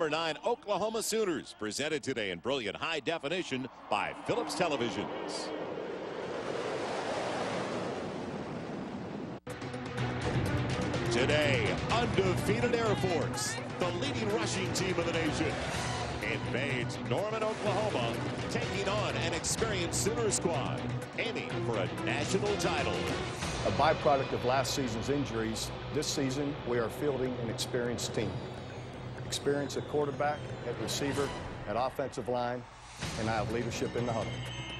Number nine, Oklahoma Sooners, presented today in brilliant high definition by Philips Televisions. Today, undefeated Air Force, the leading rushing team of the nation, invades Norman, Oklahoma, taking on an experienced Sooner squad, aiming for a national title. A byproduct of last season's injuries, this season we are fielding an experienced team. Experience at quarterback, at receiver, at offensive line, and I have leadership in the huddle.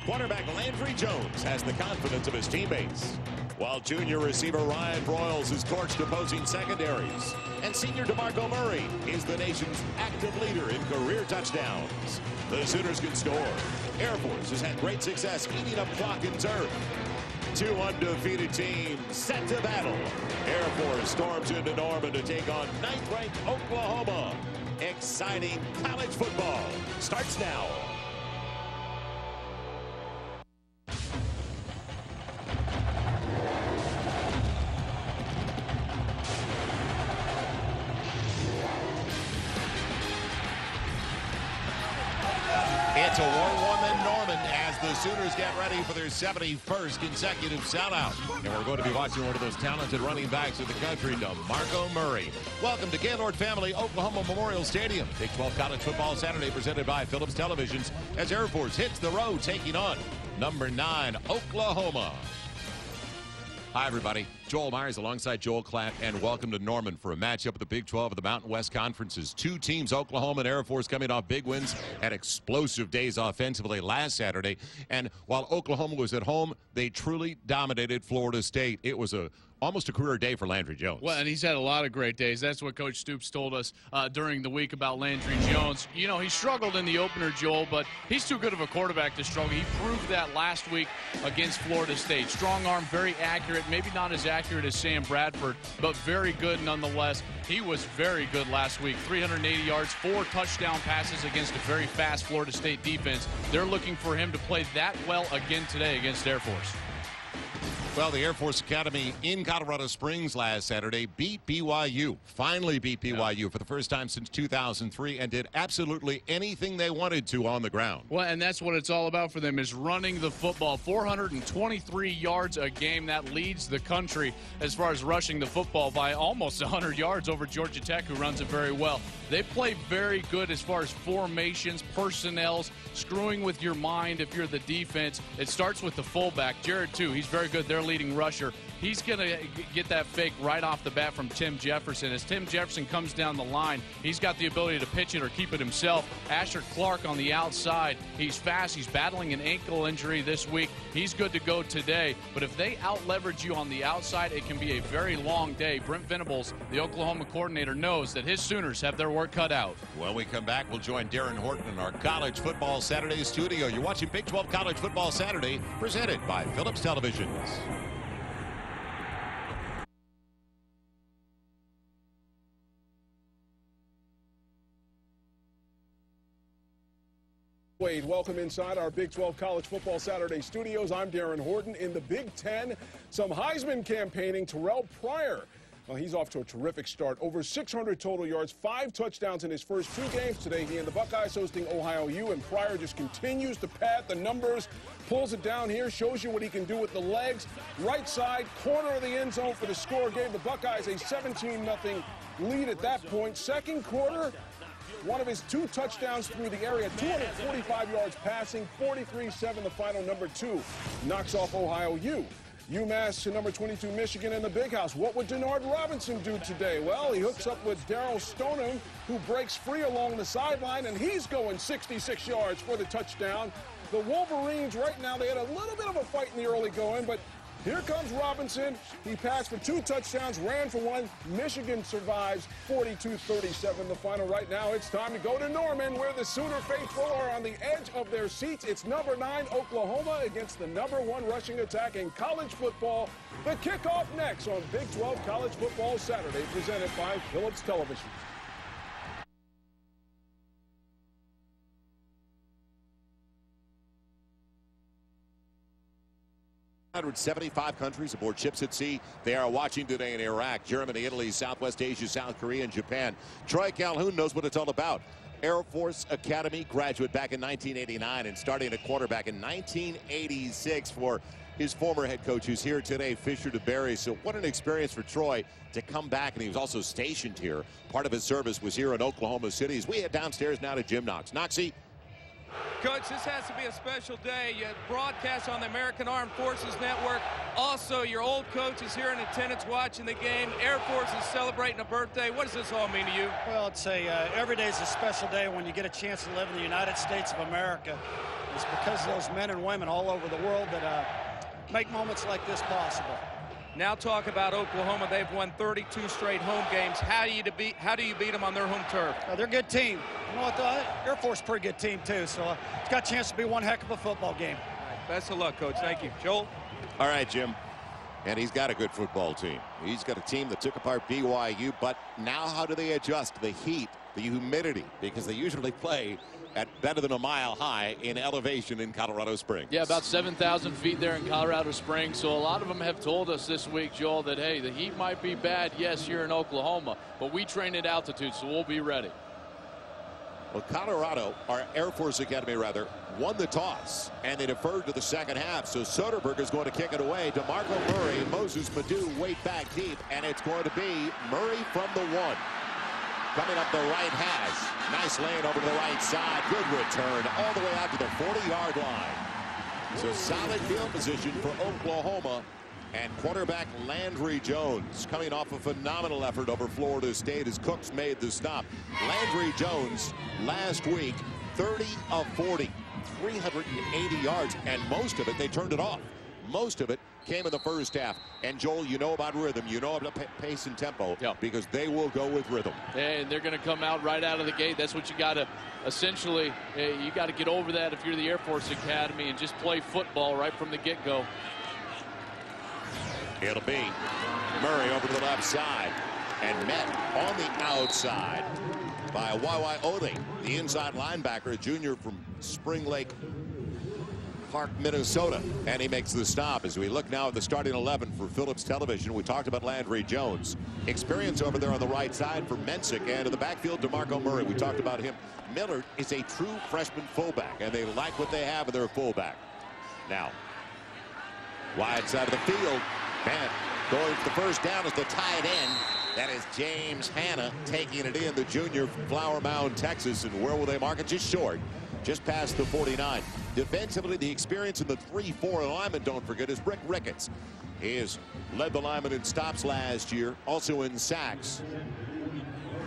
Quarterback Landry Jones has the confidence of his teammates, while junior receiver Ryan Broyles has torched opposing secondaries. And senior DeMarco Murray is the nation's active leader in career touchdowns. The Sooners can score. Air Force has had great success eating up clock and turf. Two undefeated teams set to battle. Air Force storms into Norman to take on ninth-ranked Oklahoma. Exciting college football starts now. Get ready for their 71st consecutive sellout. And we're going to be watching one of those talented running backs in the country, DeMarco Murray. Welcome to Gaylord Family Oklahoma Memorial Stadium. Big 12 College Football Saturday presented by Philips Televisions as Air Force hits the road taking on number nine, Oklahoma. Hi, everybody. Joel Meyers alongside Joel Klatt, and welcome to Norman for a matchup of the Big 12 of the Mountain West Conferences. Two teams, Oklahoma and Air Force, coming off big wins, had explosive days offensively last Saturday. And while Oklahoma was at home, they truly dominated Florida State. It was a almost a career day for Landry Jones. Well, and he's had a lot of great days. That's what Coach Stoops told us uh, during the week about Landry Jones. You know, he struggled in the opener, Joel, but he's too good of a quarterback to struggle. He proved that last week against Florida State. Strong arm, very accurate. Maybe not as accurate as Sam Bradford, but very good nonetheless. He was very good last week. 380 yards, four touchdown passes against a very fast Florida State defense. They're looking for him to play that well again today against Air Force. Well, the Air Force Academy in Colorado Springs last Saturday beat BYU, finally beat BYU for the first time since 2003 and did absolutely anything they wanted to on the ground. Well, and that's what it's all about for them is running the football. 423 yards a game. That leads the country as far as rushing the football by almost 100 yards over Georgia Tech, who runs it very well. They play very good as far as formations, personnels, screwing with your mind if you're the defense. It starts with the fullback, Jared, Tew. He's very good. Their leading rusher. He's going to get that fake right off the bat from Tim Jefferson. As Tim Jefferson comes down the line, he's got the ability to pitch it or keep it himself. Asher Clark on the outside. He's fast. He's battling an ankle injury this week. He's good to go today. But if they out leverage you on the outside, it can be a very long day. Brent Venables, the Oklahoma coordinator, knows that his Sooners have their work cut out. When we come back, we'll join Darren Horton in our College Football Saturday studio. You're watching Big 12 College Football Saturday, presented by Philips Televisions. Wade, welcome inside our Big 12 College Football Saturday studios. I'm Darren Horton. In the Big Ten, some Heisman campaigning. Terrelle Pryor. Well, he's off to a terrific start. Over 600 total yards, five touchdowns in his first two games today. He and the Buckeyes hosting Ohio U, and Pryor just continues to pad the numbers, pulls it down here, shows you what he can do with the legs. Right side, corner of the end zone for the score. Gave the Buckeyes a 17-0 lead at that point. Second quarter, one of his two touchdowns through the area, 245 yards passing, 43-7 the final number two. Knocks off Ohio U. UMass to number 22 Michigan in the big house. What would Denard Robinson do today? Well, he hooks up with Darryl Stonum, who breaks free along the sideline, and he's going 66 yards for the touchdown. The Wolverines right now, they had a little bit of a fight in the early going, but here comes Robinson. He passed for two touchdowns, ran for one. Michigan survives 42-37 the final right now. It's time to go to Norman where the Sooner faithful are on the edge of their seats. It's number nine Oklahoma against the number one rushing attack in college football. The kickoff next on Big 12 College Football Saturday presented by Philips Television. 175 countries aboard ships at sea. They are watching today in Iraq, Germany, Italy, Southwest Asia, South Korea, and Japan. Troy Calhoun knows what it's all about. Air Force Academy graduate back in 1989 and starting at quarterback in 1986 for his former head coach who's here today, Fisher DeBerry. So what an experience for Troy to come back. And he was also stationed here. Part of his service was here in Oklahoma City. As we head downstairs now to Jim Knox. Knoxy. Coach, this has to be a special day. You broadcast on the American Armed Forces Network. Also, your old coach is here in attendance watching the game. Air Force is celebrating a birthday. What does this all mean to you? Well, it's a uh, every day is a special day when you get a chance to live in the United States of America. It's because of those men and women all over the world that uh, make moments like this possible. Now talk about Oklahoma. They've won 32 straight home games. How do you beat? How do you beat them on their home turf? Uh, they're a good team. You know what? The Air Force is a pretty good team too. So uh, it's got a chance to be one heck of a football game. Best of luck, coach. Thank you, Joel. All right, Jim. And he's got a good football team. He's got a team that took apart BYU, but now how do they adjust the heat, the humidity? Because they usually play at better than a mile high in elevation in Colorado Springs. Yeah, about 7,000 feet there in Colorado Springs. So a lot of them have told us this week, Joel, that, hey, the heat might be bad, yes, here in Oklahoma, but we train at altitude, so we'll be ready. Well, Colorado, our Air Force Academy, rather, won the toss, and they deferred to the second half. So Soderberg is going to kick it away. DeMarco Murray Mossis Madu wait back deep, and it's going to be Murray from the one. Coming up the right hash. Nice lane over to the right side. Good return all the way out to the 40-yard line. So solid field position for Oklahoma. And quarterback Landry Jones coming off a phenomenal effort over Florida State as Cooks made the stop. Landry Jones last week 30 of 40, 380 yards, and most of it they turned it off. Most of it came in the first half. And Joel, you know about rhythm. You know about pace and tempo yeah. because they will go with rhythm. And they're going to come out right out of the gate. That's what you got to essentially, eh, you got to get over that if you're the Air Force Academy and just play football right from the get-go. It'll be Murray over to the left side and met on the outside by Waiwaiole, the inside linebacker, a junior from Spring Lake Park, Minnesota. And he makes the stop as we look now at the starting 11 for Philips Television. We talked about Landry Jones. Experience over there on the right side for Mensik and in the backfield, DeMarco Murray. We talked about him. Millard is a true freshman fullback, and they like what they have in their fullback. Now, wide side of the field. Man, going for the first down is the tight end. That is James Hanna taking it in, the junior from Flower Mound, Texas. And where will they mark it? Just short just past the 49. Defensively, the experience in the 3-4 alignment, don't forget, is Rick Ricketts. He has led the lineman in stops last year, also in sacks.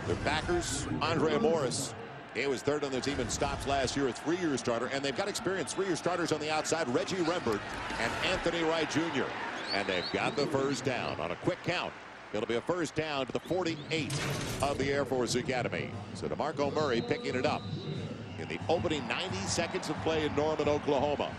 The backers, Andre Morris. He was third on the team in stops last year, a three-year starter, and they've got experience. Three-year starters on the outside, Reggie Rembert and Anthony Wright Jr. And they've got the first down on a quick count. It'll be a first down to the 48 of the Air Force Academy. So DeMarco Murray picking it up in the opening 90 seconds of play in Norman, Oklahoma.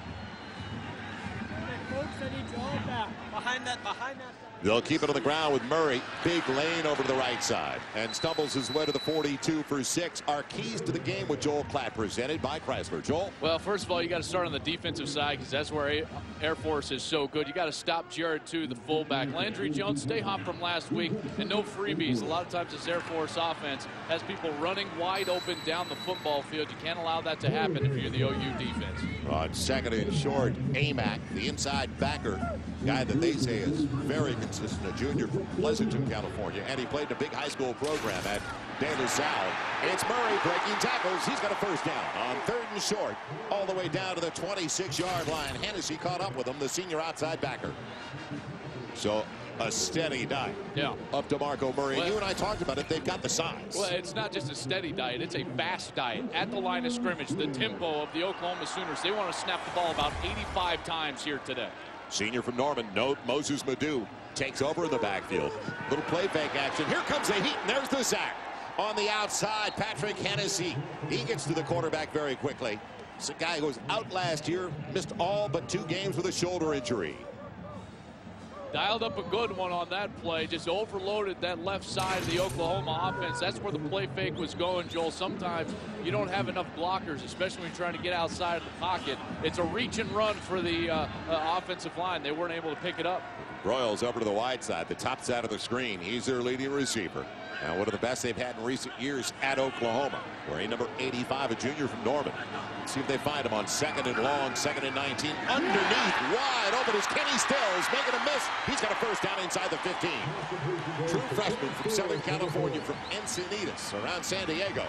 Behind that, behind that. They'll keep it on the ground with Murray. Big lane over to the right side. And stumbles his way to the 42 for six. Our keys to the game with Joel Klatt presented by Chrysler. Joel? Well, first of all, you got to start on the defensive side because that's where Air Force is so good. You got to stop Jared, Tew, the fullback. Landry Jones, stay hot from last week and no freebies. A lot of times this Air Force offense has people running wide open down the football field. You can't allow that to happen if you're the OU defense. On second and short, Amack, the inside backer, guy that they say is very consistent, a junior from Pleasanton, California, and he played in a big high school program at De La Salle. It's Murray breaking tackles. He's got a first down on third and short, all the way down to the 26-yard line. Hennessy caught up with him, the senior outside backer. So a steady diet yeah. up to Marco Murray. Well, you and I talked about it. They've got the size. Well, it's not just a steady diet. It's a fast diet. At the line of scrimmage, the tempo of the Oklahoma Sooners, they want to snap the ball about 85 times here today. Senior from Norman, note Mossis Madu takes over in the backfield. Little play fake action. Here comes the heat, and there's the sack. On the outside, Patrick Hennessy. He gets to the quarterback very quickly. It's a guy who was out last year, missed all but two games with a shoulder injury. Dialed up a good one on that play. Just overloaded that left side of the Oklahoma offense. That's where the play fake was going, Joel. Sometimes you don't have enough blockers, especially when you're trying to get outside of the pocket. It's a reach and run for the uh, uh, offensive line. They weren't able to pick it up. Broyles over to the wide side, the top side of the screen. He's their leading receiver. Now, one of the best they've had in recent years at Oklahoma. where Wearing number 85, a junior from Norman. Let's see if they find him on second and long, second and 19. Underneath, wide open is Kenny Stills, making a miss. He's got a first down inside the 15. True freshman from Southern California, from Encinitas, around San Diego.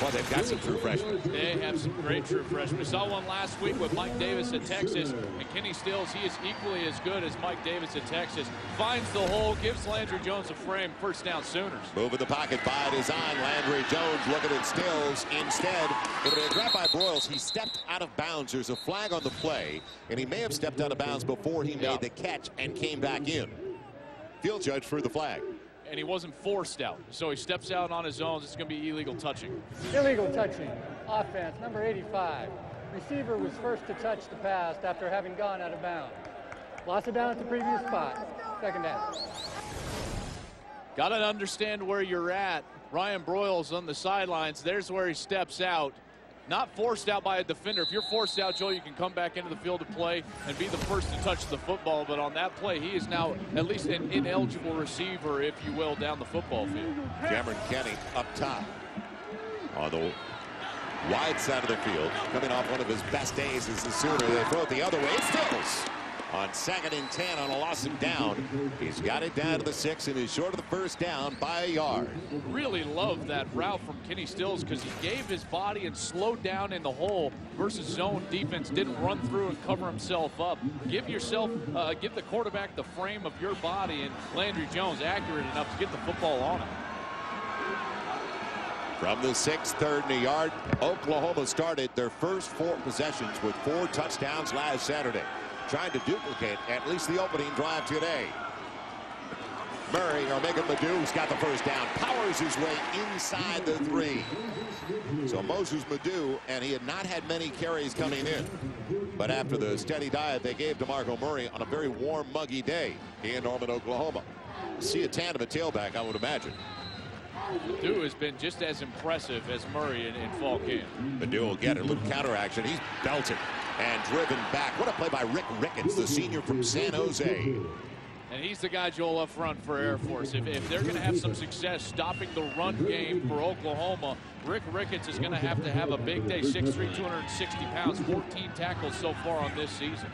Well, they've got some true freshmen. They have some great true freshmen. We saw one last week with Mike Davis at Texas, and Kenny Stills, he is equally as good as Mike Davis at Texas. Finds the hole, gives Landry Jones a frame, first down Sooners. Moving the pocket by design, Landry Jones looking at Stills. Instead, to be a grab by Broyles. He stepped out of bounds. There's a flag on the play, and he may have stepped out of bounds before he made yeah. the catch and came back in. Field judge for the flag and he wasn't forced out. So he steps out on his own. It's going to be illegal touching. Illegal touching. Offense, number 85. Receiver was first to touch the pass after having gone out of bounds. Lost it down at the previous spot. Second down. Got to understand where you're at. Ryan Broyles on the sidelines. There's where he steps out. Not forced out by a defender. If you're forced out, Joe, you can come back into the field to play and be the first to touch the football. But on that play, he is now at least an ineligible receiver, if you will, down the football field. Cameron Kenney up top on the wide side of the field. Coming off one of his best days as the Sooner. They throw it the other way. It stills on second and 10 on a loss of down. He's got it down to the six and is short of the first down by a yard. Really love that route from Kenny Stills because he gave his body and slowed down in the hole versus zone defense. Didn't run through and cover himself up. Give yourself, uh, give the quarterback the frame of your body and Landry Jones accurate enough to get the football on him. From the sixth, third and a yard, Oklahoma started their first four possessions with four touchdowns last Saturday trying to duplicate at least the opening drive today. Murray or Megan Madu has got the first down. Powers his way inside the three. So Mossis Madu, and he had not had many carries coming in. But after the steady diet they gave DeMarco Murray on a very warm, muggy day in Norman, Oklahoma. See a tandem at tailback, I would imagine. Madu has been just as impressive as Murray in, in fall camp. Madu will get a little counter action. He's belted and driven back. What a play by Rick Ricketts, the senior from San Jose. And he's the guy, Joel, up front for Air Force. If, if they're going to have some success stopping the run game for Oklahoma, Rick Ricketts is going to have to have a big day. 6'3", 260 pounds, 14 tackles so far on this season.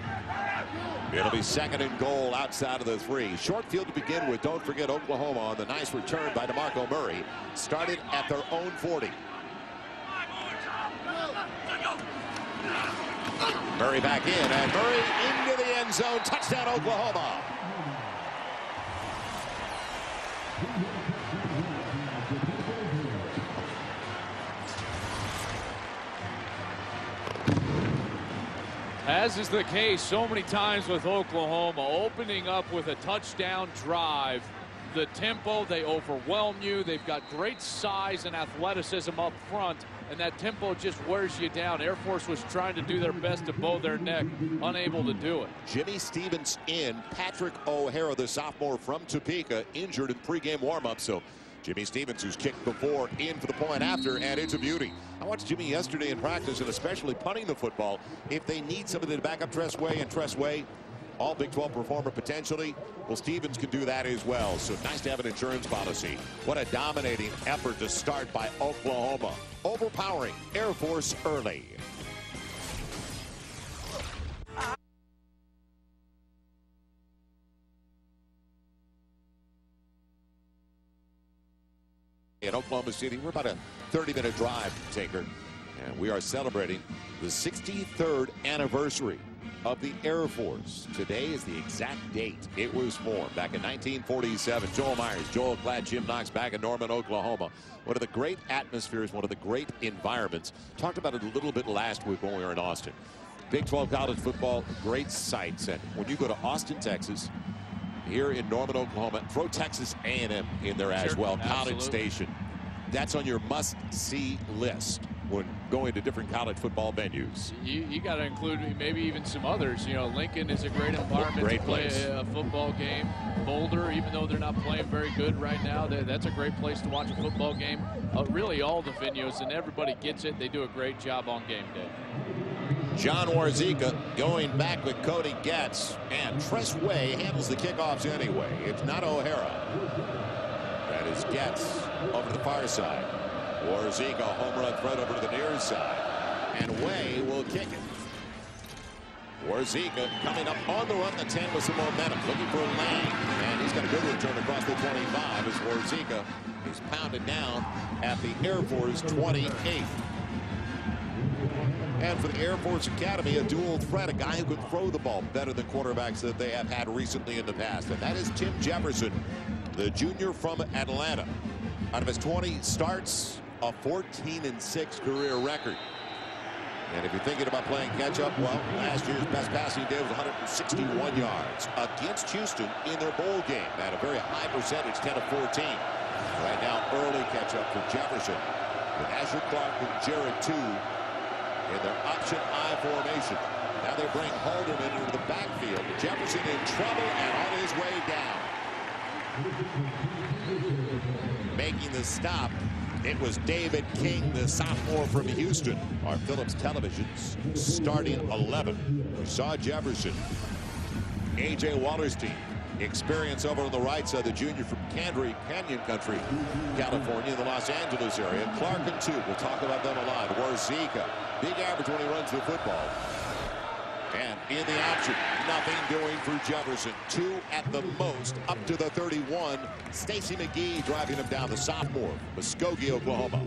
It'll be second and goal outside of the three. Short field to begin with. Don't forget Oklahoma on the nice return by DeMarco Murray. Started at their own 40. Murray back in, and Murray into the end zone. Touchdown, Oklahoma. As is the case so many times with Oklahoma, opening up with a touchdown drive. The tempo, they overwhelm you. They've got great size and athleticism up front and that tempo just wears you down. Air Force was trying to do their best to bow their neck, unable to do it. Jimmy Stevens in. Patrick O'Hara, the sophomore from Topeka, injured in pregame warmup. So Jimmy Stevens, who's kicked before, in for the point after, and it's a beauty. I watched Jimmy yesterday in practice, and especially punting the football. If they need somebody to back up Tress Way and Tress Way, all Big 12 performer potentially. Well, Stevens can do that as well. So nice to have an insurance policy. What a dominating effort to start by Oklahoma. Overpowering Air Force early. In Oklahoma City, we're about a 30-minute drive, Taker. And we are celebrating the 63rd anniversary of the Air Force. Today is the exact date it was formed back in 1947. Joel Meyers, Joel Klatt, Jim Knox back in Norman, Oklahoma. One of the great atmospheres, one of the great environments. Talked about it a little bit last week when we were in Austin. Big 12 college football, great sights. And when you go to Austin, Texas, here in Norman, Oklahoma, throw Texas A&M in there as sure, well. Absolutely. College Station. That's on your must-see list. When going to different college football venues. You, you got to include maybe even some others. You know, Lincoln is a great environment great to play place. a, football game. Boulder, even though they're not playing very good right now, they, that's a great place to watch a football game. Uh, really, all the venues and everybody gets it. They do a great job on game day. John Warzeka going back with Cody Getz, and Tress Way handles the kickoffs anyway. It's not O'Hara. That is Getz over to the far side. Warzeka home run threat over to the near side, and Way will kick it. Warzeka coming up on the run the 10 with some momentum, looking for Lang, and he's got a good return across the 25 as Warzeka is pounded down at the Air Force 28. And for the Air Force Academy, a dual threat, a guy who could throw the ball better than quarterbacks that they have had recently in the past. And that is Tim Jefferson, the junior from Atlanta. Out of his 20 starts, a 14 and 6 career record. And if you're thinking about playing catch up, well, last year's best passing day was 161 yards against Houston in their bowl game at a very high percentage, 10 of 14. Right now, early catch up for Jefferson with Asher Clark and Jared Tew in their option I formation. Now they bring Halderman into the backfield. Jefferson in trouble and on his way down. Making the stop, it was David King, the sophomore from Houston. Our Philips Television's starting 11. We saw Jefferson. A.J. Wallerstein, experience over on the right side, the junior from Candry Canyon Country, California, in the Los Angeles area. Clark and Tew, we'll talk about them a lot. Warzeka, big average when he runs the football. And in the option, nothing doing for Jefferson. Two at the most, up to the 31. Stacy McGee driving him down, the sophomore, Muskogee, Oklahoma.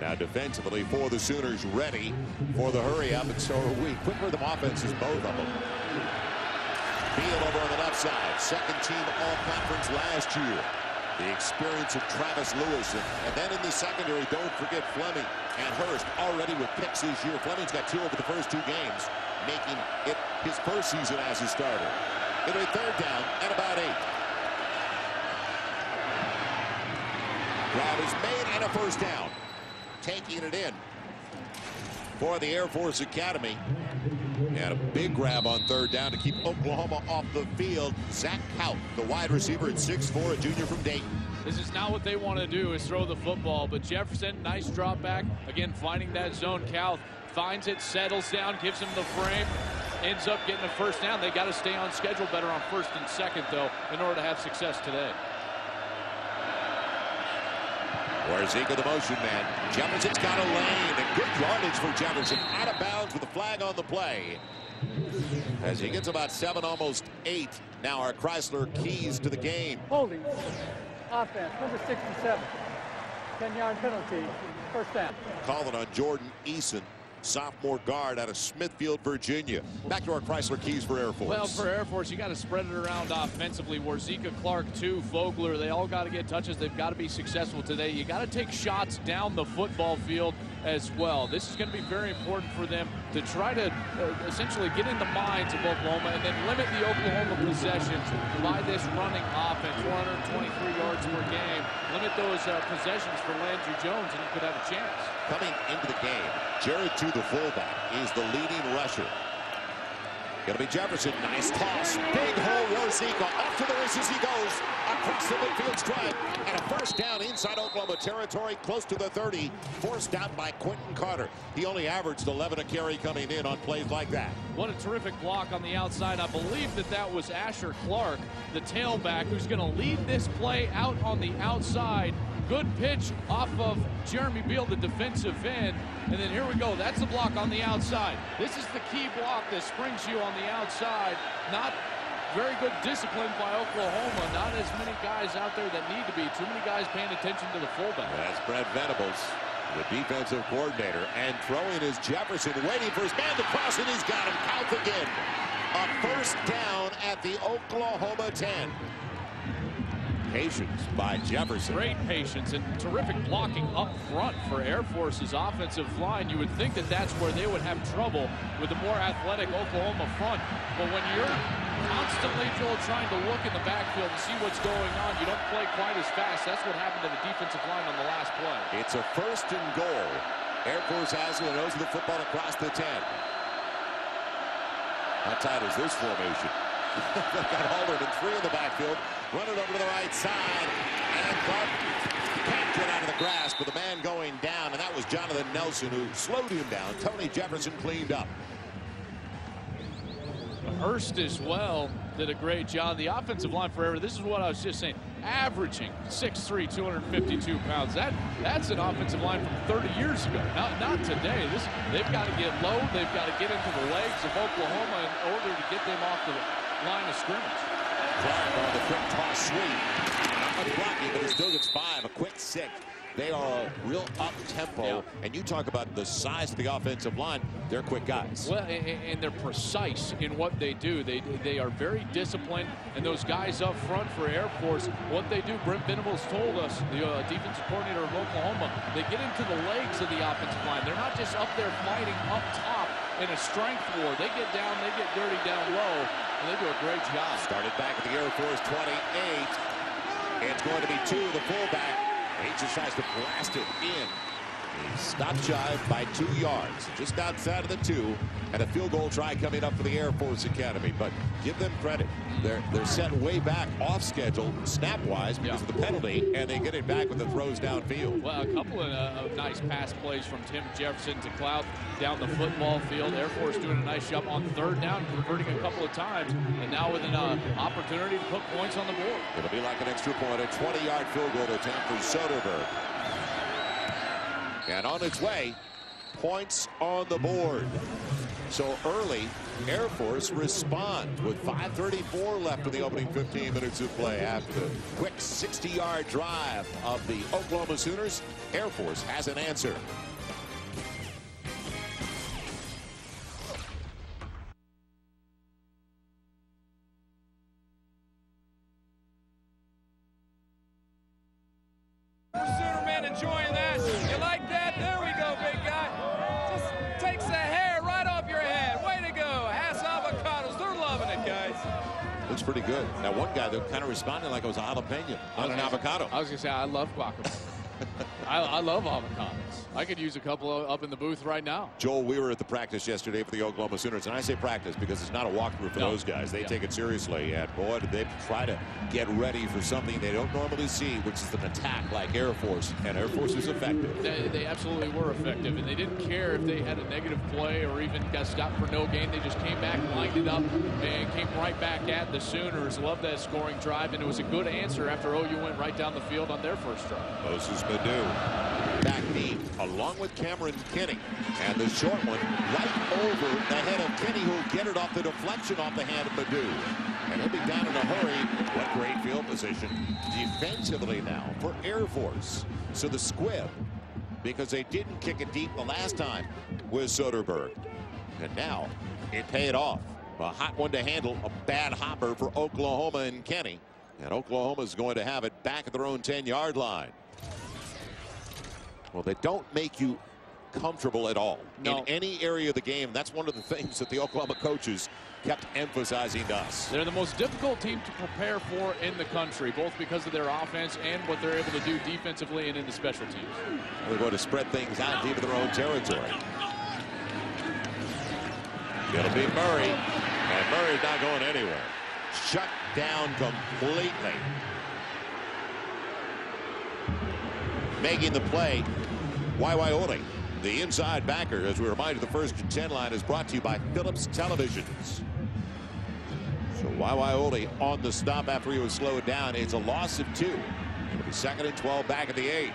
Now defensively for the Sooners, ready for the hurry up, and so are we. Quick rhythm offenses, both of them. Beal over on the left side, second team all-conference last year. The experience of Travis Lewis. And then in the secondary, don't forget Fleming and Hurst already with picks this year. Fleming's got two over the first two games, making it his first season as a starter. It'll be third down and about eight. Grab is made and a first down. Taking it in for the Air Force Academy. And a big grab on third down to keep Oklahoma off the field. Zach Kauth, the wide receiver at 6'4", a junior from Dayton. This is not what they want to do is throw the football. But Jefferson, nice drop back. Again, finding that zone. Cal finds it, settles down, gives him the frame. Ends up getting a first down. They got to stay on schedule better on first and second, though, in order to have success today. Warzeka, the motion man. Jefferson's got a lane. And good yardage for Jefferson. Out of bounds with a flag on the play. As he gets about seven, almost eight. Now our Chrysler keys to the game. Holding. Offense, number 67. 10-yard penalty. First down. Calling on Jordan Eason, sophomore guard out of Smithfield, Virginia. Back to our Chrysler keys for Air Force. Well, for Air Force, you got to spread it around offensively. Warzeka, Clark, Tew, Fogler, they all got to get touches. They've got to be successful today. You got to take shots down the football field as well. This is going to be very important for them to try to uh, essentially get in the minds of Oklahoma and then limit the Oklahoma possessions by this running offense. 423 yards per game. Limit those uh, possessions for Landry Jones, and you could have a chance. Coming into the game, Jared Tew the fullback is the leading rusher. To be Jefferson. Nice toss. Big hole. Warzeka off to the races he goes. Across the midfield stripe. And a first down inside Oklahoma territory. Close to the 30. Forced out by Quinton Carter. He only averaged 11 a carry coming in on plays like that. What a terrific block on the outside. I believe that that was Asher Clark, the tailback, who's going to lead this play out on the outside. Good pitch off of Jeremy Beal, the defensive end. And then here we go. That's the block on the outside. This is the key block that springs you on the outside. Not very good discipline by Oklahoma. Not as many guys out there that need to be. Too many guys paying attention to the fullback. That's Brent Venables, the defensive coordinator. And throwing is Jefferson, waiting for his man to cross, and he's got him. Count again. A first down at the Oklahoma 10. Patience by Jefferson. Great patience and terrific blocking up front for Air Force's offensive line. You would think that that's where they would have trouble with the more athletic Oklahoma front. But when you're constantly, Joel, trying to look in the backfield and see what's going on. You don't play quite as fast. That's what happened to the defensive line on the last play. It's a first and goal. Air Force has it and knows the football across the 10. How tight is this formation? They've got Halderman three in the backfield. Run it over to the right side. And Clark can't get out of the grasp with the man going down. And that was Jonathan Nelson who slowed him down. Tony Jefferson cleaned up. Hurst as well did a great job. The offensive line forever, this is what I was just saying, averaging 6'3", 252 pounds. That That's an offensive line from 30 years ago, not, not today. This They've got to get low. They've got to get into the legs of Oklahoma in order to get them off the line of scrimmage. Clark on the quick toss sweep. Not much blocking, but he still gets five. A quick six. They are real up-tempo. Yeah. And you talk about the size of the offensive line. They're quick guys. Well, and, and, they're precise in what they do. They they are very disciplined. And those guys up front for Air Force, what they do, Brent Venables told us, the uh, defensive coordinator of Oklahoma, they get into the legs of the offensive line. They're not just up there fighting up top in a strength war. They get down, they get dirty down low, and they do a great job. Started back at the Air Force 28. It's going to be Tew, the fullback. Just tries to blast it in. Stopped shy by two yards, just outside of the two, and a field goal try coming up for the Air Force Academy. But give them credit. They're they're set way back off schedule, snap-wise, because yeah. of the penalty, and they get it back with the throws downfield. Well, a couple of, uh, of nice pass plays from Tim Jefferson to Cloud down the football field. Air Force doing a nice job on third down, converting a couple of times, and now with an uh, opportunity to put points on the board. It'll be like an extra point, a 20-yard field goal attempt for Soderberg. And on its way, points on the board. So early, Air Force respond with 5.34 left in the opening 15 minutes of play. After the quick 60-yard drive of the Oklahoma Sooners, Air Force has an answer. Guy that kind of responded like it was a jalapeno, not an avocado. I was going to say, I love guacamole. I, I, love avocados. I could use a couple up in the booth right now. Joel, we were at the practice yesterday for the Oklahoma Sooners, and I say practice because it's not a walkthrough for no. those guys. They yeah. take it seriously, and boy, did they try to get ready for something they don't normally see, which is an attack like Air Force, and Air Force is effective. They, they absolutely were effective, and they didn't care if they had a negative play or even got stopped for no gain. They just came back, lined it up, and came right back at the Sooners. Love that scoring drive, and it was a good answer after OU went right down the field on their first drive. Madu back deep along with Cameron Kenney. And the short one right over the head of Kenney who'll get it off the deflection off the hand of Madu. And he'll be down in a hurry. What great field position defensively now for Air Force. So the squib, because they didn't kick it deep the last time, was Soderberg. And now it paid off. A hot one to handle, a bad hopper for Oklahoma and Kenney. And Oklahoma is going to have it back at their own 10-yard line. Well, they don't make you comfortable at all no. in any area of the game. That's one of the things that the Oklahoma coaches kept emphasizing to us. They're the most difficult team to prepare for in the country, both because of their offense and what they're able to do defensively and in the special teams. They're going to spread things out deep in their own territory. It'll be Murray, and Murray's not going anywhere. Shut down completely. Making the play Waiwaiole, the inside backer, as we remind you, the first and 10 line is brought to you by Philips Televisions. So Waiwaiole on the stop after he was slowed down. It's a loss of two. It'll be second and 12 back at the eight.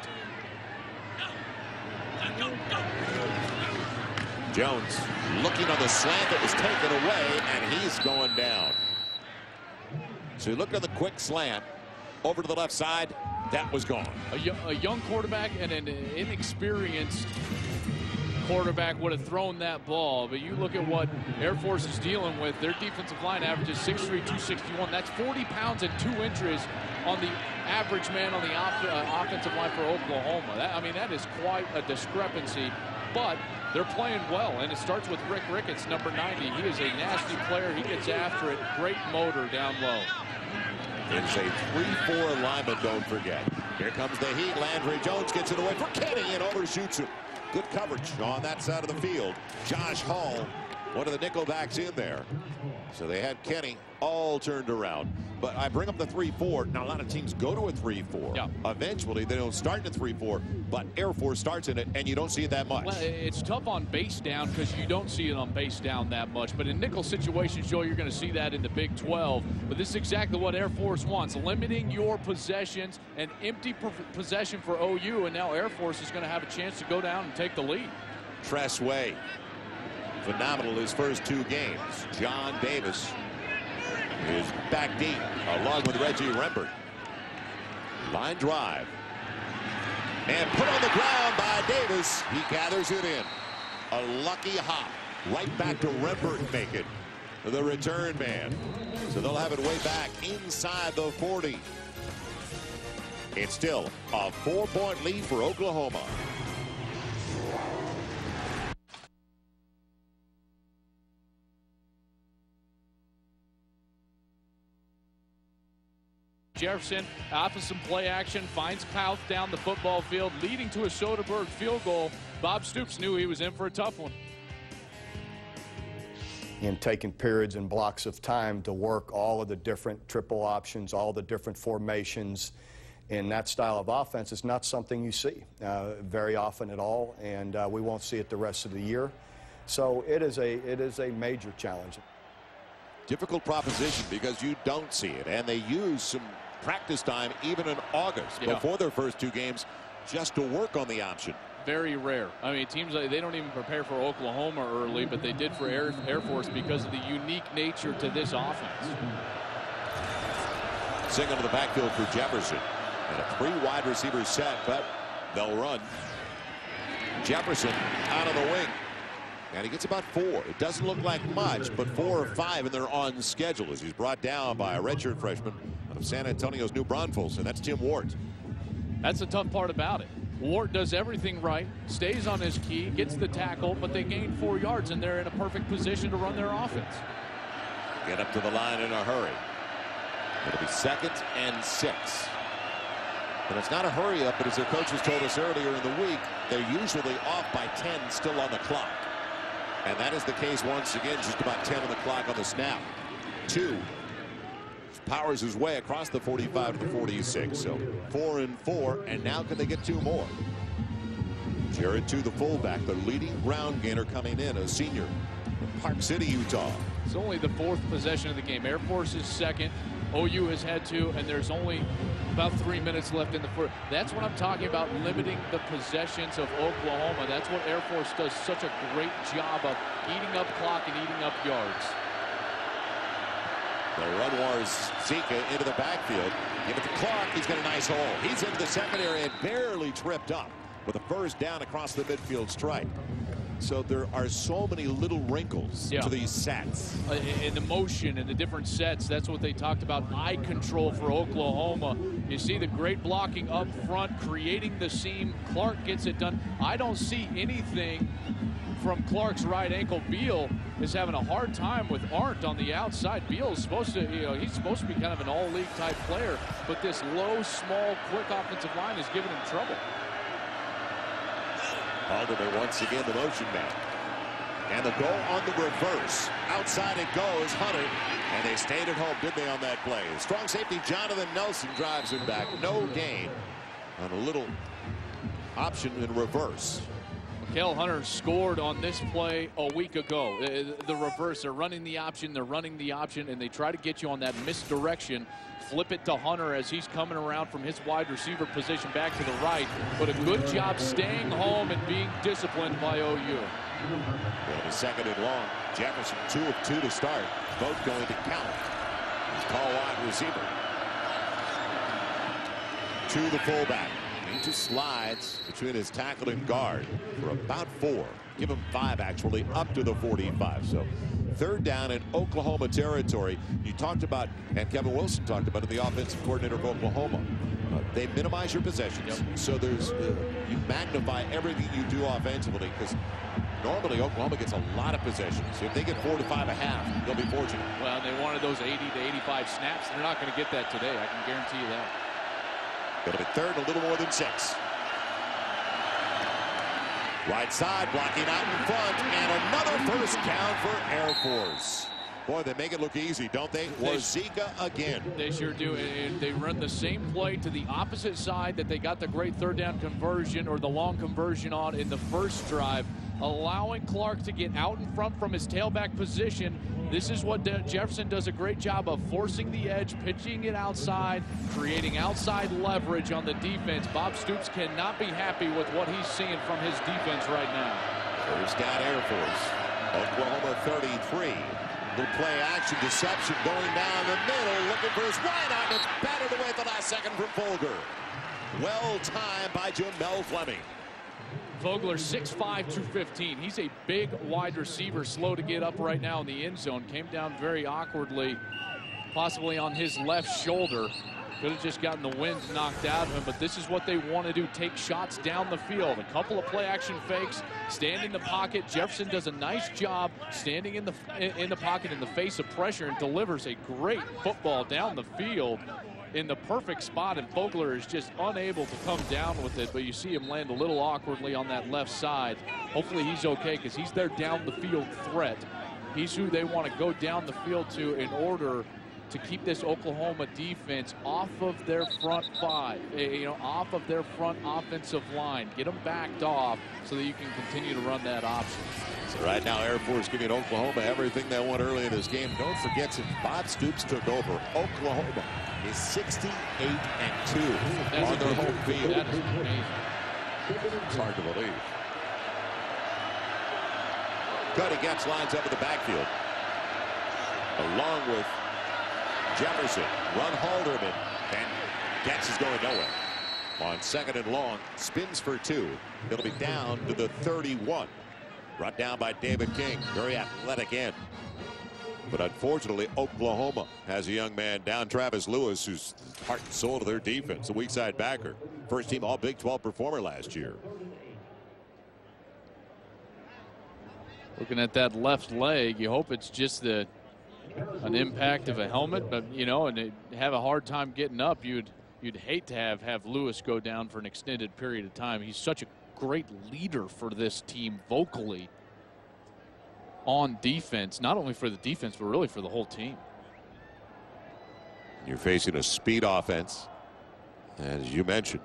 Jones looking on the slant that was taken away, and he's going down. So he looked at the quick slant over to the left side that was gone. A, young quarterback and an inexperienced quarterback would have thrown that ball. But you look at what Air Force is dealing with. Their defensive line averages 6'3", 261. That's 40 pounds and two inches on the average man on the uh, offensive line for Oklahoma. That, I mean, that is quite a discrepancy. But they're playing well, and it starts with Rick Ricketts, number 90. He is a nasty player. He gets after it. Great motor down low. It's a 3-4 lineman, don't forget. Here comes the heat. Landry Jones gets it away for Kenney and overshoots him. Good coverage on that side of the field. Josh Hall, one of the nickelbacks in there. So they had Kenney all turned around. But I bring up the 3-4. Now, a lot of teams go to a 3-4. Yeah. Eventually, they don't start in a 3-4, but Air Force starts in it, and you don't see it that much. Well, it's tough on base down because you don't see it on base down that much. But in nickel situations, Joe, you're going to see that in the Big 12. But this is exactly what Air Force wants, limiting your possessions, an empty possession for OU, and now Air Force is going to have a chance to go down and take the lead. Tress Way, phenomenal his first two games. John Davis is back deep along with Reggie Rembert. Line drive. And put on the ground by Davis. He gathers it in. A lucky hop. Right back to Rembert make it. The return man. So they'll have it way back inside the 40. It's still a four-point lead for Oklahoma. Jefferson off of some play action finds Kauth down the football field leading to a Soderberg field goal. Bob Stoops knew he was in for a tough one. And taking periods and blocks of time to work all of the different triple options, all the different formations. In that style of offense is not something you see uh, very often at all, and uh, we won't see it the rest of the year. So it is a it is a major challenge. Difficult proposition because you don't see it, and they use some practice time even in August yeah. before their first two games just to work on the option. Very rare. I mean, teams like they don't even prepare for Oklahoma early, but they did for Air, Air Force because of the unique nature to this offense. Sing into the backfield for Jefferson. And a three wide receiver set, but they'll run. Jefferson out of the wing. And he gets about four. It doesn't look like much, but four or five, and they're on schedule as he's brought down by a redshirt freshman out of San Antonio's New Braunfels, and that's Tom Wort. That's the tough part about it. Wart does everything right, stays on his key, gets the tackle, but they gain four yards, and they're in a perfect position to run their offense. Get up to the line in a hurry. It'll be second and six. And it's not a hurry up, but as their coaches told us earlier in the week, they're usually off by 10 still on the clock. And that is the case once again, just about 10 on the clock on the snap. Tew. Powers his way across the 45 to the 46. So four and four, and now can they get two more? Jared Tew the fullback, the leading ground gainer coming in, a senior from Park City, Utah. It's only the fourth possession of the game. Air Force is second. OU has had to, and there's only about three minutes left in the first. That's what I'm talking about, limiting the possessions of Oklahoma. That's what Air Force does such a great job of eating up clock and eating up yards. The run wars Zika into the backfield. Give it to Clark. He's got a nice hole. He's into the secondary and barely tripped up with a first down across the midfield stripe. So there are so many little wrinkles yeah. to these sets. Uh, in the motion and the different sets, that's what they talked about. Eye control for Oklahoma. You see the great blocking up front, creating the seam. Clark gets it done. I don't see anything from Clark's right ankle. Beal is having a hard time with Arndt on the outside. Beal is supposed to, you know, he's supposed to be kind of an all-league type player, but this low, small, quick offensive line is giving him trouble. Halderman once again the motion man. And the goal on the reverse. Outside it goes, Hunter. And they stayed at home, did they, on that play? Strong safety Jonathan Nelson drives him back. No gain on a little option in reverse. Kel Hunter scored on this play a week ago. Uh, the reverse, they're running the option, they're running the option, and they try to get you on that misdirection. Flip it to Hunter as he's coming around from his wide receiver position back to the right. But a good job staying home and being disciplined by OU. Well, the second and long. Jefferson, two of two to start. Both going to count. Call wide receiver. To the fullback. Just slides between his tackle and guard for about four. Give him five, actually, up to the 45. So third down in Oklahoma territory. You talked about, and Kevin Wilson talked about it, the offensive coordinator of Oklahoma. Uh, they minimize your possessions. Yep. So there's uh, you magnify everything you do offensively because normally Oklahoma gets a lot of possessions. If they get four to five a half, they'll be fortunate. Well, they wanted those 80 to 85 snaps. They're not going to get that today. I can guarantee you that. Going to be third, a little more than six. Right side blocking out in front and another first down for Air Force. Boy, they make it look easy, don't they? Warzeka again. They sure do. And They run the same play to the opposite side that they got the great third down conversion or the long conversion on in the first drive, allowing Clark to get out in front from his tailback position. This is what Jefferson does a great job of forcing the edge, pitching it outside, creating outside leverage on the defense. Bob Stoops cannot be happy with what he's seeing from his defense right now. First down Air Force. Oklahoma 33. Little play action deception going down the middle looking for his wideout and it's batted away at the last second from Vogler. Well timed by Jamell Fleming. Fogler 6'5", 215. He's a big wide receiver, slow to get up right now in the end zone. Came down very awkwardly, possibly on his left shoulder. Could have just gotten the wind knocked out of him, but this is what they want to do, take shots down the field. A couple of play-action fakes, stand in the pocket. Jefferson does a nice job standing in the in the pocket in the face of pressure and delivers a great football down the field in the perfect spot, and Fogler is just unable to come down with it, but you see him land a little awkwardly on that left side. Hopefully he's okay because he's their down the field threat. He's who they want to go down the field to in order to keep this Oklahoma defense off of their front five, eh, you know, off of their front offensive line. Get them backed off so that you can continue to run that option. So right now, Air Force giving Oklahoma everything they want early in this game. Don't forget, since Bob Stoops took over, Oklahoma is 68 and 2 That's on their home field. That is amazing. It's hard to believe. Cuddy gets lines up in the backfield. Along with Jefferson, run Halderman, and Getz is going nowhere. On second and long, spins for two. It'll be down to the 31. Brought down by David King, very athletic end. But unfortunately, Oklahoma has a young man down, Travis Lewis, who's heart and soul to their defense, a weak side backer. First team All Big 12 performer last year. Looking at that left leg, you hope it's just the an impact of a helmet, but you know, and have a hard time getting up. You'd you'd hate to have have Lewis go down for an extended period of time. He's such a great leader for this team vocally on defense, not only for the defense, but really for the whole team. You're facing a speed offense, as you mentioned,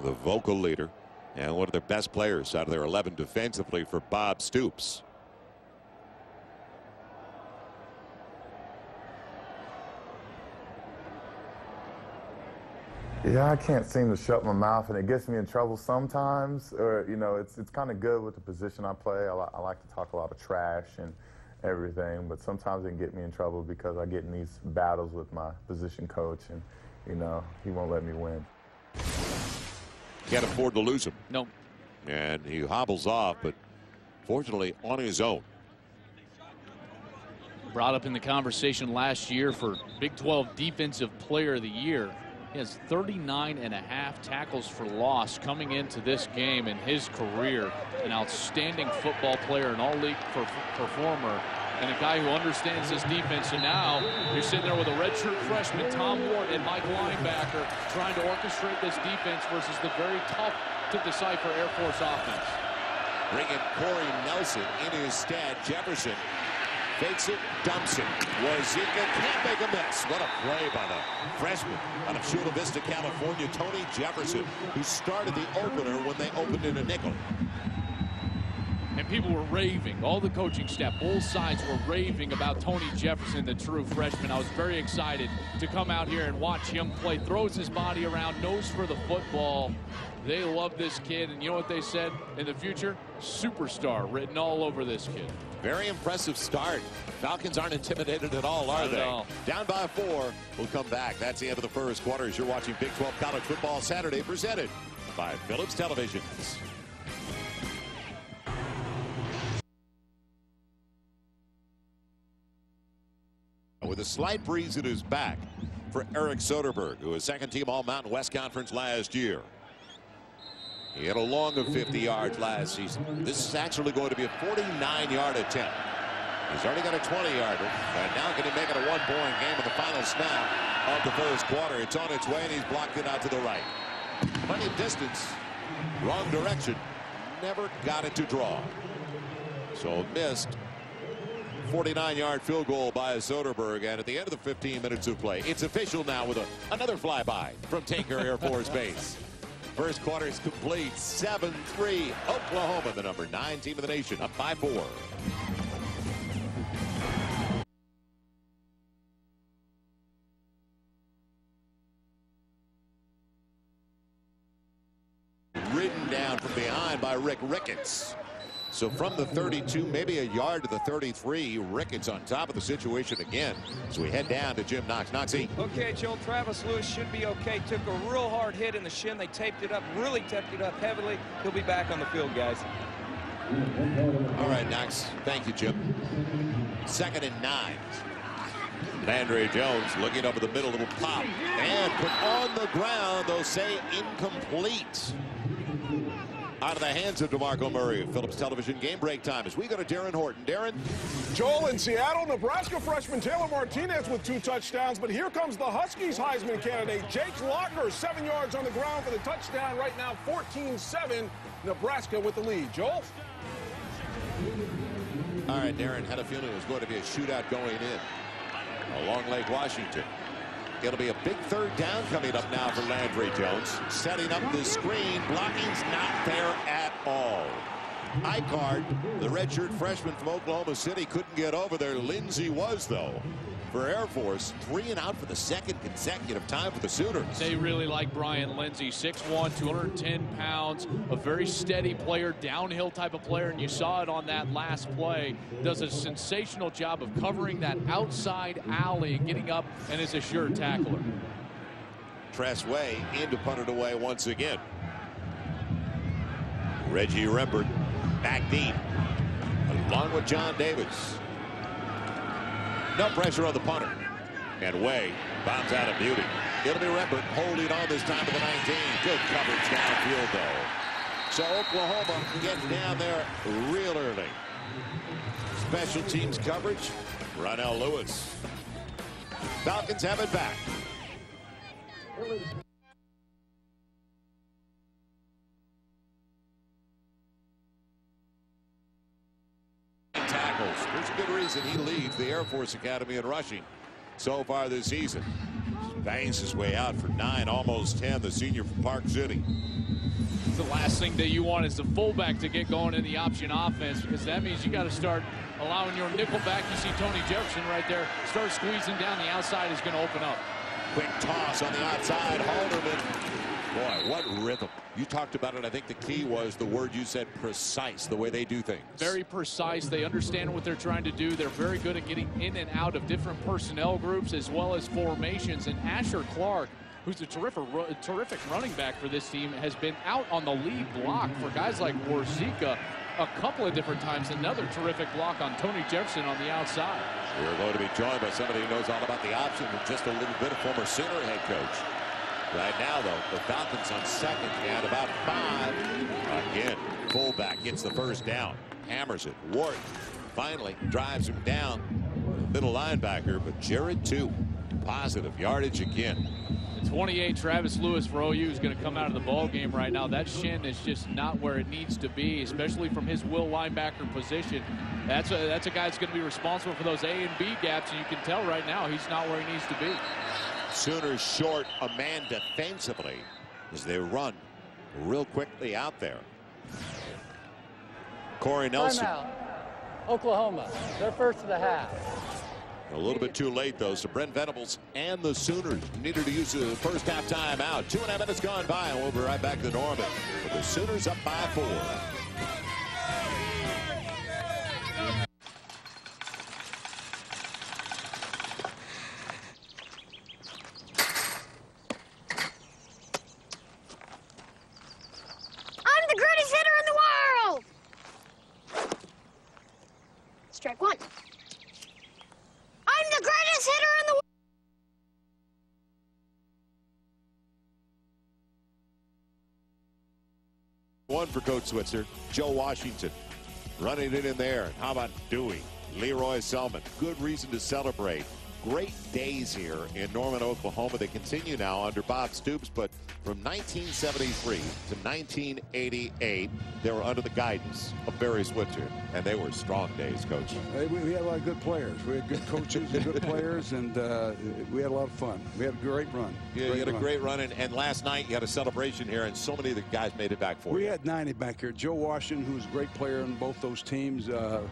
the vocal leader and one of their best players out of their 11 defensively for Bob Stoops. Yeah, I can't seem to shut my mouth, and it gets me in trouble sometimes. Or you know, it's it's kind of good with the position I play. I, li I, like to talk a lot of trash and everything, but sometimes it can get me in trouble because I get in these battles with my position coach, and you know, he won't let me win. Can't afford to lose him. No. And he hobbles off, but fortunately on his own. Brought up in the conversation last year for Big 12 Defensive Player of the Year. He has 39 and a half tackles for loss coming into this game in his career. An outstanding football player, an all-league performer, and a guy who understands this defense. And now you're sitting there with a redshirt freshman, Tom Wort, and Mike linebacker trying to orchestrate this defense versus the very tough to decipher Air Force offense. Bringing Corey Nelson in his stead. Jefferson Fakes it, dumps it. Warzeka can't make a miss. What a play by the freshman out of Chula Vista, California, Tony Jefferson, who started the opener when they opened in a nickel. And people were raving. All the coaching staff, both sides were raving about Tony Jefferson, the true freshman. I was very excited to come out here and watch him play. Throws his body around, nose for the football. They love this kid, and you know what they said? In the future, superstar written all over this kid. Very impressive start. Falcons aren't intimidated at all, are Not they? all. Down by four. We'll come back. That's the end of the first quarter as you're watching Big 12 College Football Saturday presented by Philips Televisions. With a slight breeze at his back for Eric Soderberg, who was second team All Mountain West Conference last year. He had a long of 50 yards last season. This is actually going to be a 49 yard attempt. He's already got a 20 yarder. And now can he make it a one point game in the final snap of the first quarter? It's on its way and he's blocked it out to the right. Plenty of distance. Wrong direction. Never got it to draw. So missed 49-yard field goal by Soderberg. And at the end of the 15 minutes of play, it's official now with a, another flyby from Tinker Air Force Base. First quarter is complete. 7-3 Oklahoma, the number nine team of the nation, up by four. Ridden down from behind by Rick Ricketts. So from the 32, maybe a yard to the 33, Ricketts on top of the situation again. So we head down to Jim Knox. Knoxy. Okay, Joel, Travis Lewis should be okay. Took a real hard hit in the shin. They taped it up, really taped it up heavily. He'll be back on the field, guys. All right, Knox. Thank you, Jim. Second and nine. Landry Jones looking over the middle, little pop. And put on the ground, they'll say incomplete out of the hands of DeMarco Murray. Philips Television game break time as we go to Darren Horton. Darren. Joel in Seattle, Nebraska freshman Taylor Martinez with two touchdowns, but here comes the Huskies Heisman candidate, Jake Locker, seven yards on the ground for the touchdown. Right now, 14-7, Nebraska with the lead. Joel? All right, Darren had a feeling it was going to be a shootout going in along Lake Washington. It'll be a big third down coming up now for Landry Jones. Setting up the screen. Blocking's not there at all. Ikard, the redshirt freshman from Oklahoma City, couldn't get over there. Lindsey was, though. For Air Force, three and out for the second consecutive time for the Sooners. They really like Brian Lindsey, 6'1", 210 pounds, a very steady player, downhill type of player, and you saw it on that last play. Does a sensational job of covering that outside alley, getting up, and is a sure tackler. Tress Way in to punt it away once again. Reggie Rembert back deep, along with John Davis. No pressure on the punter. And Way bounds out of beauty. It'll be Rembert holding on this time to the 19. Good coverage downfield, though. So Oklahoma gets down there real early. Special teams coverage, Ronell Lewis. Falcons have it back. Reason he leads the Air Force Academy in rushing so far this season. Bangs his way out for nine, almost 10, the senior from Park City. The last thing that you want is the fullback to get going in the option offense because that means you got to start allowing your nickel back. You see Tony Jefferson right there. Start squeezing down the outside is going to open up. Quick toss on the outside. Halderman. Boy, what rhythm. You talked about it. I think the key was the word you said, precise, the way they do things. Very precise. They understand what they're trying to do. They're very good at getting in and out of different personnel groups as well as formations. And Asher Clark, who's a terrific, terrific running back for this team, has been out on the lead block for guys like Warzeka a couple of different times. Another terrific block on Tony Jefferson on the outside. We're going to be joined by somebody who knows all about the option and just a little bit of former Sooner head coach. Right now, though, the Falcons on second and about five. Again, fullback gets the first down. Hammers it. Wort finally drives him down. Middle linebacker, but Jared Tew. Positive yardage again. 28 Travis Lewis for OU is going to come out of the ball game right now. That shin is just not where it needs to be, especially from his will linebacker position. That's a that's a guy that's going to be responsible for those A and B gaps, and you can tell right now he's not where he needs to be. Sooners short a man defensively as they run real quickly out there. Corey Nelson. Timeout. Oklahoma. They're first of the half. A little bit too late, though. So Brent Venables and the Sooners needed to use the first half time out. Two and a half minutes gone by, and we'll be right back to Norman. But the Sooners up by four. Strike one. I'm the greatest hitter in the world. One for Coach Switzer, Joe Washington running it in there. How about Dewey? Leroy Selmon. Good reason to celebrate. Great days here in Norman, Oklahoma. They continue now under Bob Stoops, but from 1973 to 1988, they were under the guidance of Barry Switzer, and they were strong days, Coach. Hey, we, we had a lot of good players. We had good coaches and good players, and uh, we had a lot of fun. We had a great run. Yeah, great you had run. a great run, and, and last night you had a celebration here, and so many of the guys made it back for We you. had 90 back here. Joe Washington, who's a great player on both those teams, uh,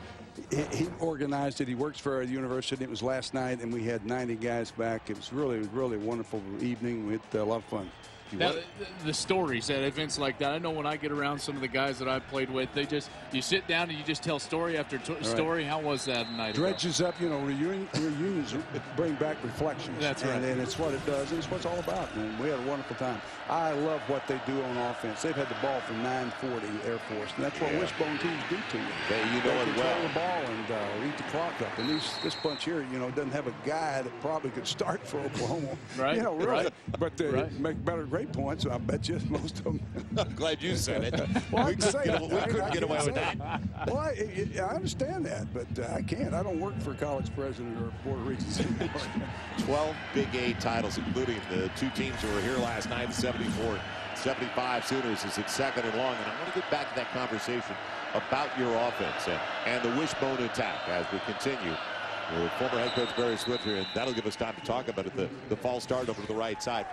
he, he organized it. He works for our university. It was last night, and we had 90 guys back. It was really, really wonderful evening. We had a lot of fun. Now, the, the stories at events like that, I know when I get around some of the guys that I've played with, they just, you sit down and you just tell story after t- story. How was that night? ago? dredges up, you know, reunion, reunions bring back reflections. That's right. And, and it's what it does, it's what it's all about. And we had a wonderful time. I love what they do on offense. They've had the ball from 940 Air Force, and that's what Yeah. wishbone teams do to you. They- you know it control well. the ball and uh, eat the clock up. And these, this bunch here, you know, doesn't have a guy that probably could start for Oklahoma. Right, You know, really. right. But they Right. make better great points. I bet you most of them. I'm glad you said it. Well, we I'm couldn't get, we I- couldn't I get away with that. it. Well, I, I I understand that, but uh, I can't. I don't work for college president or Board of Regents anymore. 12 Big Eight titles, including the two teams who were here last night, the 74 75 Sooners is at second and long. And I want to get back to that conversation about your offense and, and the wishbone attack as we continue. With former head coach Barry Switzer, and that'll give us time to talk about it. The, the false start over to the right side.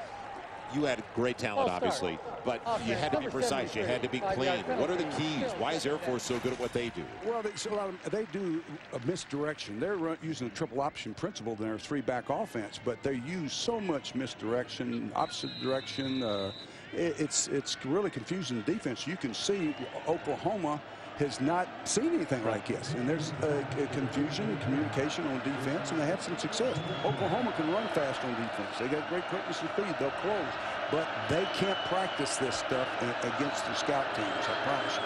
You had great talent, obviously, but you had to be precise. You had to be clean. What are the keys? Why is Air Force so good at what they do? Well, they, so a lot of, they do a misdirection. They're using a triple option principle in their three-back offense, but they use so much misdirection, opposite direction. Uh, it, it's it's really confusing the defense. You can see Oklahoma has not seen anything like this, and there's uh, confusion and communication on defense, and they have some success. Oklahoma can run fast on defense. They got great quickness and speed. They'll close, but they can't practice this stuff against the scout teams. I promise you.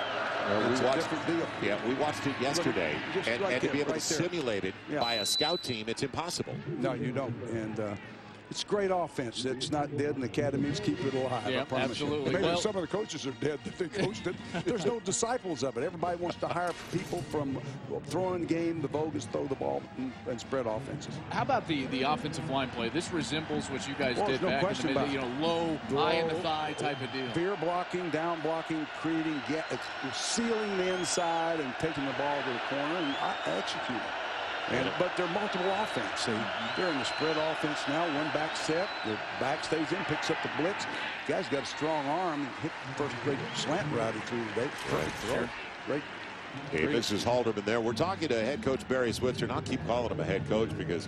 Well, It's we a watched. Yeah, we watched it yesterday, Just and, and to be able right to there. simulate it Yeah. by a scout team, it's impossible. No, you don't. And uh, it's great offense. It's not dead, and the academies keep it alive. Yeah, I promise absolutely. You. Maybe Well- some of the coaches are dead that they coached it. There's no disciples of it. Everybody wants to hire people from throwing game, the bogus, throw the ball, and, and spread offenses. How about the, the offensive line play? This resembles what you guys Well, did no back in question the mid, about you know, low, eye in the thigh type of deal. Veer blocking, down blocking, creating, get, sealing the inside and taking the ball to the corner and executing. And, but they're multiple offense. They, they're in the spread offense now. One back set. The back stays in, picks up the blitz. Guy's got a strong arm. Hit the first great slant route he threw today. Perfect throw. Great. Hey, great- Mrs. Halderman there. We're talking to head coach Barry Switzer, and I'll keep calling him a head coach because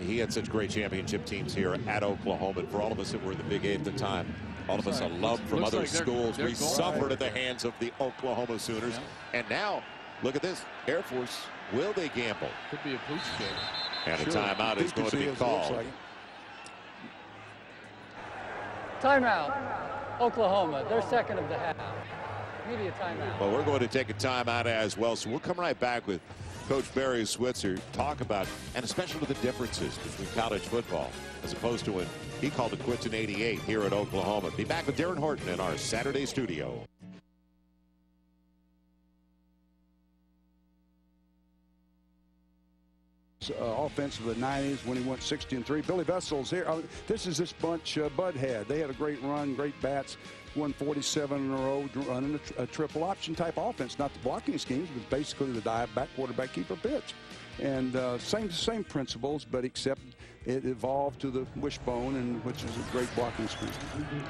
he had such great championship teams here at Oklahoma. And for all of us that were in the Big Eight at the time, all of us Looks a love from looks other like they're- schools. they're We suffered at the hands of the Oklahoma Sooners. And now, look at this. Air Force, will they gamble? Could be a pooch kick. And a timeout is going to be Defense is, looks called. like. Timeout. Oklahoma. They're second of the half. Media timeout. Well, we're going to take a timeout as well, so we'll come right back with Coach Barry Switzer, talk about, and especially the differences between college football as opposed to when he called it quits in 88 here at Oklahoma. Be back with Darren Horton in our Saturday studio. Uh, offense of the 90s when he went 60 and 3. Billy Vessels here. Uh, this is this bunch uh, Bud had. They had a great run, great bats, won 47 in a row, running a, tr- a triple option type offense. Not the blocking schemes, but basically the dive back quarterback keeper pitch. And uh, same same principles, but except it evolved to the wishbone, and which is a great blocking scheme.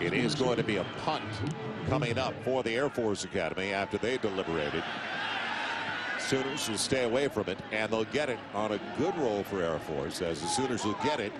It is going to be a punt coming up for the Air Force Academy after they deliberated. Sooners will stay away from it, and they'll get it on a good roll for Air Force as the Sooners will get it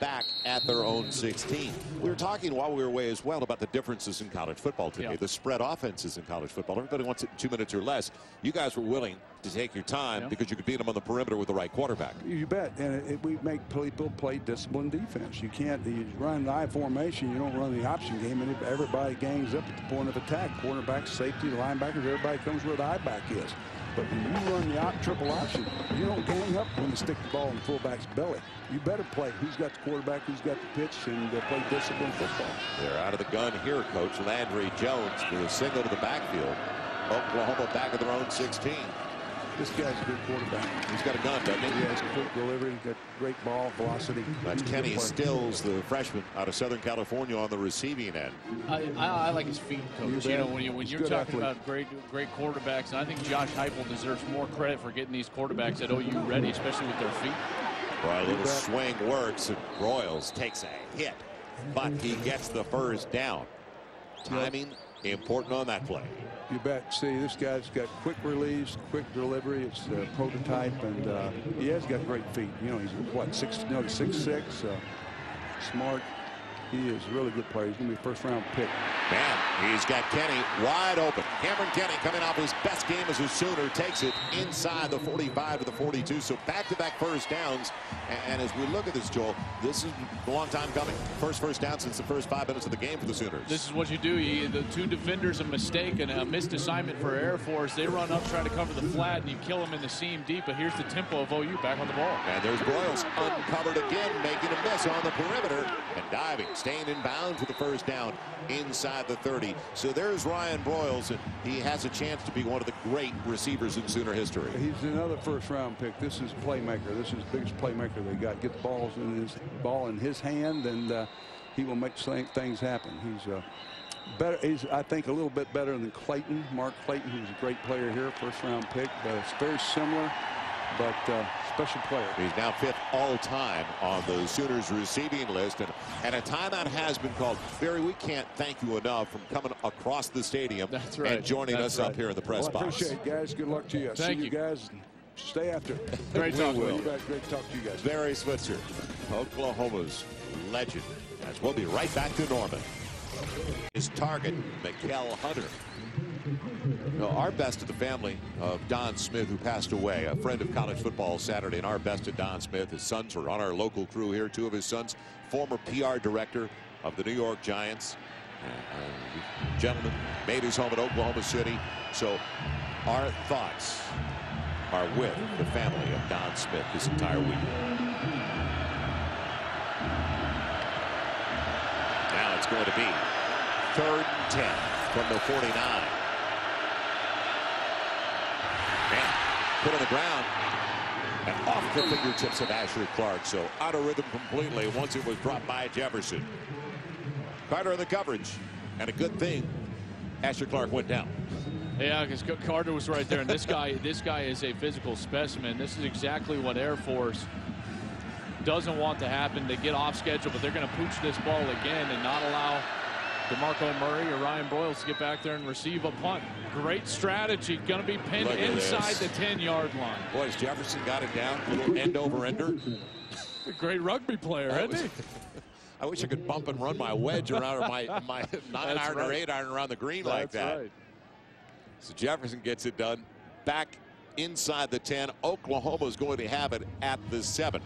back at their own 16. We were talking while we were away as well about the differences in college football today. Yeah. The spread offenses in college football. Everybody wants it in two minutes or less. You guys were willing to take your time Yeah. because you could beat them on the perimeter with the right quarterback. You bet, and it, we make people play disciplined defense. You can't you run the I formation. You don't run the option game, and everybody gangs up at the point of attack. Quarterbacks, safety, linebackers, everybody comes where the I back is. But when you run the op, triple option, you don't gang up when you stick the ball in the fullback's belly. You better play who's got the quarterback, who's got the pitch, and uh, play disciplined football. They're out of the gun here, Coach. Landry Jones with a single to the backfield. Oklahoma back at their own 16. This guy's a good quarterback. He's got a gun, doesn't he? He has quick delivery, got great ball velocity. That's Kenny Stills, the freshman out of Southern California on the receiving end. I, I, I like his feet, coach. You You know, when, you, when you're talking athlete. about great great quarterbacks, and I think Josh Heupel deserves more credit for getting these quarterbacks at OU ready, especially with their feet. Well, a little swing works, and Broyles takes a hit, but he gets the first down. Timing important on that play. You bet. See, this guy's got quick release, quick delivery. It's a prototype, and uh, he has got great feet. You know, he's what six? No, six six. Uh, smart. He is a really good player. He's going to be a first round pick. Man, he's got Kenney wide open. Cameron Kenney coming off his best game as a Sooner takes it inside the 45 to the 42. So back-to-back first downs. And, and as we look at this, Joel, this is a long time coming. First first down since the first five minutes of the game for the Sooners. This is what you do. You, the two defenders, a mistake and a missed assignment for Air Force. They run up, try to cover the flat, and you kill them in the seam deep. But here's the tempo of OU back on the ball. And there's Broyles uncovered again, making a miss on the perimeter and diving, staying in bounds with the first down inside the 30. So there's Ryan Broyles, and he has a chance to be one of the great receivers in Sooner history. He's another first round pick. This is playmaker. This is the biggest playmaker they got. Get the balls in his ball in his hand, and uh, he will make things happen. He's uh, better. He's I think a little bit better than Clayton, Mark Clayton, who's a great player here, first round pick. But it's very similar, but uh, special player. He's now fifth all time on the Sooners receiving list. And, and a timeout has been called. Barry, we can't thank you enough from coming across the stadium That's right. and joining That's us up here in the press Well, I box. appreciate it, guys. Good luck to you. Thank See you. guys. Stay after it. Great We talking will. with you. Great, great to talk to you guys. Barry Switzer, Oklahoma's legend. As we'll be right back to Norman. His target, Mikel Hunter. Our best of the family of Don Smith, who passed away, a friend of college football Saturday, and our best of Don Smith. His sons were on our local crew here. Two of his sons, former PR director of the New York Giants. Uh, gentleman made his home at Oklahoma City. So our thoughts are with the family of Don Smith this entire week. Now it's going to be third and 10 from the 49. Man, put on the ground and off the fingertips of Asher Clark. So out of rhythm completely once it was dropped by Jefferson. Carter in the coverage. And a good thing, Asher Clark went down. Yeah, because Carter was right there, and this guy, this guy is a physical specimen. This is exactly what Air Force doesn't want to happen. They get off schedule, but they're going to pooch this ball again and not allow DeMarco Murray or Ryan Broyles to get back there and receive a punt. Great strategy. Going to be pinned Look inside the 10-yard line. Boys, Jefferson got it down. Little end over ender. A great rugby player, That isn't was- he? I wish I could bump and run my wedge around or my my nine That's iron or eight iron around the green like that. right. So Jefferson gets it done. Back inside the 10. Oklahoma is going to have it at the 7.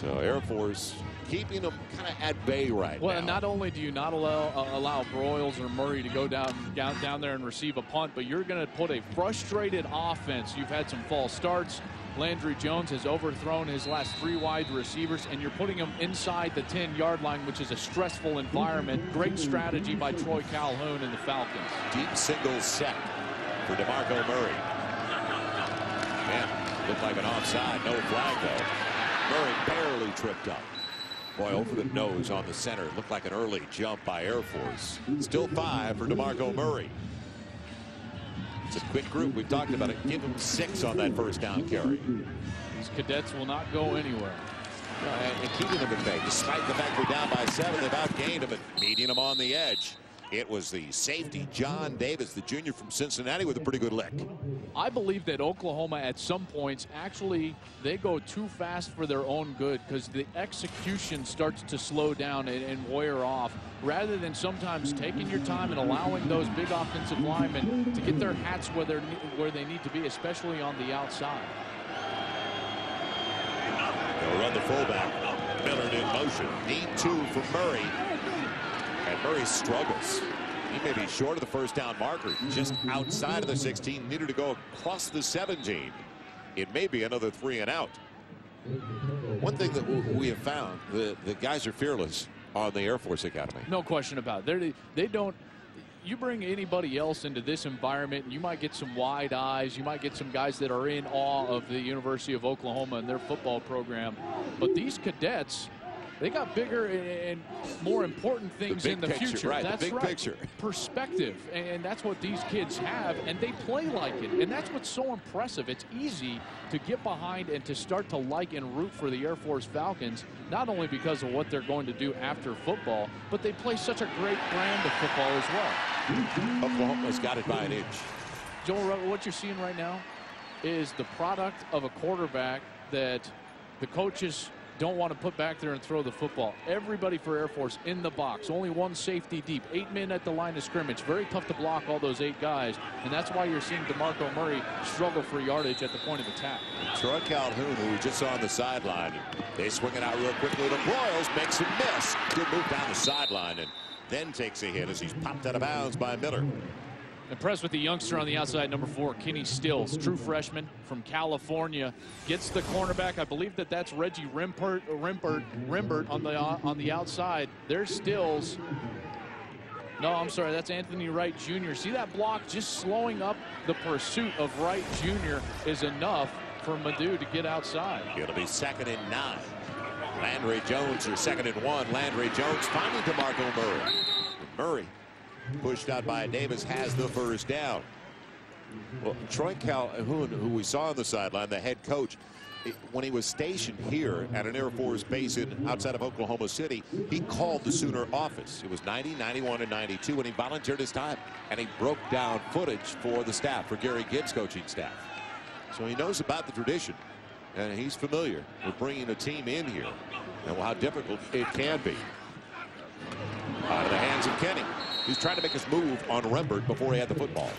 So Air Force keeping them kind of at bay right Well, now. and not only do you not allow uh, allow Broyles or Murray to go down, down down there and receive a punt, but you're going to put a frustrated offense. You've had some false starts. Landry Jones has overthrown his last three wide receivers, and you're putting them inside the 10-yard line, which is a stressful environment. Great strategy by Troy Calhoun and the Falcons. Deep single set for DeMarco Murray. Man, looked like an offside. No flag, though. Murray barely tripped up. Boy, over the nose on the center. Looked like an early jump by Air Force. Still five for DeMarco Murray. It's a quick group. We've talked about it. Give him six on that first down carry. These cadets will not go anywhere. And, and keeping them at bay. Despite the fact we're down by seven, they've outgained them and meeting them on the edge. It was the safety, John Davis, the junior from Cincinnati, with a pretty good lick. I believe that Oklahoma at some points actually they go too fast for their own good because the execution starts to slow down and, and wear off rather than sometimes taking your time and allowing those big offensive linemen to get their hats where they where they need to be, especially on the outside. They'll run the fullback. Millard in motion. Need two for Murray. Murray struggles. He may be short of the first down marker, just outside of the 16, needed to go across the 17. It may be another three and out. One thing that we have found, the, the guys are fearless on the Air Force Academy. No question about it. They're, they don't you bring anybody else into this environment, and you might get some wide eyes. You might get some guys that are in awe of the University of Oklahoma and their football program. But these cadets, they got bigger and more important things the in the picture, future. Right, that's the big right. picture. Perspective, and that's what these kids have, and they play like it. And that's what's so impressive. It's easy to get behind and to start to like and root for the Air Force Falcons, not only because of what they're going to do after football, but they play such a great brand of football as well. Oklahoma's got it by an inch. Joel, what you're seeing right now is the product of a quarterback that the coaches don't want to put back there and throw the football. Everybody for Air Force in the box. Only one safety deep. Eight men at the line of scrimmage. Very tough to block all those eight guys. And that's why you're seeing DeMarco Murray struggle for yardage at the point of attack. Troy Calhoun, who we just saw on the sideline, they swing it out real quickly to Broyles, makes a miss. Good move down the sideline and then takes a hit as he's popped out of bounds by Miller. Impressed with the youngster on the outside, number four, Kenny Stills, true freshman from California, gets the cornerback. I believe that that's Reggie Rembert, Rembert, Rembert on the uh, on the outside. There's Stills. No, I'm sorry, that's Anthony Wright Jr. See that block just slowing up the pursuit of Wright Jr. is enough for Madu to get outside. It'll be second and nine. Landry Jones, your second and one. Landry Jones finding DeMarco Murray. Murray pushed out by Davis has the first down. Well, Troy Calhoun, who we saw on the sideline, the head coach, when he was stationed here at an Air Force base in outside of Oklahoma City, he called the Sooner office. It was 90, 91, and 92 when he volunteered his time and he broke down footage for the staff, for Gary Gibbs' coaching staff. So he knows about the tradition and he's familiar with bringing a team in here and how difficult it can be. Out of the hands of Kenny. He's trying to make his move on Rembert before he had the football.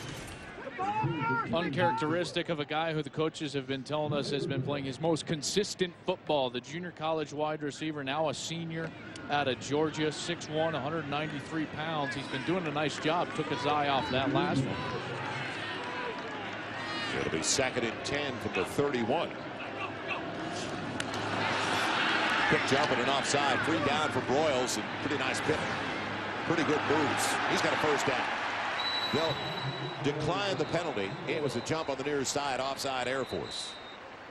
Uncharacteristic of a guy who the coaches have been telling us has been playing his most consistent football. The junior college wide receiver, now a senior out of Georgia, 6'1", 193 pounds. He's been doing a nice job. Took his eye off that last one. It'll be second and 10 from the 31. Quick jump and an offside. Free down for Broyles and pretty nice pick. Pretty good moves. He's got a first down. They'll decline the penalty. It was a jump on the near side, offside Air Force.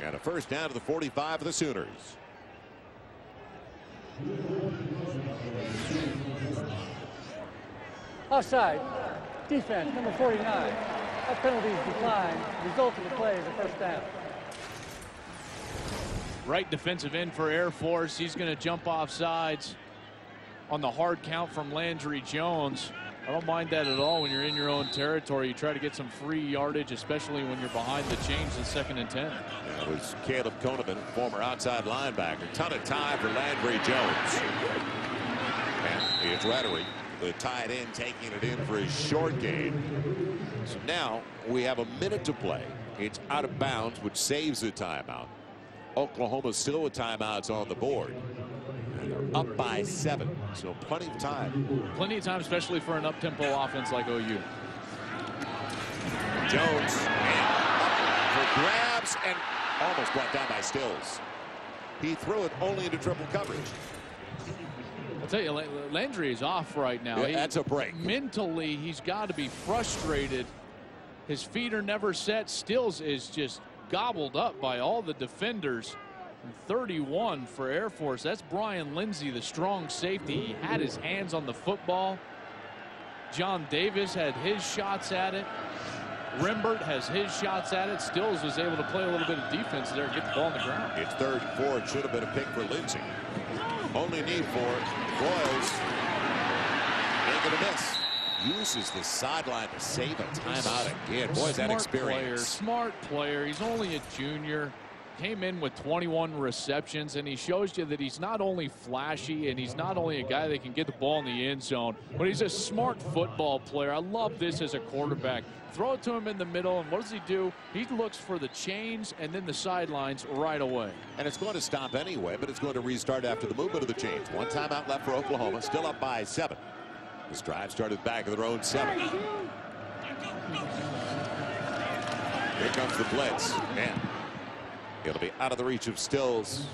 And a first down to the 45 of the Sooners. Offside. Defense, number 49. That penalty is declined. Result of the play is a first down. Right defensive end for Air Force. He's going to jump off sides on the hard count from Landry Jones. I don't mind that at all when you're in your own territory. You try to get some free yardage, especially when you're behind the chains in second and 10. That was Caleb Konovan, former outside linebacker. Ton of time for Landry Jones. And it's Ratterree, the tight end, taking it in for his short game. So now we have a minute to play. It's out of bounds, which saves the timeout. Oklahoma still with timeouts on the board. And they're up by seven, so plenty of time. Plenty of time, especially for an up-tempo offense like OU. Jones for grabs and almost brought down by Stills. He threw it only into triple coverage. I'll tell you, Landry is off right now. Yeah, that's a break. Mentally, he's got to be frustrated. His feet are never set. Stills is just gobbled up by all the defenders. And 31 for Air Force. That's Brian Lindsay, the strong safety. He had his hands on the football. John Davis had his shots at it. Rembert has his shots at it. Stills was able to play a little bit of defense there and get the ball on the ground. It's third and four. It should have been a pick for Lindsay. Only need for Broyles. Ain't gonna miss. Uses the sideline to save a timeout again. Boy, that experience. Player, smart player. He's only a junior. Came in with 21 receptions, and he shows you that he's not only flashy and he's not only a guy that can get the ball in the end zone, but he's a smart football player. I love this as a quarterback. Throw it to him in the middle, and what does he do? He looks for the chains and then the sidelines right away. And it's going to stop anyway, but it's going to restart after the movement of the chains. One timeout left for Oklahoma, still up by seven. This drive started back of their own seven. Here comes the blitz. Man, it'll be out of the reach of Stills.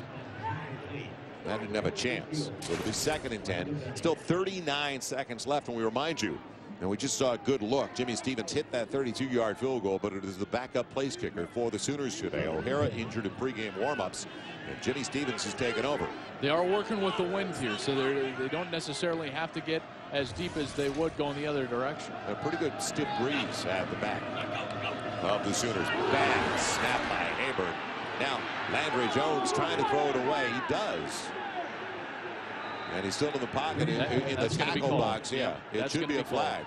That didn't have a chance. So it'll be second and 10. Still 39 seconds left. And we remind you, and we just saw a good look. Jimmy Stevens hit that 32-yard field goal, but it is the backup place kicker for the Sooners today. O'Hara injured in pregame warmups, and Jimmy Stevens has taken over. They are working with the wind here, so they don't necessarily have to get as deep as they would going the other direction. A pretty good stiff breeze at the back of the Sooners. Bad snap by Habern. Now, Landry Jones trying to throw it away. He does. And he's still in the pocket in, That- in the that's gonna be tackle box. Yeah, it should gonna be a flag.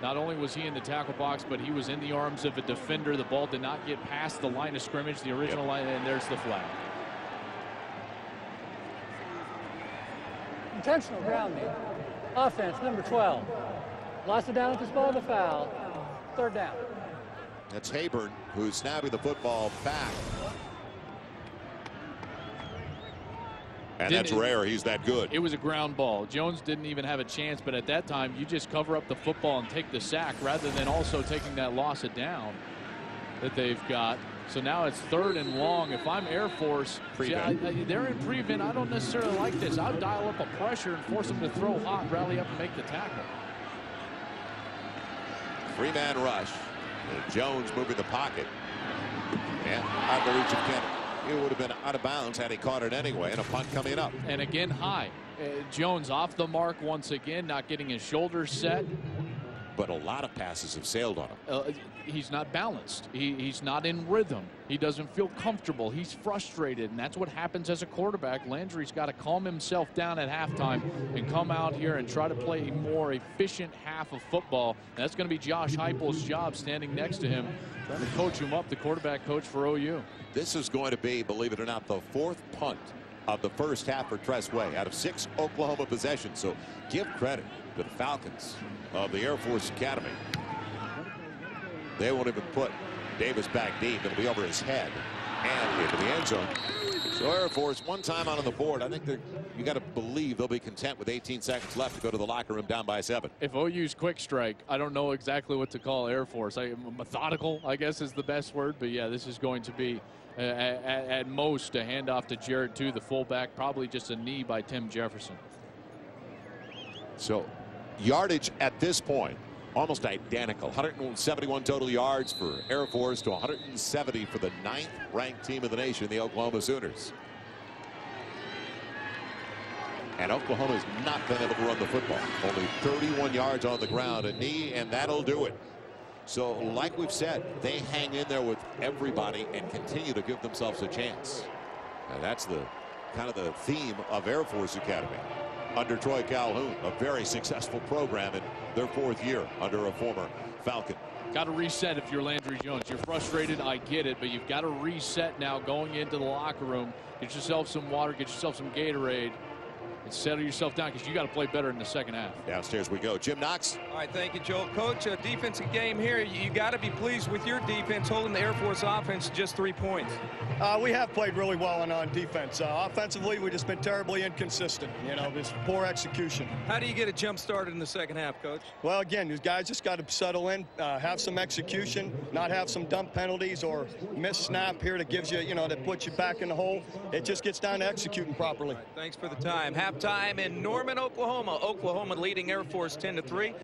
Not only was he in the tackle box, but he was in the arms of a defender. The ball did not get past the line of scrimmage, the original line, and there's the flag. Intentional grounding. Offense, number 12. Lost it down at the spot of the foul. Third down. That's Habern who's snapping the football back. And Didn't that's rare. He's that good. It was a ground ball. Jones didn't even have a chance, but at that time, you just cover up the football and take the sack rather than also taking that loss of down that they've got. So now it's third and long. If I'm Air Force, I- they're in prevent. I don't necessarily like this. I'd dial up a pressure and force them to throw hot, rally up and make the tackle. Three man rush. And Jones moving the pocket. And out of the reach of Kennedy. It would have been out of bounds had he caught it anyway. And a punt coming up. And again, high. Uh, Jones off the mark once again, not getting his shoulders set. But a lot of passes have sailed on him. Uh, he's not balanced. He, he's not in rhythm. He doesn't feel comfortable. He's frustrated, and that's what happens as a quarterback. Landry's got to calm himself down at halftime and come out here and try to play a more efficient half of football. And that's going to be Josh Heupel's job, standing next to him, trying to coach him up, the quarterback coach for OU. This is going to be, believe it or not, the fourth punt of the first half for Tress Way out of six Oklahoma possessions. So give credit to the Falcons of the Air Force Academy. They won't even put Davis back deep. It'll be over his head and into the end zone. So Air Force one time out on the board. I think you got to believe they'll be content with 18 seconds left to go to the locker room down by seven. If OU's quick strike, I don't know exactly what to call Air Force. I, methodical, I guess, is the best word. But yeah, this is going to be uh, at, at most a handoff to Jared Tew the fullback, probably just a knee by Tim Jefferson. So yardage at this point almost identical 171 total yards for Air Force to 170 for the ninth ranked team of the nation the Oklahoma Sooners. And Oklahoma has not been able to run the football. Only 31 yards on the ground, a knee, and that'll do it. So, like we've said, they hang in there with everybody and continue to give themselves a chance. And that's the kind of the theme of Air Force Academy under Troy Calhoun, a very successful program in their fourth year under a former Falcon. Got to reset if you're Landry Jones. You're frustrated, I get it, but you've got to reset now going into the locker room. Get yourself some water, get yourself some Gatorade, and settle yourself down because you got to play better in the second half. Downstairs we go. Jim Knox. All right, thank you, Joel. Coach, a defensive game here. You, you got to be pleased with your defense holding the Air Force offense just three points. Uh, we have played really well on, on defense. Uh, offensively, we've just been terribly inconsistent. You know, just poor execution. How do you get a jump started in the second half, Coach? Well, again, these guys just got to settle in, uh, have some execution, not have some dump penalties or miss snap here that gives you, you know, that puts you back in the hole. It just gets down to executing properly. Thanks for the time. Halftime in Norman, Oklahoma. Oklahoma leading Air Force 10 to 3.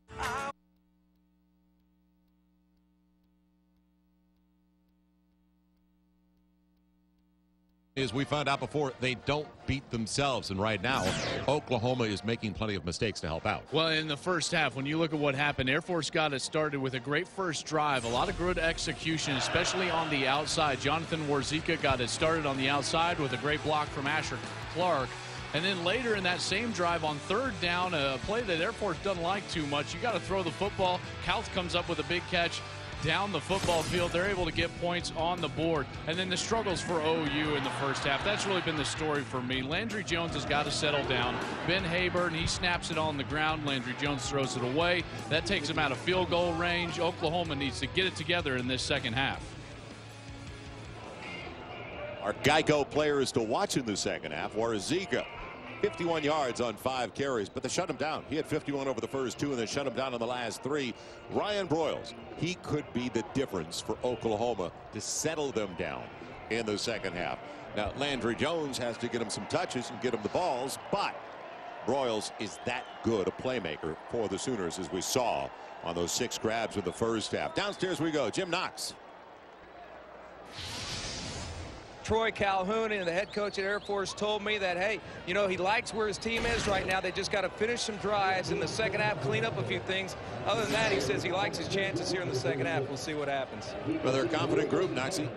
As we found out before, they don't beat themselves. And right now, Oklahoma is making plenty of mistakes to help out. Well, in the first half, when you look at what happened, Air Force got it started with a great first drive, a lot of good execution, especially on the outside. Jonathan Warzeka got it started on the outside with a great block from Asher Clark. And then later in that same drive on third down, a play that Air Force doesn't like too much, you got to throw the football. Kauth comes up with a big catch down the football field. They're able to get points on the board. And then the struggles for OU in the first half. That's really been the story for me. Landry Jones has got to settle down. Ben Habern, he snaps it on the ground. Landry Jones throws it away. That takes him out of field goal range. Oklahoma needs to get it together in this second half. Our Geico player is to watch in the second half, Warzeka. 51 yards on five carries, but they shut him down. He had 51 over the first two and then shut him down on the last three. Ryan Broyles, he could be the difference for Oklahoma to settle them down in the second half. Now, Landry Jones has to get him some touches and get him the balls, but Broyles is that good a playmaker for the Sooners, as we saw on those six grabs in the first half. Downstairs we go. Jim Knox. Troy Calhoun and the head coach at Air Force told me that, hey, you know, he likes where his team is right now. They just got to finish some drives in the second half, clean up a few things. Other than that, he says he likes his chances here in the second half. We'll see what happens. Well, they're a confident group, Knoxy.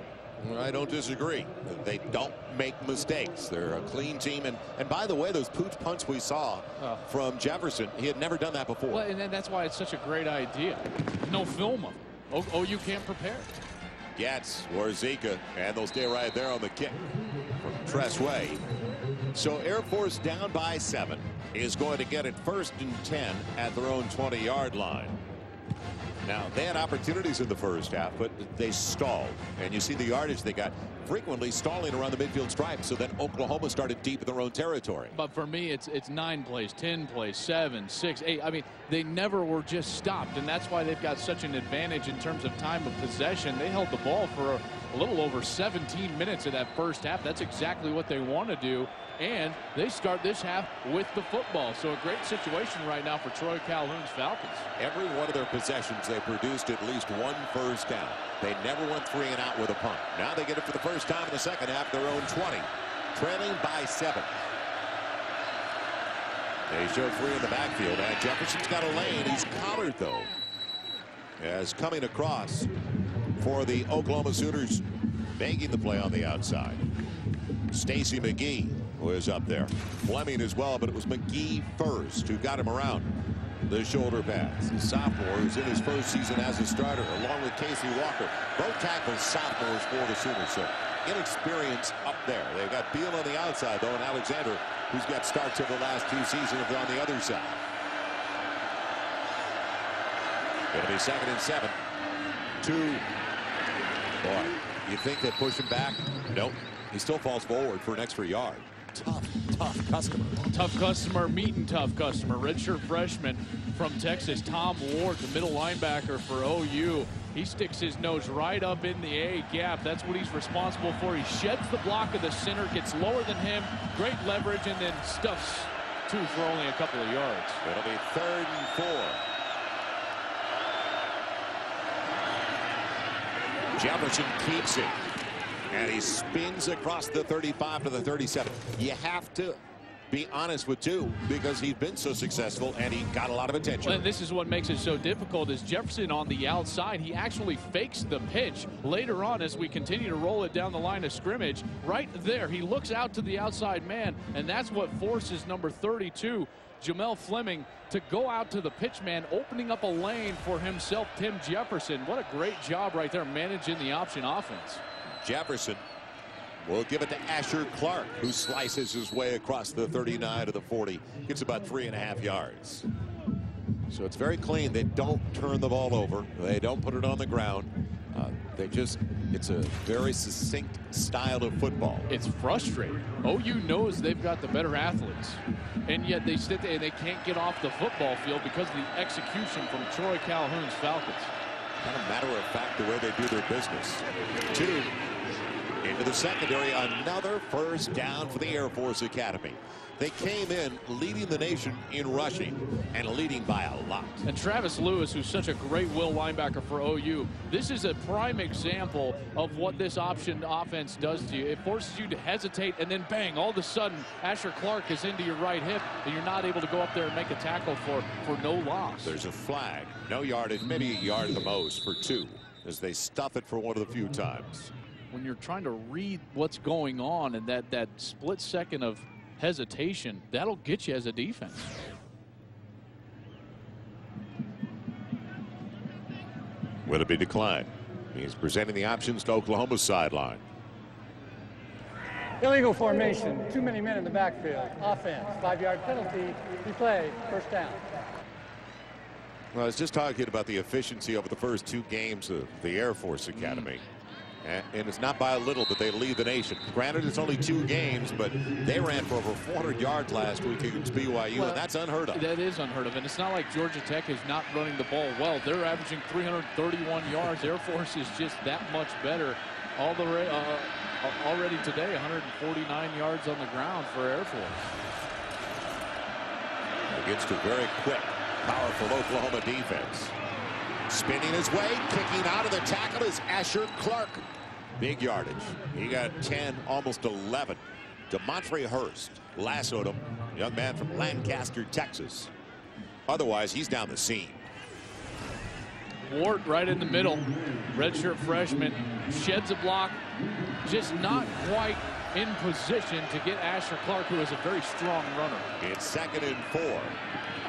I don't disagree. They don't make mistakes. They're a clean team. And, and by the way, those pooch punts we saw oh. from Jefferson, he had never done that before. Well, and that's why it's such a great idea. No film of Oh, oh you can't prepare. Getz or Zika, and they'll stay right there on the kick from Tress Way. So Air Force down by seven is going to get it first and 10 at their own 20 yard line. Now, they had opportunities in the first half, but they stalled. And you see the yardage they got frequently stalling around the midfield stripe. So then Oklahoma started deep in their own territory. But for me, it's it's nine plays, ten plays, seven, six, eight. I mean, they never were just stopped. And that's why they've got such an advantage in terms of time of possession. They held the ball for a, a little over 17 minutes in that first half. That's exactly what they want to do and they start this half with the football. So a great situation right now for Troy Calhoun's Falcons. Every one of their possessions, they produced at least one first down. They never went three and out with a punt. Now they get it for the first time in the second half, their own 20, trailing by seven. They show three in the backfield, and Jefferson's got a lane. He's collared, though, as coming across for the Oklahoma Sooners, making the play on the outside. Stacy McGee was up there. Fleming as well, but it was McGee first who got him around the shoulder pads. Sophomore who's in his first season as a starter, along with Casey Walker. Both tackles sophomores for the Sooners. So inexperience up there. They've got Beal on the outside, though, and Alexander, who's got starts over the last two seasons on the other side. Going to be second and seven. Two. Boy, you think they push him back? Nope. He still falls forward for an extra yard tough, tough customer. Tough customer meeting tough customer. Redshirt freshman from Texas, Tom Wort, the middle linebacker for OU. He sticks his nose right up in the A gap. That's what he's responsible for. He sheds the block of the center, gets lower than him, great leverage, and then stuffs two for only a couple of yards. It'll be third and four. Jefferson keeps it. And he spins across the 35 to the 37. You have to be honest with two because he's been so successful and he got a lot of attention. And this is what makes it so difficult is Jefferson on the outside. He actually fakes the pitch later on as we continue to roll it down the line of scrimmage. Right there, he looks out to the outside man, and that's what forces number 32, Jamell Fleming, to go out to the pitch man, opening up a lane for himself, Tim Jefferson. What a great job right there managing the option offense. Jefferson will give it to Asher Clark, who slices his way across the 39 to the 40. Gets about three and a half yards. So it's very clean. They don't turn the ball over. They don't put it on the ground. Uh, they just, it's a very succinct style of football. It's frustrating. OU knows they've got the better athletes, and yet they sit there and they can't get off the football field because of the execution from Troy Calhoun's Falcons. Kind of matter of fact the way they do their business. Two into the secondary. Another first down for the Air Force Academy. They came in leading the nation in rushing and leading by a lot. And Travis Lewis, who's such a great will linebacker for OU, this is a prime example of what this option offense does to you. It forces you to hesitate, and then bang, all of a sudden, Asher Clark is into your right hip, and you're not able to go up there and make a tackle for, for no loss. There's a flag. No yardage, maybe a yard at the most for two as they stuff it for one of the few times when you're trying to read what's going on and that, that split second of hesitation, that'll get you as a defense. Will it be declined? He's presenting the options to Oklahoma's sideline. Illegal formation, too many men in the backfield. Offense, five-yard penalty, replay, first down. Well, I was just talking about the efficiency over the first two games of the Air Force Academy. Mm. And it's not by a little that they lead the nation. Granted, it's only two games, but they ran for over 400 yards last week against BYU, well, and that's unheard of. That is unheard of, and it's not like Georgia Tech is not running the ball well. They're averaging 331 yards. Air Force is just that much better. All the uh, already today, 149 yards on the ground for Air Force. It gets to very quick, powerful Oklahoma defense. Spinning his way, kicking out of the tackle is Asher Clark. Big yardage. He got 10, almost 11. Demontre Hurst lassoed him. Young man from Lancaster, Texas. Otherwise, he's down the seam. Wort right in the middle. Redshirt freshman sheds a block. Just not quite in position to get Asher Clark, who is a very strong runner. It's second and four.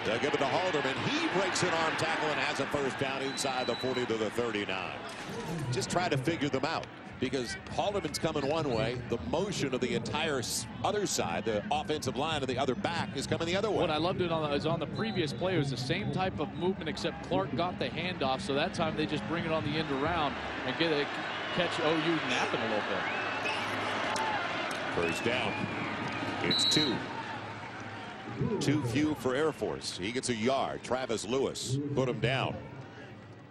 They'll give it to Halderman. He breaks an arm tackle and has a first down inside the 40 to the 39. Just try to figure them out because Halderman's coming one way. The motion of the entire other side, the offensive line of the other back, is coming the other way. What I loved it on the, is on the previous play. It was the same type of movement, except Clark got the handoff. So that time they just bring it on the end around and get a catch OU napping a little bit. First down. It's two. Too few for Air Force. He gets a yard. Travis Lewis put him down.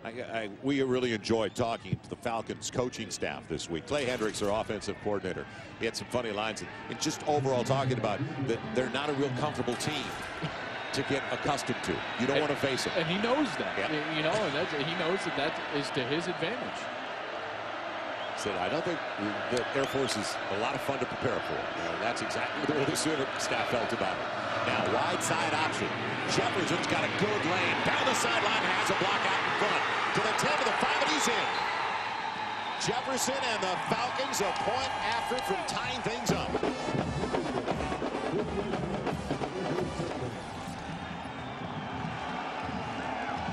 I, I, we really enjoyed talking to the Falcons coaching staff this week. Clay Hendrix, their offensive coordinator, he had some funny lines and, and just overall talking about that they're not a real comfortable team to get accustomed to. You don't and, want to face it. And he knows that. Yeah. You know, and he knows that that is to his advantage. Said, I don't think the Air Force is a lot of fun to prepare for. You know, that's exactly the way the Sooner staff felt about it. Now, wide side option. Jefferson's got a good lane. Down the sideline, has a block out in front. To the 10, to the 5, and he's in. Jefferson and the Falcons a point after from tying things up.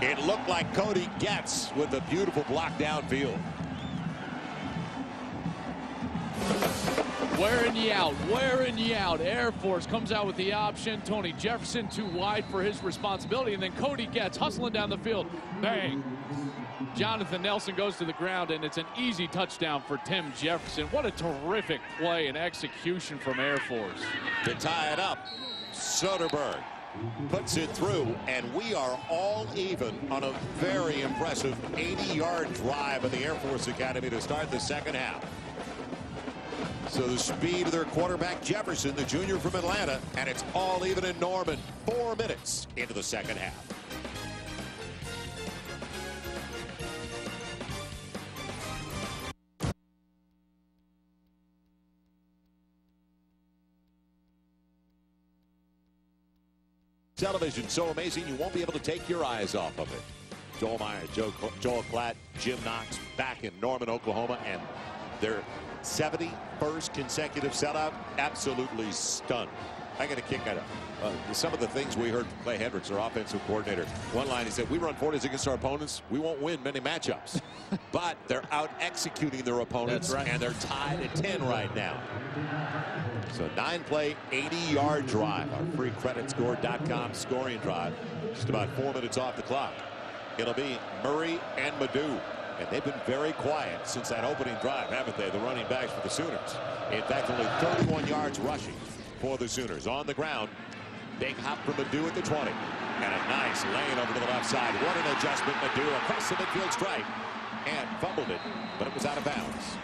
It looked like Cody Getz with a beautiful block downfield. Wearing you out, wearing you out. Air Force comes out with the option. Tony Jefferson too wide for his responsibility. And then Cody Getz hustling down the field. Bang. Jonathan Nelson goes to the ground, and it's an easy touchdown for Tim Jefferson. What a terrific play and execution from Air Force. To tie it up, Soderberg puts it through, and we are all even on a very impressive 80-yard drive of the Air Force Academy to start the second half. So the speed of their quarterback Jefferson, the junior from Atlanta, and it's all even in Norman. Four minutes into the second half. Television so amazing you won't be able to take your eyes off of it. Joel Meyers, Joe, Joel Klatt, Jim Knox back in Norman, Oklahoma, and they're 71st consecutive sellout. Absolutely stunned. I got a kick out of uh, some of the things we heard from Clay Hendrix, our offensive coordinator. One line, he said, we run 40s against our opponents. We won't win many matchups. but they're out executing their opponents, right. and they're tied at 10 right now. So nine-play, 80-yard drive. Our free creditscore.com scoring drive. Just about four minutes off the clock. It'll be Murray and Madu. And they've been very quiet since that opening drive, haven't they? The running backs for the Sooners. In fact, only 31 yards rushing for the Sooners. On the ground, big hop from Madu at the 20. And a nice lane over to the left side. What an adjustment, Madu across the midfield stripe. And fumbled it, but it was out of bounds.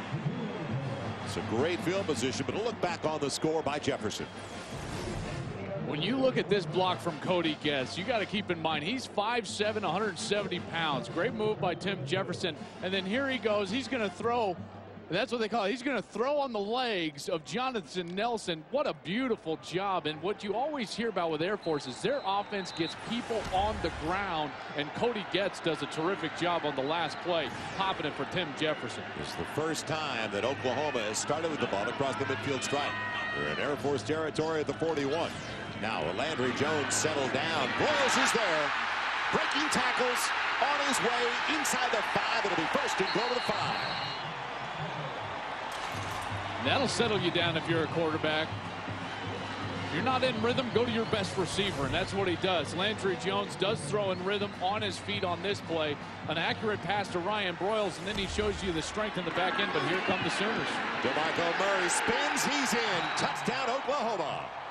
It's a great field position, but a look back on the score by Jefferson. When you look at this block from Cody Getz, you got to keep in mind he's 5'7", 170 pounds. Great move by Tim Jefferson. And then here he goes. He's going to throw. That's what they call it. He's going to throw on the legs of Jonathan Nelson. What a beautiful job. And what you always hear about with Air Force is their offense gets people on the ground. And Cody Getz does a terrific job on the last play, popping it for Tim Jefferson. It's the first time that Oklahoma has started with the ball across the midfield stripe. We're in Air Force territory at the 41. Now Landry Jones settled down. Broyles is there. Breaking tackles on his way inside the five. It'll be first and goal to the five. That'll settle you down if you're a quarterback. If you're not in rhythm, go to your best receiver, and that's what he does. Landry Jones does throw in rhythm on his feet on this play. An accurate pass to Ryan Broyles, and then he shows you the strength in the back end, but here come the Sooners. DeMarco Murray spins, he's in. Touchdown, Oklahoma.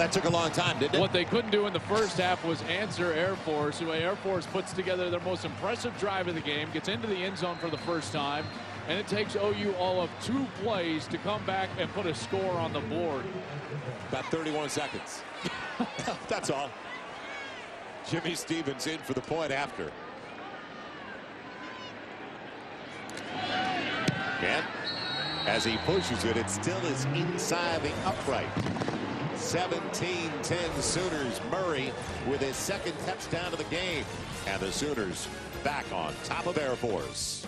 That took a long time, didn't it? What they couldn't do in the first half was answer Air Force. The way Air Force puts together their most impressive drive of the game, gets into the end zone for the first time, and it takes OU all of two plays to come back and put a score on the board. About 31 seconds. That's all. Jimmy Stevens in for the point after. And as he pushes it, it still is inside the upright. 17-10 Sooners. Murray with his second touchdown of the game. And the Sooners back on top of Air Force.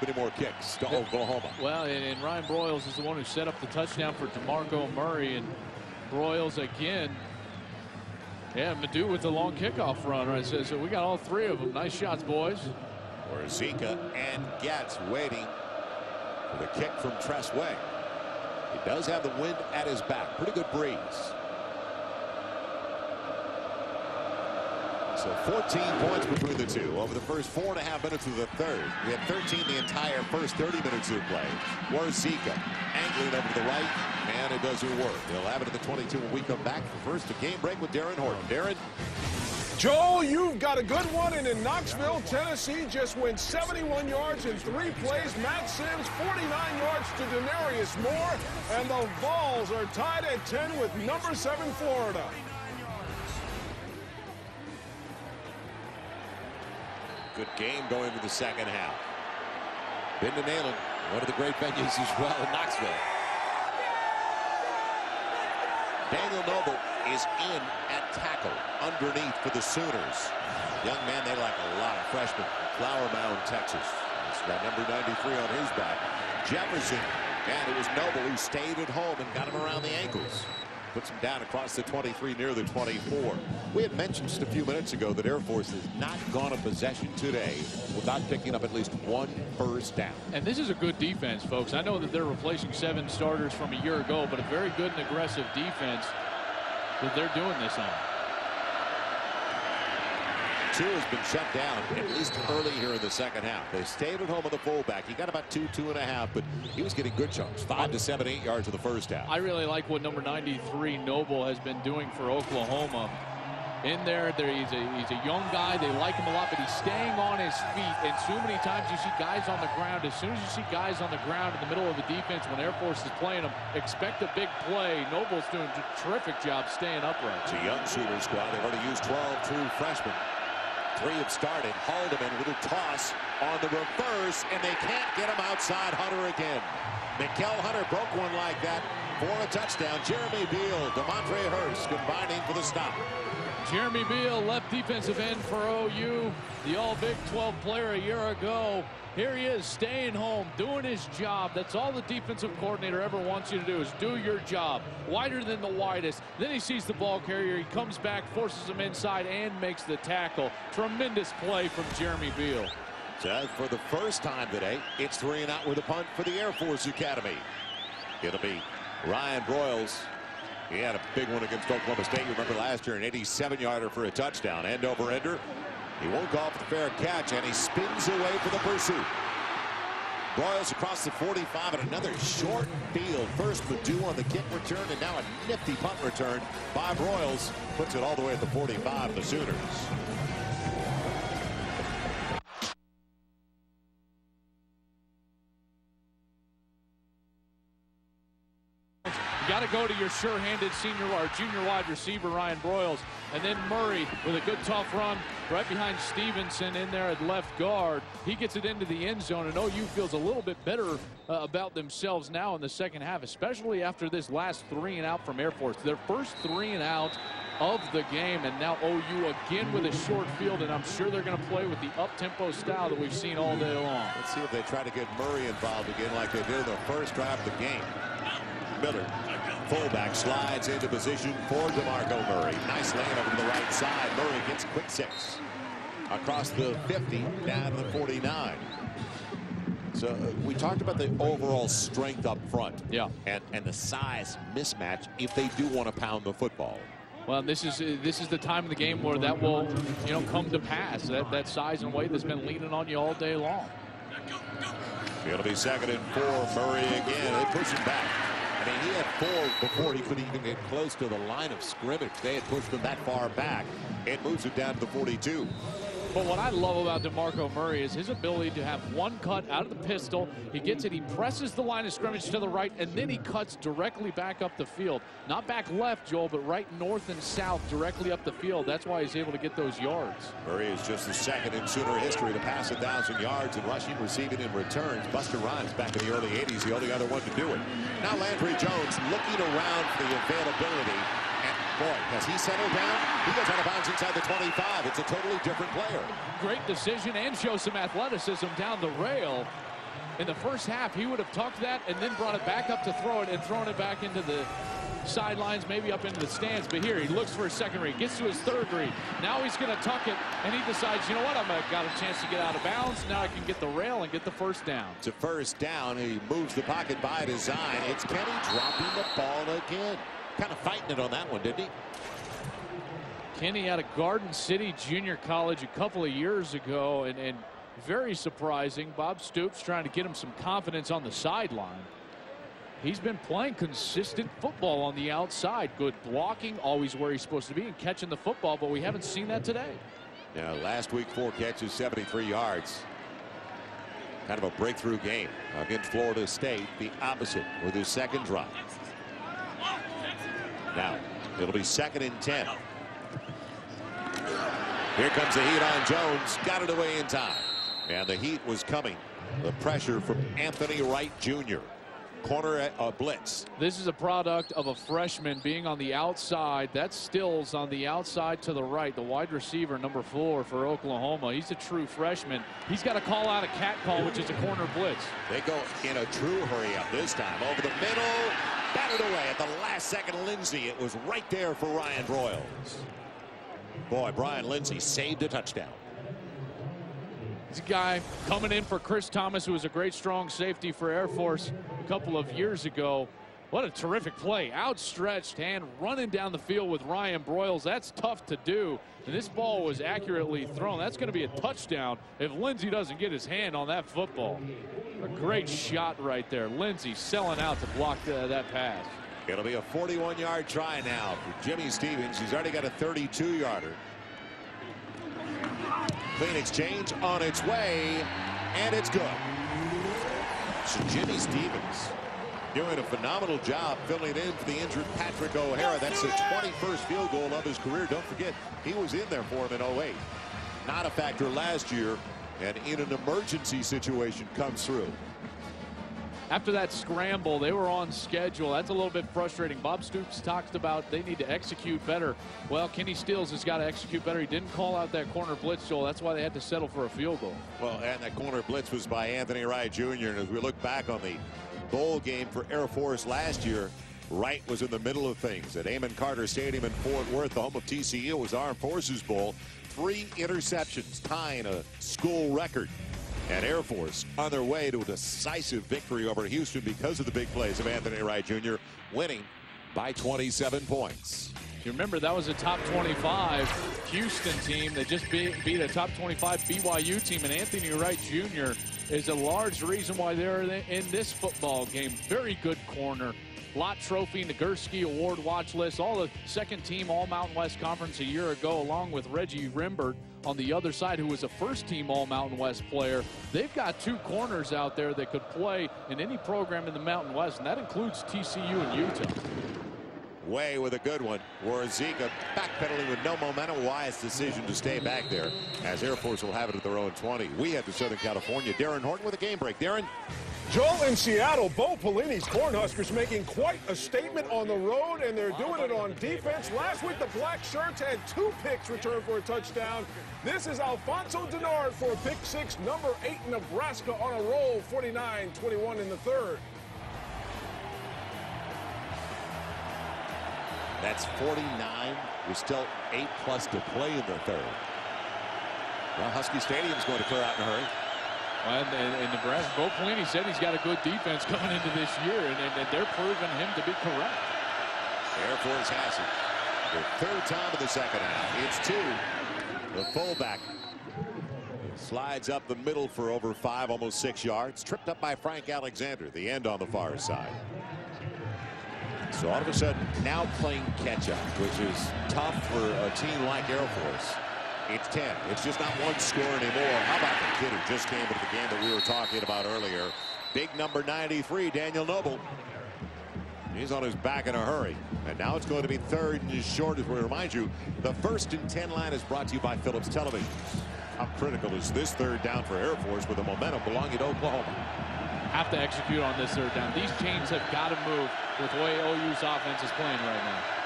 Many more kicks to Oklahoma. Well, and, and Ryan Broyles is the one who set up the touchdown for DeMarco Murray. And Broyles again yeah, Madu with the long kickoff run. Right, so, so we got all three of them. Nice shots, boys. Zika and Getz waiting for the kick from Tress Way. He does have the wind at his back. Pretty good breeze. So 14 points between the two over the first four and a half minutes of the third. We had 13 the entire first 30 minutes of play. Zika angling over to the right, and it doesn't work. They'll have it at the 22 when we come back. First, a game break with Darren Horton. Darren. Joel, you've got a good one, and in Knoxville, Tennessee just went 71 yards in three plays. Matt Simms, 49 yards to Denarius Moore, and the Vols are tied at 10 with number seven Florida. Good game going into the second half. Been to Neyland, one of the great venues as well in Knoxville. Daniel Noble is in at tackle underneath for the Sooners. Young man they like a lot, freshman, Flower Mound, Texas. He's got number 93 on his back. Jefferson, and it was Noble who stayed at home and got him around the ankles puts him down across the 23 near the 24. We had mentioned just a few minutes ago that Air Force has not gone a possession today without picking up at least one first down. And this is a good defense, folks. I know that they're replacing seven starters from a year ago, but a very good and aggressive defense that they're doing this on. Two has been shut down at least early here in the second half. They stayed at home with the fullback. He got about two, two and a half, but he was getting good chunks. Five to seven, eight yards in the first half. I really like what number 93 Noble has been doing for Oklahoma. In there, there he's, a, he's a young guy. They like him a lot, but he's staying on his feet. And so many times you see guys on the ground. As soon as you see guys on the ground in the middle of the defense when Air Force is playing them, expect a big play. Noble's doing a terrific job staying upright. It's a young Sooner squad. They've already used 12 true freshmen. Three have started. Halderman, little toss on the reverse, and they can't get him outside Hunter again. Mikael Hunter broke one like that for a touchdown. Jeremy Beal, Demontre Hurst combining for the stop. Jeremy Beal, left defensive end for OU, the All Big 12 player a year ago. Here he is staying home, doing his job. That's all the defensive coordinator ever wants you to do is do your job. Wider than the widest. Then he sees the ball carrier. He comes back, forces him inside, and makes the tackle. Tremendous play from Jeremy Beal. For the first time today, it's three and out with a punt for the Air Force Academy. It'll be Ryan Broyles. He had a big one against Oklahoma State. You remember last year, an 87-yarder for a touchdown. End over ender. He won't go off the fair catch, and he spins away for the pursuit. Broyles across the 45 and another short field. First Madu on the kick return, and now a nifty punt return by Broyles. Puts it all the way at the 45, the Sooners. Go to your sure-handed senior or junior wide receiver, Ryan Broyles. And then Murray with a good tough run right behind Stevenson in there at left guard. He gets it into the end zone, and OU feels a little bit better uh, about themselves now in the second half, especially after this last three and out from Air Force. Their first three and out of the game, and now OU again with a short field, and I'm sure they're going to play with the up-tempo style that we've seen all day long. Let's see if they try to get Murray involved again like they did in the first drive of the game. Miller, fullback, slides into position for DeMarco Murray. Nice lane over to the right side. Murray gets quick six. Across the 50, down to the 49. So uh, we talked about the overall strength up front. Yeah. And, and the size mismatch if they do want to pound the football. Well, this is this is the time of the game where that will, you know, come to pass. That that size and weight that's been leaning on you all day long. It'll be second and four. Murray again. They push him back. I mean, he had four before he could even get close to the line of scrimmage. They had pushed him that far back. It moves it down to the 42. But what I love about DeMarco Murray is his ability to have one cut out of the pistol. He gets it, he presses the line of scrimmage to the right, and then he cuts directly back up the field. Not back left, Joel, but right north and south, directly up the field. That's why he's able to get those yards. Murray is just the second in Sooner history to pass a 1,000 yards in rushing, receiving, and returns. Buster Rhymes back in the early 80s, the only other one to do it. Now Landry Jones looking around for the availability Boy, has he settled down? He goes out of bounds inside the 25. It's a totally different player. Great decision and shows some athleticism down the rail. In the first half, he would have tucked that and then brought it back up to throw it and thrown it back into the sidelines, maybe up into the stands. But here, he looks for a second read, gets to his third read. Now he's going to tuck it, and he decides, you know what, I'm gonna, got a chance to get out of bounds. Now I can get the rail and get the first down. It's a first down. He moves the pocket by design. It's Kenney dropping the ball again. Kind of fighting it on that one, didn't he? Kenney out of Garden City Junior College a couple of years ago, and, and very surprising. Bob Stoops trying to get him some confidence on the sideline. He's been playing consistent football on the outside. Good blocking, always where he's supposed to be, and catching the football, but we haven't seen that today. Yeah, last week, four catches, 73 yards. Kind of a breakthrough game uh, against Florida State, the opposite with his second drive. Now, it'll be second and 10. Here comes the heat on Jones. Got it away in time. And the heat was coming. The pressure from Anthony Wright Jr. Corner at a blitz. This is a product of a freshman being on the outside. That's Stills on the outside to the right. The wide receiver, number four for Oklahoma. He's a true freshman. He's got to call out a cat call, which is a corner blitz. They go in a true hurry up this time. Over the middle. Batted away at the last second. Lindsey. It was right there for Ryan Broyles. Boy, Brian Lindsey saved a touchdown. He's a guy coming in for Chris Thomas, who was a great strong safety for Air Force a couple of years ago. What a terrific play. Outstretched hand running down the field with Ryan Broyles. That's tough to do. And this ball was accurately thrown. That's going to be a touchdown if Lindsey doesn't get his hand on that football. A great shot right there. Lindsey selling out to block the, that pass. It'll be a 41-yard try now for Jimmy Stevens. He's already got a 32-yarder. Clean exchange on its way, and it's good. So Jimmy Stevens doing a phenomenal job filling in for the injured Patrick O'Hara. That's the 21st field goal of his career. Don't forget, he was in there for him in 08. Not a factor last year, and in an emergency situation comes through after that scramble, they were on schedule. That's a little bit frustrating. Bob Stoops talked about they need to execute better. Well, Kenny Stills has got to execute better. He didn't call out that corner blitz, Joel. That's why they had to settle for a field goal. Well, and that corner blitz was by Anthony Wright Jr. And as we look back on the bowl game for Air Force last year, Wright was in the middle of things at Amon Carter Stadium in Fort Worth, the home of TCU. Was Armed Forces Bowl. Three interceptions, tying a school record and Air Force on their way to a decisive victory over Houston because of the big plays of Anthony Wright Jr. winning by 27 points. You remember that was a top 25 Houston team that just beat, beat a top 25 BYU team, and Anthony Wright Jr. is a large reason why they're in this football game. Very good corner, Lott Trophy, Nagurski Award watch list, all the second team All Mountain West Conference a year ago, along with Reggie Rembert on the other side, who was a first team All Mountain West player. They've got two corners out there that could play in any program in the Mountain West, and that includes TCU and Utah. Way with a good one. Warzeka backpedaling with no momentum. Wise decision to stay back there as Air Force will have it at their own 20. We head to Southern California. Darren Horton with a game break. Darren? Joel in Seattle, Bo Pelini's Cornhuskers making quite a statement on the road, and they're doing it on defense. Last week, the Black Shirts had two picks returned for a touchdown. This is Alfonso Dennard for a pick six, number eight Nebraska on a roll, 49-21 in the third. That's 49 with still eight plus to play in the third. Well, Husky Stadium's going to clear out in a hurry. And, and, and Nebraska, Bo Pelini said he's got a good defense coming into this year, and, and, and they're proving him to be correct. Air Force has it. The third time in the second half. It's two. The fullback slides up the middle for over five, almost six yards. Tripped up by Frank Alexander, the end on the far side. So all of a sudden, now playing catch up, which is tough for a team like Air Force. It's 10. It's just not one score anymore. How about the kid who just came into the game that we were talking about earlier? Big number 93, Daniel Noble. He's on his back in a hurry. And now it's going to be third and short as we remind you, the first and 10 line is brought to you by Phillips Television. How critical is this third down for Air Force with the momentum belonging to Oklahoma? Have to execute on this third down. These chains have got to move with the way OU's offense is playing right now.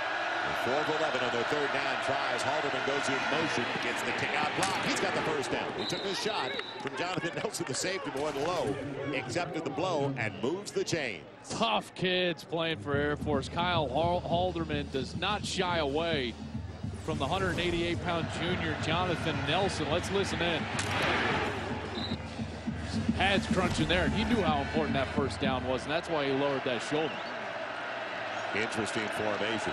4 of 11 on their third down tries. Halderman goes in motion, gets the kick out block. He's got the first down. He took his shot from Jonathan Nelson, the safety, but went low, accepted the blow, and moves the chain. Tough kids playing for Air Force. Kyle Halderman does not shy away from the 188-pound junior Jonathan Nelson. Let's listen in. Pads crunching there, and he knew how important that first down was, and that's why he lowered that shoulder. Interesting formation.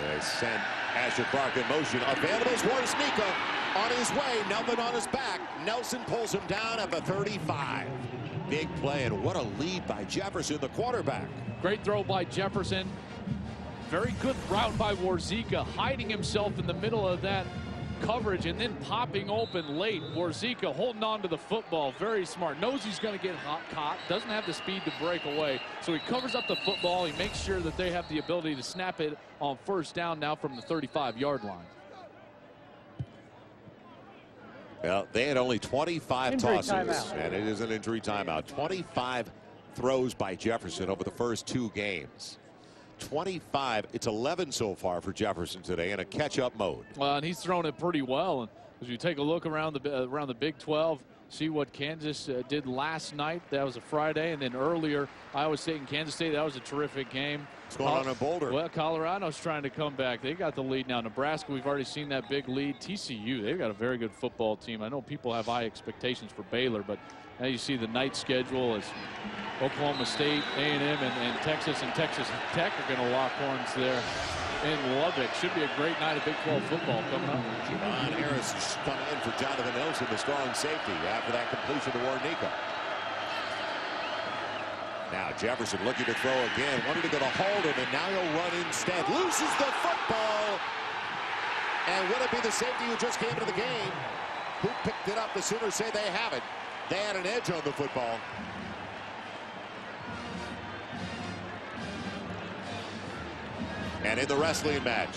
They send Asher Clark in motion. Available is Warzeka on his way. Nothing on his back. Nelson pulls him down at the 35. Big play, and what a lead by Jefferson, the quarterback. Great throw by Jefferson. Very good route by Warzeka, hiding himself in the middle of that coverage and then popping open late. Warzeka holding on to the football. Very smart. Knows he's going to get hot, caught. Doesn't have the speed to break away. So he covers up the football. He makes sure that they have the ability to snap it on first down now from the 35-yard line. Well, they had only 25 injury tosses, timeout. and it is an injury timeout. 25 throws by Jefferson over the first two games. 25. It's 11 so far for Jefferson today in a catch-up mode. Well, and he's thrown it pretty well. And as you take a look around the uh, around the Big 12, see what Kansas uh, did last night. That was a Friday, and then earlier Iowa State and Kansas State. That was a terrific game. What's going on in Boulder? Well, Colorado's trying to come back. They got the lead now. Nebraska, we've already seen that big lead. TCU, they've got a very good football team. I know people have high expectations for Baylor, but now you see the night schedule as Oklahoma State, A&M, and, and Texas and Texas Tech are going to lock horns there in Lubbock. Should be a great night of Big 12 football coming up. Javon Harris is coming in for Jonathan Nelson, the strong safety, after that completion to Warzeka. Now Jefferson looking to throw again. Wanted to go to Halden, and now he'll run instead. Loses the football. And will it be the safety who just came into the game? Who picked it up? The Sooners say they have it. They had an edge on the football. And in the wrestling match,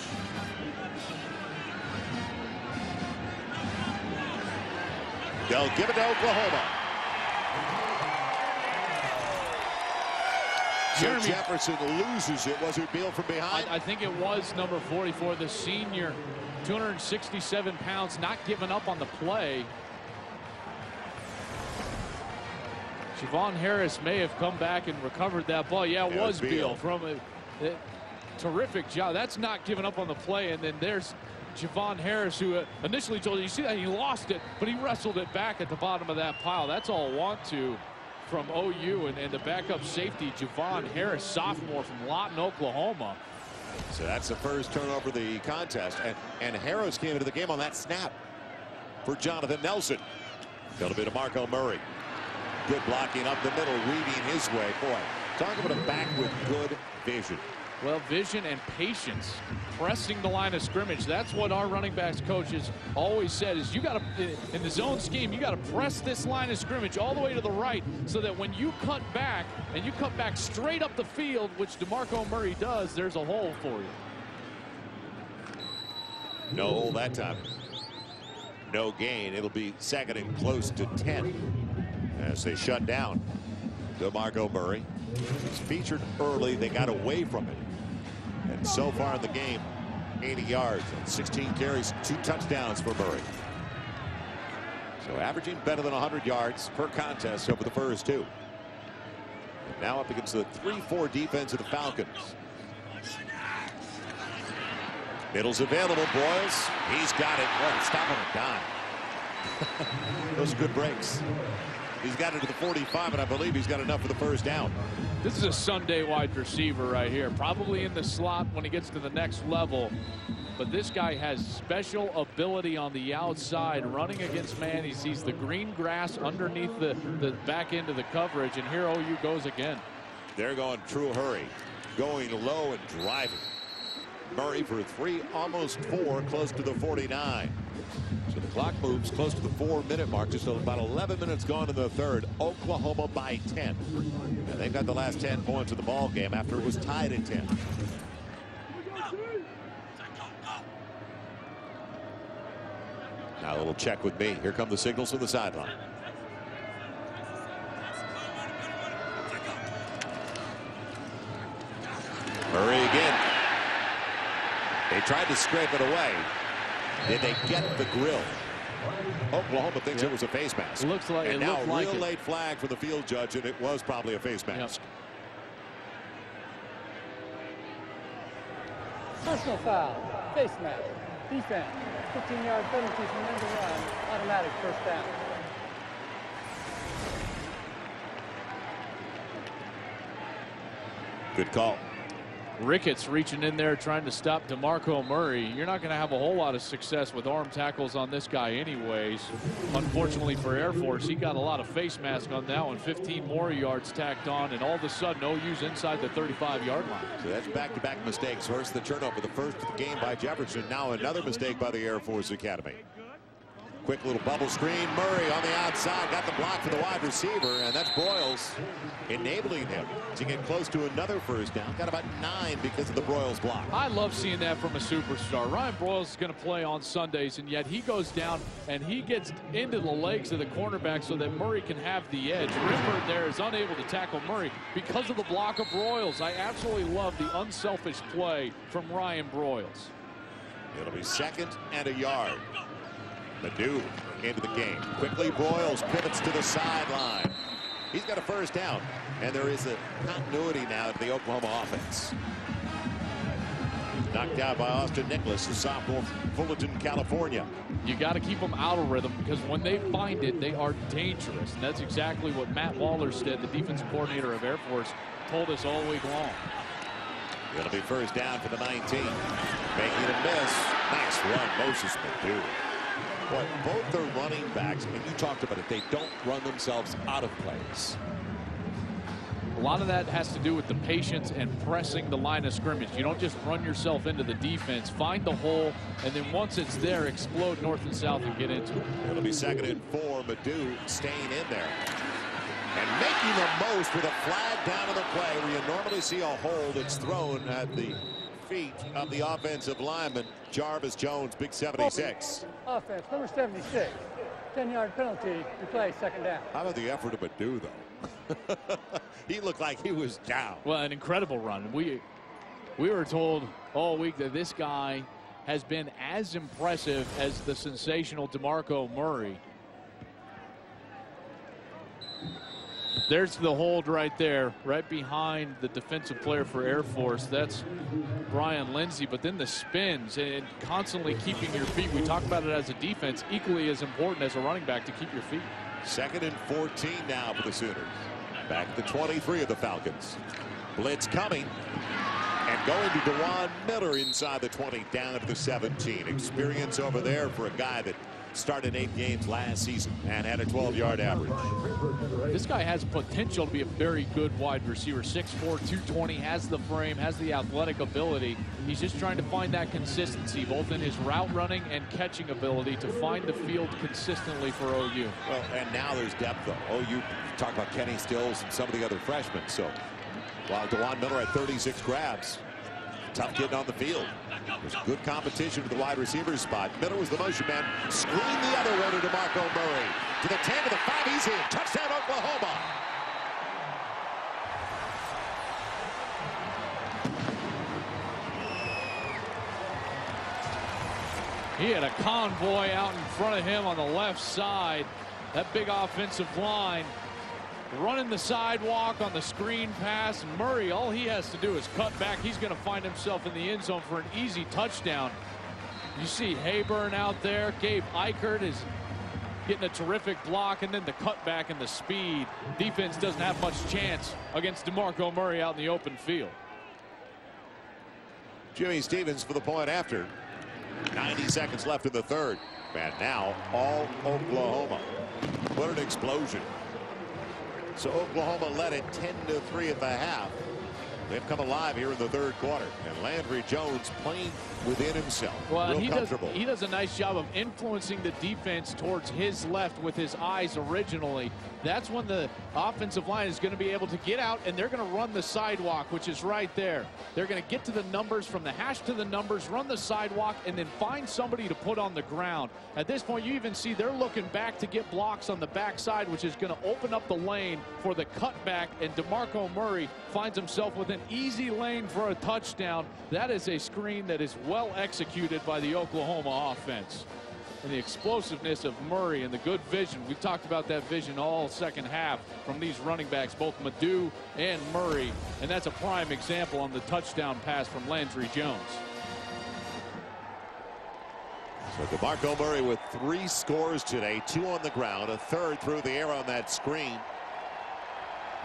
they'll give it to Oklahoma. Jeremy so Jefferson loses it. Was it Beal from behind? I, I think it was number 44, the senior, 267 pounds, not giving up on the play. Javon Harris may have come back and recovered that ball. Yeah, it yeah, was Beal. Beal from a, a, terrific job. That's not giving up on the play. And then there's Javon Harris, who uh, initially told you, you see that he lost it, but he wrestled it back at the bottom of that pile. That's all want to from OU and, and the backup safety, Javon Harris, sophomore from Lawton, Oklahoma. So that's the first turnover of the contest. And, and Harris came into the game on that snap for Jonathan Nelson. Going to be to Marco Murray. Good blocking up the middle, reading his way. Boy, Talk about a back with good vision. Well, vision and patience, pressing the line of scrimmage. That's what our running backs coaches always said is you got to, in the zone scheme, you got to press this line of scrimmage all the way to the right so that when you cut back and you cut back straight up the field, which DeMarco Murray does, there's a hole for you. No hole that time. No gain. It'll be second and close to 10 as they shut down DeMarco Murray. He's featured early. They got away from it. And so far in the game, 80 yards and 16 carries, two touchdowns for Murray. So averaging better than 100 yards per contest over the first two. And now up against the 3-4 defense of the Falcons. Middle's available, Broyles. He's got it. Stop on a dime. Those are good breaks. He's got it to the 45, and I believe he's got enough for the first down. This is a Sunday wide receiver right here. Probably in the slot when he gets to the next level. But this guy has special ability on the outside running against man. He sees the green grass underneath the, the back end of the coverage. And here OU goes again. They're going true hurry. Going low and driving. Murray for three, almost four, close to the 49. So the clock moves close to the four minute mark. Just about 11 minutes gone in the third. Oklahoma by 10. And they've got the last 10 points of the ball game after it was tied at 10. Now a little check with me. Here come the signals from the sideline. Murray again. They tried to scrape it away. Did they get the grill? Oklahoma thinks yep. it was a face mask. It looks like and it now real like it. late flag for the field judge, and it was probably a face mask. Yep. Personal foul, face mask, defense, 15-yard penalty from end to run, automatic first down. Good call. Ricketts reaching in there trying to stop DeMarco Murray. You're not going to have a whole lot of success with arm tackles on this guy anyways. Unfortunately for Air Force, he got a lot of face mask on that one. 15 more yards tacked on, and all of a sudden OU's inside the 35-yard line. So that's back-to-back -back mistakes. First the turnover, the first game by Jefferson. Now another mistake by the Air Force Academy. Quick little bubble screen. Murray on the outside. Got the block for the wide receiver. And that's Broyles enabling him to get close to another first down. Got about nine because of the Broyles block. I love seeing that from a superstar. Ryan Broyles is going to play on Sundays, and yet he goes down and he gets into the legs of the cornerback so that Murray can have the edge. Ripper there is unable to tackle Murray because of the block of Broyles. I absolutely love the unselfish play from Ryan Broyles. It'll be second and a yard. Madu into the game. Quickly, Broyles pivots to the sideline. He's got a first down, and there is a continuity now to the Oklahoma offense. Knocked out by Austin Nicholas, the sophomore from Fullerton, California. You got to keep them out of rhythm because when they find it, they are dangerous. And that's exactly what Matt Wallerstedt, the defensive coordinator of Air Force, told us all week long. It'll be first down for the 19. Making a miss. Nice run, Mossis Madu. Boy, both their running backs, and you talked about it, they don't run themselves out of plays. A lot of that has to do with the patience and pressing the line of scrimmage. You don't just run yourself into the defense. Find the hole, and then once it's there, explode north and south and get into it. It'll be second and four. Madu staying in there. And making the most with a flag down to the play where you normally see a hold. that's thrown at the feet of the offensive lineman, Jarvis Jones, big 76. Offense, number 76. 10-yard penalty, replay, second down. How about the effort of Madu, though? he looked like he was down. Well, an incredible run. We, we were told all week that this guy has been as impressive as the sensational DeMarco Murray. There's the hold right there, right behind the defensive player for Air Force. That's Brian Lindsay. But then the spins and constantly keeping your feet. We talk about it as a defense, equally as important as a running back to keep your feet. Second and 14 now for the Sooners. Back to 23 of the Falcons. Blitz coming. And going to DeJuan Miller inside the 20, down to the 17. Experience over there for a guy that started eight games last season and had a 12-yard average. This guy has potential to be a very good wide receiver. 6'4", 220, has the frame, has the athletic ability. He's just trying to find that consistency, both in his route running and catching ability to find the field consistently for OU. Well, and now there's depth, though. OU talk about Kenny Stills and some of the other freshmen. So while DeJuan Miller had 36 grabs, tough getting on the field. There's good competition for the wide receiver spot. Miller was the motion man. Screen the other way to DeMarco Murray. To the 10 to the 5. He's in. Touchdown, Oklahoma. He had a convoy out in front of him on the left side. That big offensive line running the sidewalk on the screen pass. Murray, all he has to do is cut back. He's going to find himself in the end zone for an easy touchdown. You see Habern out there. Gabe Ikard is getting a terrific block, and then the cutback and the speed. Defense doesn't have much chance against DeMarco Murray out in the open field. Jimmy Stevens for the point after. 90 seconds left in the third. And now all Oklahoma. What an explosion. So Oklahoma led it 10 to 3 at the half. They've come alive here in the third quarter. And Landry Jones playing within himself. Well, Real he does, he does a nice job of influencing the defense towards his left with his eyes originally. That's when the offensive line is going to be able to get out and they're going to run the sidewalk, which is right there. They're going to get to the numbers from the hash to the numbers, run the sidewalk, and then find somebody to put on the ground. At this point, you even see they're looking back to get blocks on the backside, which is going to open up the lane for the cutback. And DeMarco Murray finds himself with an easy lane for a touchdown. That is a screen that is well executed by the Oklahoma offense and the explosiveness of Murray and the good vision. We've talked about that vision all second half from these running backs, both Madu and Murray, and that's a prime example on the touchdown pass from Landry Jones. So DeMarco Murray with three scores today, two on the ground, a third through the air on that screen.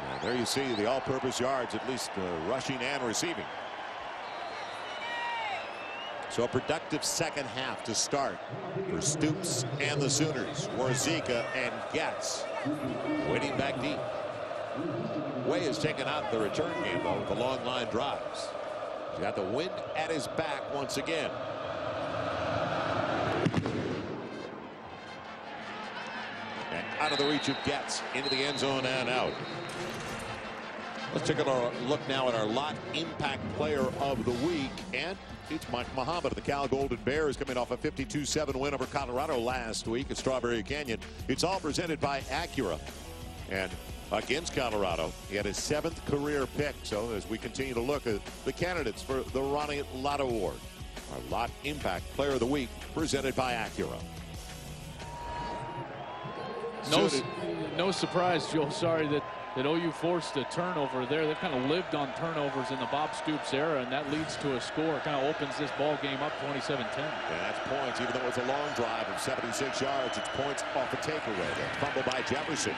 And there you see the all-purpose yards, at least uh, rushing and receiving. So a productive second half to start for Stoops and the Sooners. Warzeka and Getz waiting back deep. Way has taken out the return game, though, with the long line drives. He's got the wind at his back once again. And out of the reach of Getz into the end zone and out. Let's take a look now at our Lott impact player of the week. And it's Mike Mohamed of the Cal Golden Bears coming off a 52-7 win over Colorado last week at Strawberry Canyon. It's all presented by Acura. And against Colorado, he had his seventh career pick. So as we continue to look at the candidates for the Ronnie Lott Award, our Lott impact player of the week presented by Acura. No, no surprise, Joel. Sorry that, that OU forced a turnover there. They've kind of lived on turnovers in the Bob Stoops era, and that leads to a score. It Kind of opens this ball game up 27-10. And that's points, even though it's a long drive of 76 yards. It's points off a takeaway. That fumble by Jefferson.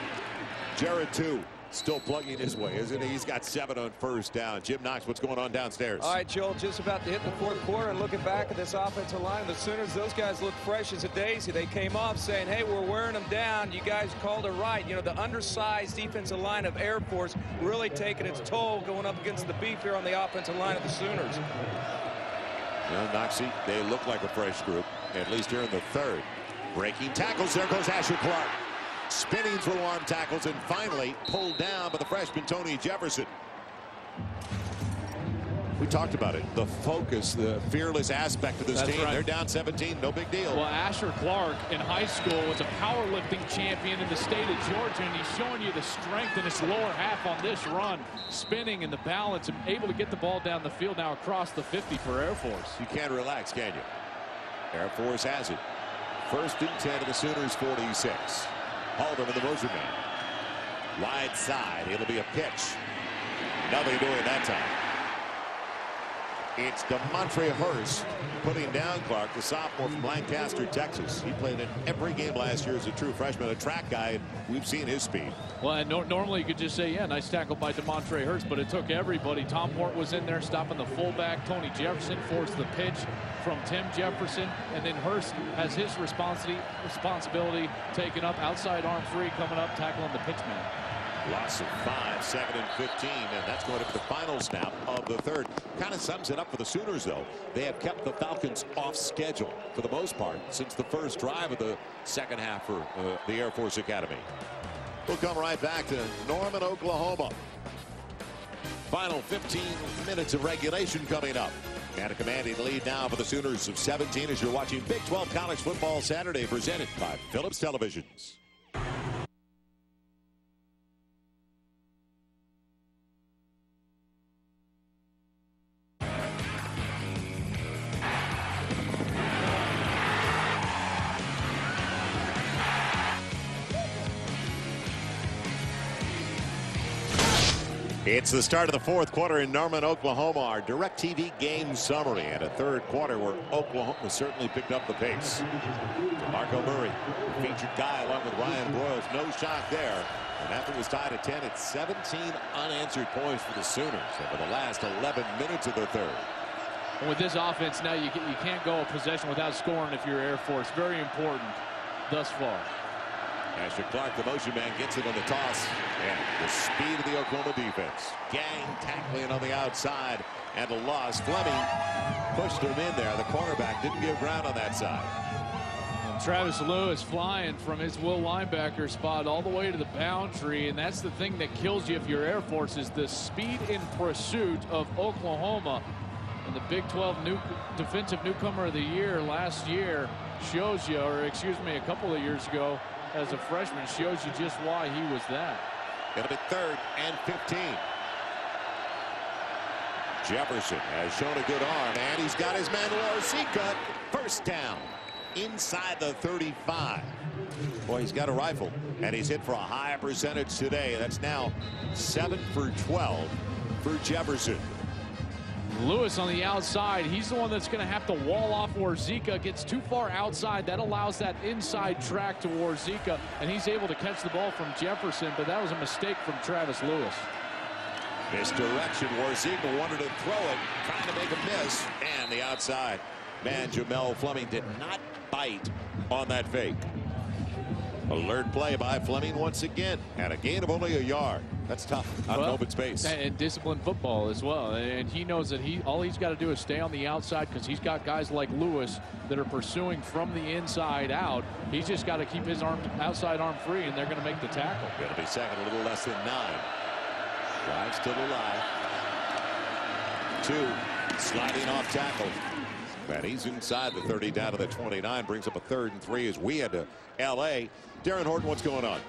Jared Tew, still plugging his way, isn't he? He's got seven on first down. Jim Knox, what's going on downstairs? All right, Joel, just about to hit the fourth quarter and looking back at this offensive line, the Sooners, those guys look fresh as a daisy. They came off saying, hey, we're wearing them down. You guys called it right. You know, the undersized defensive line of Air Force really taking its toll going up against the beef here on the offensive line of the Sooners. Well, Knoxy, they look like a fresh group, at least here in the third. Breaking tackles. There goes Asher Clark. Spinning through arm tackles and finally pulled down by the freshman Tony Jefferson. We talked about it. The focus, the fearless aspect of this That's team. right. They're down 17. No big deal. Well, Asher Clark in high school was a powerlifting champion in the state of Georgia, and he's showing you the strength in his lower half on this run, spinning and the balance, and able to get the ball down the field now across the 50 for Air Force. You can't relax, can you? Air Force has it. First and 10 of the Sooners 46. Halder with the motion man. Wide side. It'll be a pitch. Nothing doing that time. It's Demontre Hurst putting down Clark, the sophomore from Lancaster, Texas. He played in every game last year as a true freshman, a track guy, and we've seen his speed. Well, and no normally you could just say, yeah, nice tackle by Demontre Hurst, but it took everybody. Tom Wort was in there stopping the fullback. Tony Jefferson forced the pitch from Tim Jefferson, and then Hurst has his responsibility, responsibility taken up, outside arm free, coming up, tackling the pitch man. Loss of five, seven and 15, and that's going to be the final snap of the third. Kind of sums it up for the Sooners, though. They have kept the Falcons off schedule for the most part since the first drive of the second half for uh, the Air Force Academy. We'll come right back to Norman, Oklahoma. Final 15 minutes of regulation coming up. And a commanding lead now for the Sooners of 17 as you're watching Big 12 College Football Saturday presented by Philips Televisions. It's the start of the fourth quarter in Norman, Oklahoma. Our DirecTV game summary and a third quarter where Oklahoma certainly picked up the pace. Marco Murray, featured guy along with Ryan Broyles. No shot there. And after it was tied at 10, it's 17 unanswered points for the Sooners over the last 11 minutes of the third. And with this offense now, you, you can't go a possession without scoring if you're Air Force. Very important thus far. Asher Clark, the motion man, gets it on the toss. And the speed of the Oklahoma defense. Gang tackling on the outside. And a loss. Fleming pushed him in there. The cornerback didn't give ground on that side. Travis Lewis flying from his will linebacker spot all the way to the boundary. And that's the thing that kills you if you're Air Force is the speed in pursuit of Oklahoma. And the Big 12 new defensive newcomer of the year last year shows you, or excuse me, a couple of years ago, as a freshman shows you just why he was that. It'll be third and 15. Jefferson has shown a good arm, and he's got his man cut. First down inside the 35. Boy, he's got a rifle, and he's hit for a high percentage today. That's now 7 for 12 for Jefferson. Lewis on the outside. He's the one that's going to have to wall off where Zika gets too far outside. That allows that inside track to Zika, and he's able to catch the ball from Jefferson, but that was a mistake from Travis Lewis. Misdirection. Warzeka wanted to throw it, trying to make a miss, and the outside. Man, Jamell Fleming did not bite on that fake. Alert play by Fleming once again, and a gain of only a yard. That's tough out well, of open space. And disciplined football as well. And he knows that he all he's got to do is stay on the outside because he's got guys like Lewis that are pursuing from the inside out. He's just got to keep his arm outside arm free, and they're going to make the tackle. Going to be second, a little less than nine. Drive still alive. Tew, sliding off tackle. And he's inside the 30 down to the 29. Brings up a third and three as we head to L.A. Darren Horton, what's going on?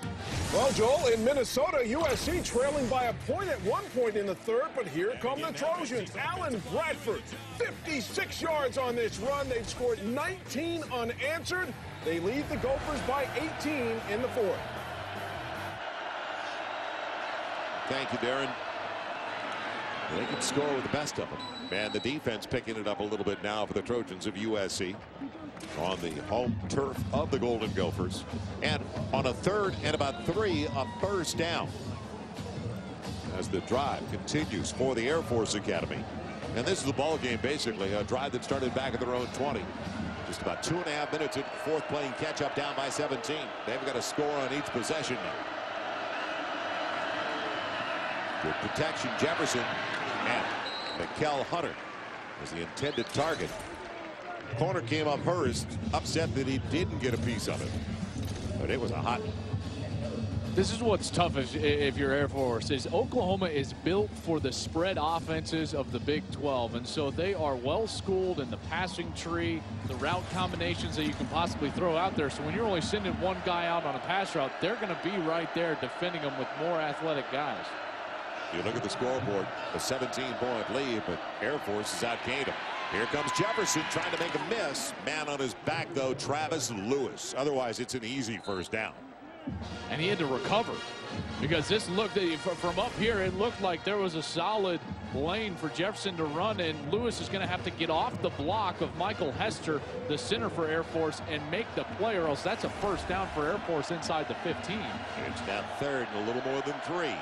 Well, Joel, in Minnesota, USC trailing by a point at one point in the third, but here come the Trojans. Allen Bradford, 56 yards on this run. They've scored 19 unanswered. They lead the Gophers by 18 in the fourth. Thank you, Darren. They can score with the best of them. And the defense picking it up a little bit now for the Trojans of USC on the home turf of the Golden Gophers. And on a third and about three, a first down as the drive continues for the Air Force Academy. And this is the ball game, basically, a drive that started back at their own 20. Just about two and a half minutes into fourth playing catch up down by 17. They've got a score on each possession now. Good protection, Jefferson. And Mikel Hunter was the intended target. Corner came up Hurst, upset that he didn't get a piece of it. But it was a hot this is what's tough if, if you're Air Force is Oklahoma is built for the spread offenses of the Big 12 and so they are well schooled in the passing tree the route combinations that you can possibly throw out there. So when you're only sending one guy out on a pass route they're going to be right there defending them with more athletic guys. You look at the scoreboard a 17 point lead but Air Force is outgained them here comes Jefferson trying to make a miss. Man on his back, though, Travis Lewis. Otherwise, it's an easy first down. and he had to recover because this looked eh, from up here it looked like there was a solid lane for Jefferson to run and Lewis is going to have to get off the block of Michael Hester the center for Air Force and make the play or else that's a first down for Air Force inside the 15 it's now third and a little more than three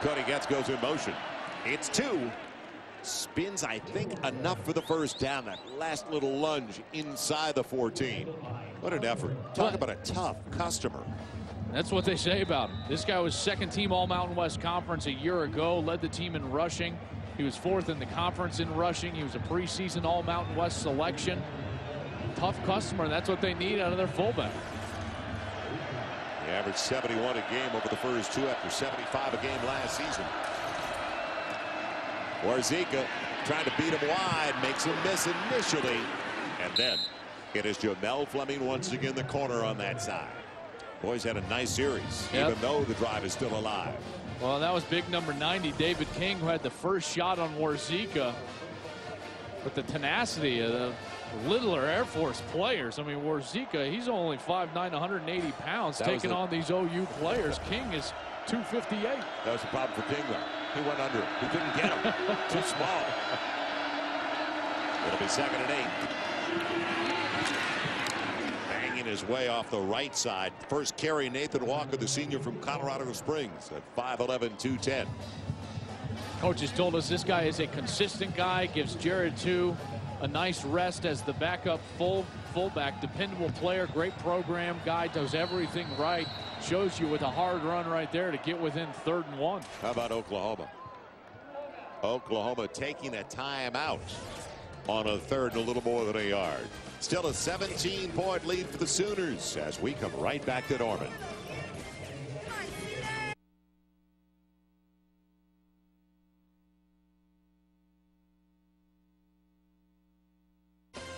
Cody Getz goes in motion it's two spins I think enough for the first down that last little lunge inside the 14 what an effort talk about a tough customer that's what they say about him. This guy was second team All Mountain West Conference a year ago, led the team in rushing. He was fourth in the conference in rushing. He was a preseason All Mountain West selection. Tough customer, and that's what they need out of their fullback. He averaged 71 a game over the first two after 75 a game last season. Warzeka trying to beat him wide, makes him miss initially, and then it is Jamell Fleming once again the corner on that side. Boys had a nice series, yep. even though the drive is still alive. Well, that was big number 90, David King, who had the first shot on Warzeka. But the tenacity of the littler Air Force players. I mean, Warzeka, he's only 5'9", 180 pounds, that taking the... on these OU players. King is 258. That was the problem for King, though. He went under. He couldn't get him. Too small. It'll be second and eight his way off the right side. First carry, Nathan Walker, the senior from Colorado Springs at 5'11", 210. Coach has told us this guy is a consistent guy, gives Jared Tew a nice rest as the backup full fullback, dependable player, great program guy, does everything right. Shows you with a hard run right there to get within third and one. How about Oklahoma? Oklahoma taking a timeout on a third and a little more than a yard. Still a 17 point lead for the Sooners as we come right back to Norman.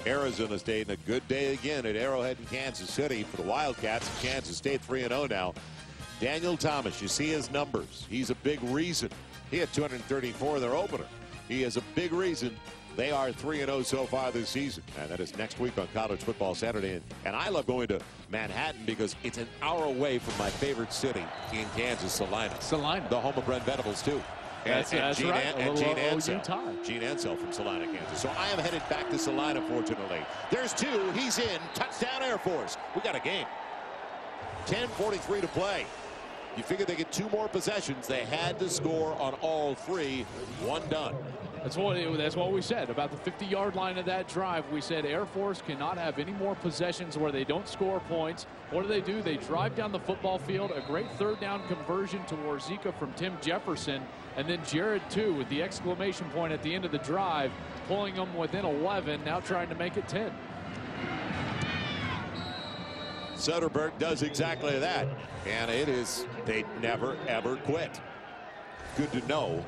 Arizona State and a good day again at Arrowhead in Kansas City for the Wildcats. Kansas State 3 0 now. Daniel Thomas, you see his numbers. He's a big reason. He had 234 in their opener. He is a big reason they are 3 0 so far this season. And that is next week on College Football Saturday. And, and I love going to Manhattan because it's an hour away from my favorite city in Kansas, Salina. Salina. The home of Brent Venables, too. And, that's, and that's Gene, right. and Gene Ansell. Gene Ansell from Salina, Kansas. So I am headed back to Salina, fortunately. There's two. He's in. Touchdown Air Force. We got a game. 10.43 to play. You figure they get two more possessions. They had to score on all three. One done. That's what that's what we said about the 50-yard line of that drive. We said Air Force cannot have any more possessions where they don't score points. What do they do? They drive down the football field. A great third down conversion to Warzeka from Tim Jefferson. And then Jared Tew, with the exclamation point at the end of the drive, pulling them within 11, now trying to make it 10. Soderberg does exactly that. And it is, they never, ever quit. Good to know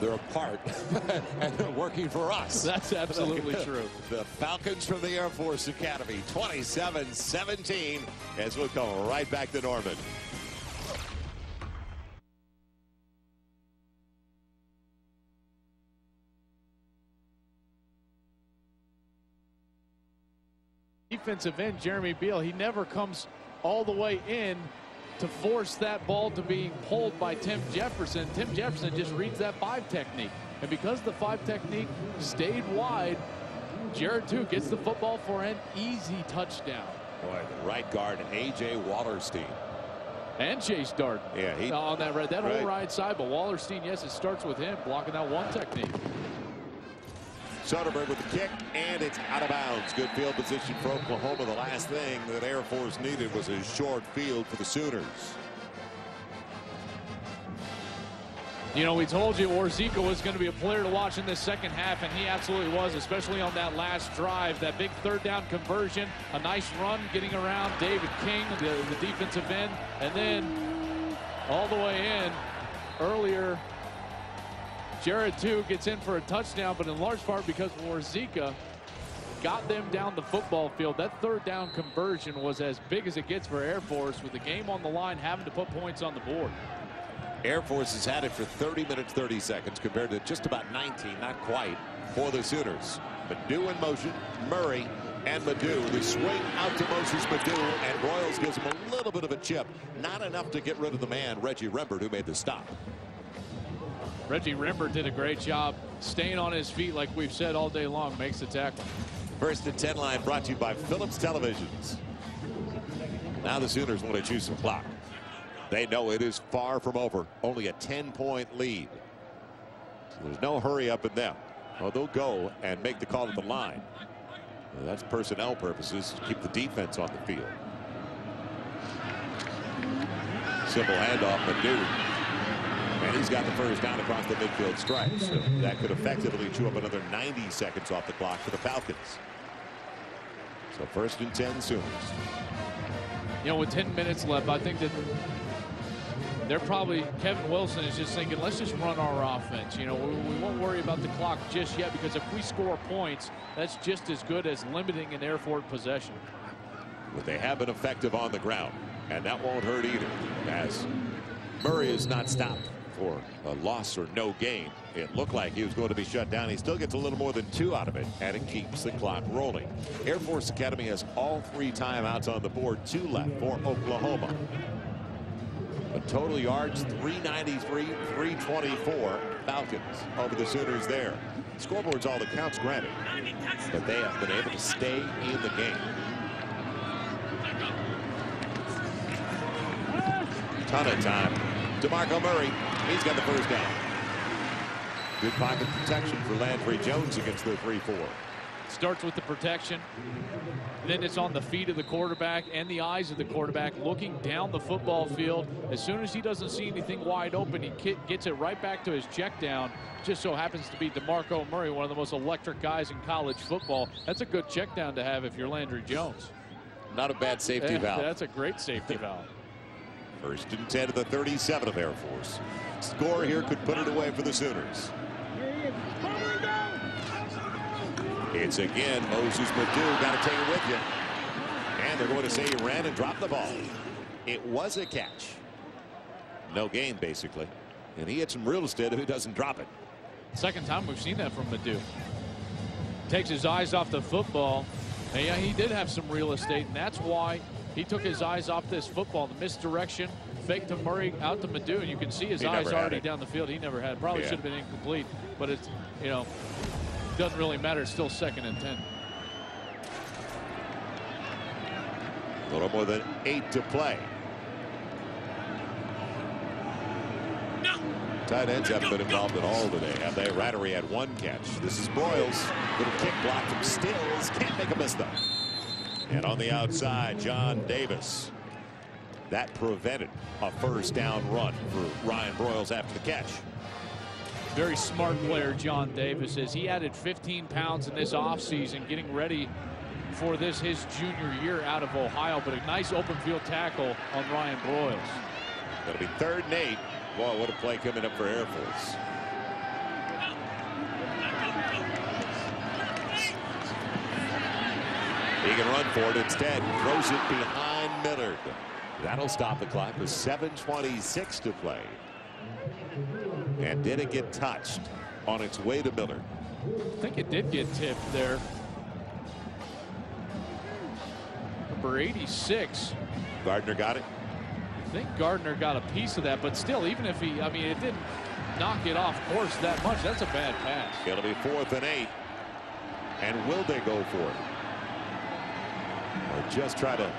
they're apart and they're working for us. That's absolutely true. The Falcons from the Air Force Academy, 27-17, as we'll come right back to Norman. Defensive end Jeremy Beal, he never comes all the way in to force that ball to being pulled by Tim Jefferson. Tim Jefferson just reads that five technique. And because the five technique stayed wide, Jared Tew gets the football for an easy touchdown. Boy, the right guard, A.J. Wallerstein. And Chase Dart. Yeah, he, on that right, that right. whole right side, but Wallerstein, yes, it starts with him blocking that one technique. Soderberg with the kick, and it's out of bounds. Good field position for Oklahoma. The last thing that Air Force needed was a short field for the Sooners. You know, we told you Warzeka was going to be a player to watch in this second half, and he absolutely was, especially on that last drive. That big third down conversion, a nice run getting around David King, the, the defensive end, and then all the way in earlier Jared Tew, gets in for a touchdown, but in large part because Warzeka got them down the football field. That third down conversion was as big as it gets for Air Force with the game on the line, having to put points on the board. Air Force has had it for 30 minutes, 30 seconds compared to just about 19, not quite, for the Sooners. New in motion, Murray and Madu. The swing out to Mossis Madu, and Broyles gives him a little bit of a chip. Not enough to get rid of the man, Reggie Rembert, who made the stop. Reggie Rembert did a great job staying on his feet like we've said all day long. Makes the tackle. First and 10 line brought to you by Philips Televisions. Now the Sooners want to choose some clock. They know it is far from over. Only a 10 point lead. So there's no hurry up in them. Well, they'll go and make the call at the line. Well, that's personnel purposes to keep the defense on the field. Simple handoff, Madu. And he's got the first down across the midfield stripe. So that could effectively chew up another 90 seconds off the clock for the Falcons. So first and 10 Sooners. You know, with 10 minutes left, I think that they're probably Kevin Wilson is just thinking, let's just run our offense. You know, we, we, won't worry about the clock just yet because if we score points, that's just as good as limiting an Air Force possession. But they have been effective on the ground, and that won't hurt either, as Murray is not stopped for a loss or no gain. It looked like he was going to be shut down. He still gets a little more than two out of it, and it keeps the clock rolling. Air Force Academy has all three timeouts on the board, two left for Oklahoma. But total yards 393, 324 Falcons over the Sooners there. Scoreboard's all that counts, granted, but they have been able to stay in the game. Ton of time. DeMarco Murray, he's got the first down. Good pocket protection for Landry Jones against the 3-4. Starts with the protection. Then it's on the feet of the quarterback and the eyes of the quarterback looking down the football field. As soon as he doesn't see anything wide open, he gets it right back to his check down. Just so happens to be DeMarco Murray, one of the most electric guys in college football. That's a good check down to have if you're Landry Jones. Not a bad safety valve. That's a great safety valve. First and 10 to the 37 of Air Force. Score here could put it away for the Sooners. It's again Mossis Madu. Got to take it with you. And they're going to say he ran and dropped the ball. It was a catch. No gain, basically. And he had some real estate if he doesn't drop it. Second time we've seen that from Madu. Takes his eyes off the football. And yeah, he did have some real estate, and that's why he took his eyes off this football. The misdirection, fake to Murray, out to Madu, and you can see his he eyes already down the field. He never had. Probably yeah. should have been incomplete, but it's, you know, doesn't really matter. It's still second and 10. A little more than eight to play. No. Tight ends haven't been involved at all today, have they? Ratterree had one catch. This is Broyles. Little kick block from Stills. Can't make a miss, though. And on the outside, John Davis. That prevented a first down run for Ryan Broyles after the catch. Very smart player, John Davis is. He added 15 pounds in this offseason, getting ready for this his junior year out of Ohio. But a nice open field tackle on Ryan Broyles. That'll be third and eight. Boy, what a play coming up for Air Force. He can run for it instead. Throws it behind Millard. That'll stop the clock with 7.26 to play. And did it get touched on its way to Millard? I think it did get tipped there. Number 86. Gardner got it? I think Gardner got a piece of that, but still, even if he, I mean, it didn't knock it off course that much. That's a bad pass. It'll be fourth and eight. And will they go for it? Just try to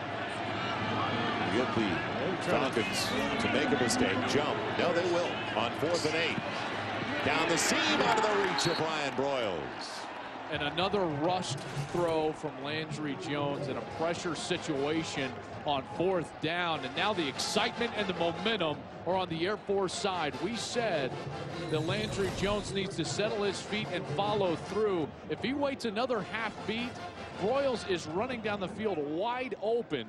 get the Falcons to make a mistake. Jump. No, they will on fourth and eight. Down the seam out of the reach of Ryan Broyles. And another rushed throw from Landry Jones in a pressure situation on fourth down. And now the excitement and the momentum are on the Air Force side. We said that Landry Jones needs to settle his feet and follow through. If he waits another half beat, Broyles is running down the field wide open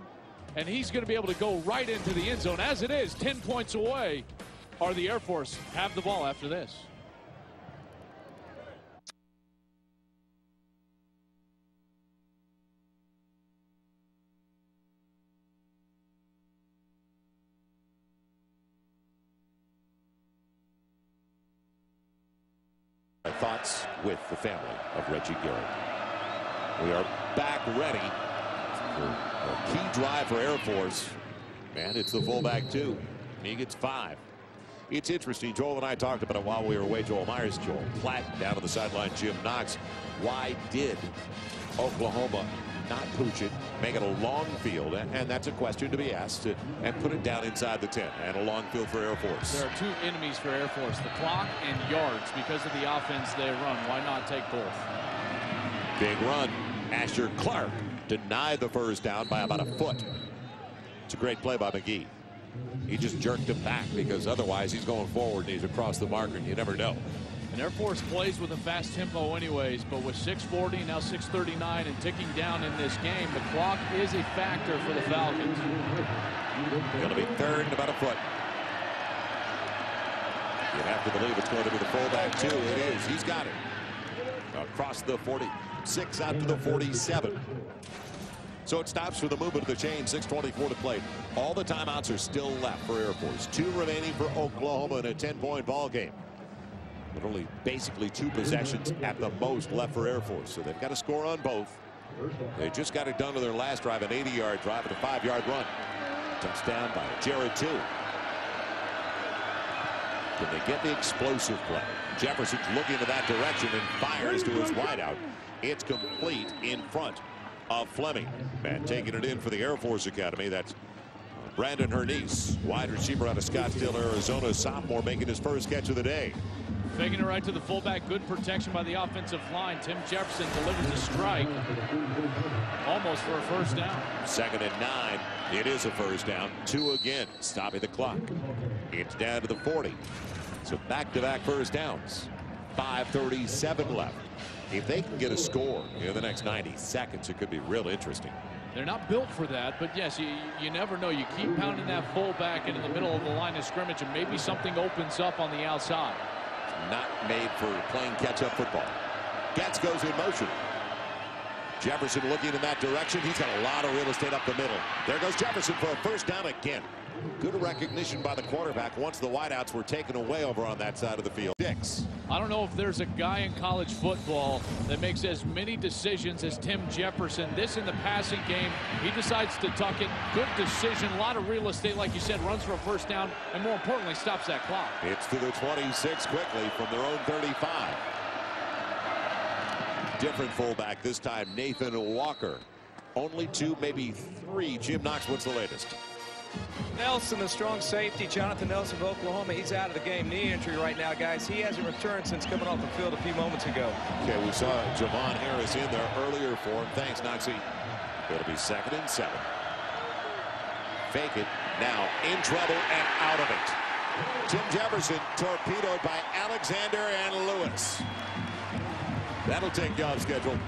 and he's going to be able to go right into the end zone. As it is, 10 points away are the Air Force have the ball after this. Thoughts with the family of Reggie Garrett. We are back ready for a key drive for Air Force. And it's the fullback, too. He gets five. It's interesting. Joel and I talked about it while we were away. Joel Meyers, Joel Klatt down to the sideline. Jim Knox. Why did Oklahoma not pooch it, make it a long field, and that's a question to be asked, uh, and put it down inside the 10, and a long field for Air Force. There are two enemies for Air Force, the clock and yards, because of the offense they run. Why not take both? Big run. Asher Clark denied the first down by about a foot. It's a great play by McGee. He just jerked him back because otherwise he's going forward and he's across the marker and you never know. And Air Force plays with a fast tempo anyways, but with 640, now 639 and ticking down in this game, the clock is a factor for the Falcons. Going to be third and about a foot. You have to believe it's going to be the fullback Tew. It is. He's got it. Across the 46 out to the 47. So it stops for the movement of the chain. 6.24 to play. All the timeouts are still left for Air Force. Two remaining for Oklahoma in a 10-point ball game. But only basically two possessions at the most left for Air Force. So they've got to score on both. They just got it done to their last drive, an 80-yard drive and a five-yard run. Touchdown by Jared Tew. Can they get the explosive play? Jefferson's looking to that direction and fires to his wideout. It's complete in front of Fleming. And taking it in for the Air Force Academy. That's Brandon Hirneise, wide receiver out of Scottsdale, Arizona, sophomore, making his first catch of the day. Faking it right to the fullback. Good protection by the offensive line. Tim Jefferson delivers a strike. Almost for a first down. Second and nine. It is a first down. Tew again. Stopping the clock. It's down to the 40. So back-to-back -back first downs. 5.37 left. If they can get a score in the next 90 seconds, it could be real interesting. They're not built for that, but yes, you, you never know. You keep pounding that fullback into the middle of the line of scrimmage, and maybe something opens up on the outside. Not made for playing catch-up football. Getz goes in motion. Jefferson looking in that direction. He's got a lot of real estate up the middle. There goes Jefferson for a first down again. Good recognition by the quarterback once the wideouts were taken away over on that side of the field. Dix. I don't know if there's a guy in college football that makes as many decisions as Tim Jefferson. This in the passing game, he decides to tuck it. Good decision. A lot of real estate, like you said, runs for a first down, and more importantly, stops that clock. It's to the 26 quickly from their own 35. Different fullback this time, Nathan Walker. Only two, maybe three. Jim Knox, what's the latest? Nelson, the strong safety, Jonathan Nelson of Oklahoma, he's out of the game. Knee injury right now, guys. He hasn't returned since coming off the field a few moments ago. Okay, we saw Javon Harris in there earlier for him. Thanks, Knoxy. It'll be second and seven. Fake it. Now in trouble and out of it. Tim Jefferson torpedoed by Alexander and Lewis. That'll take you schedule.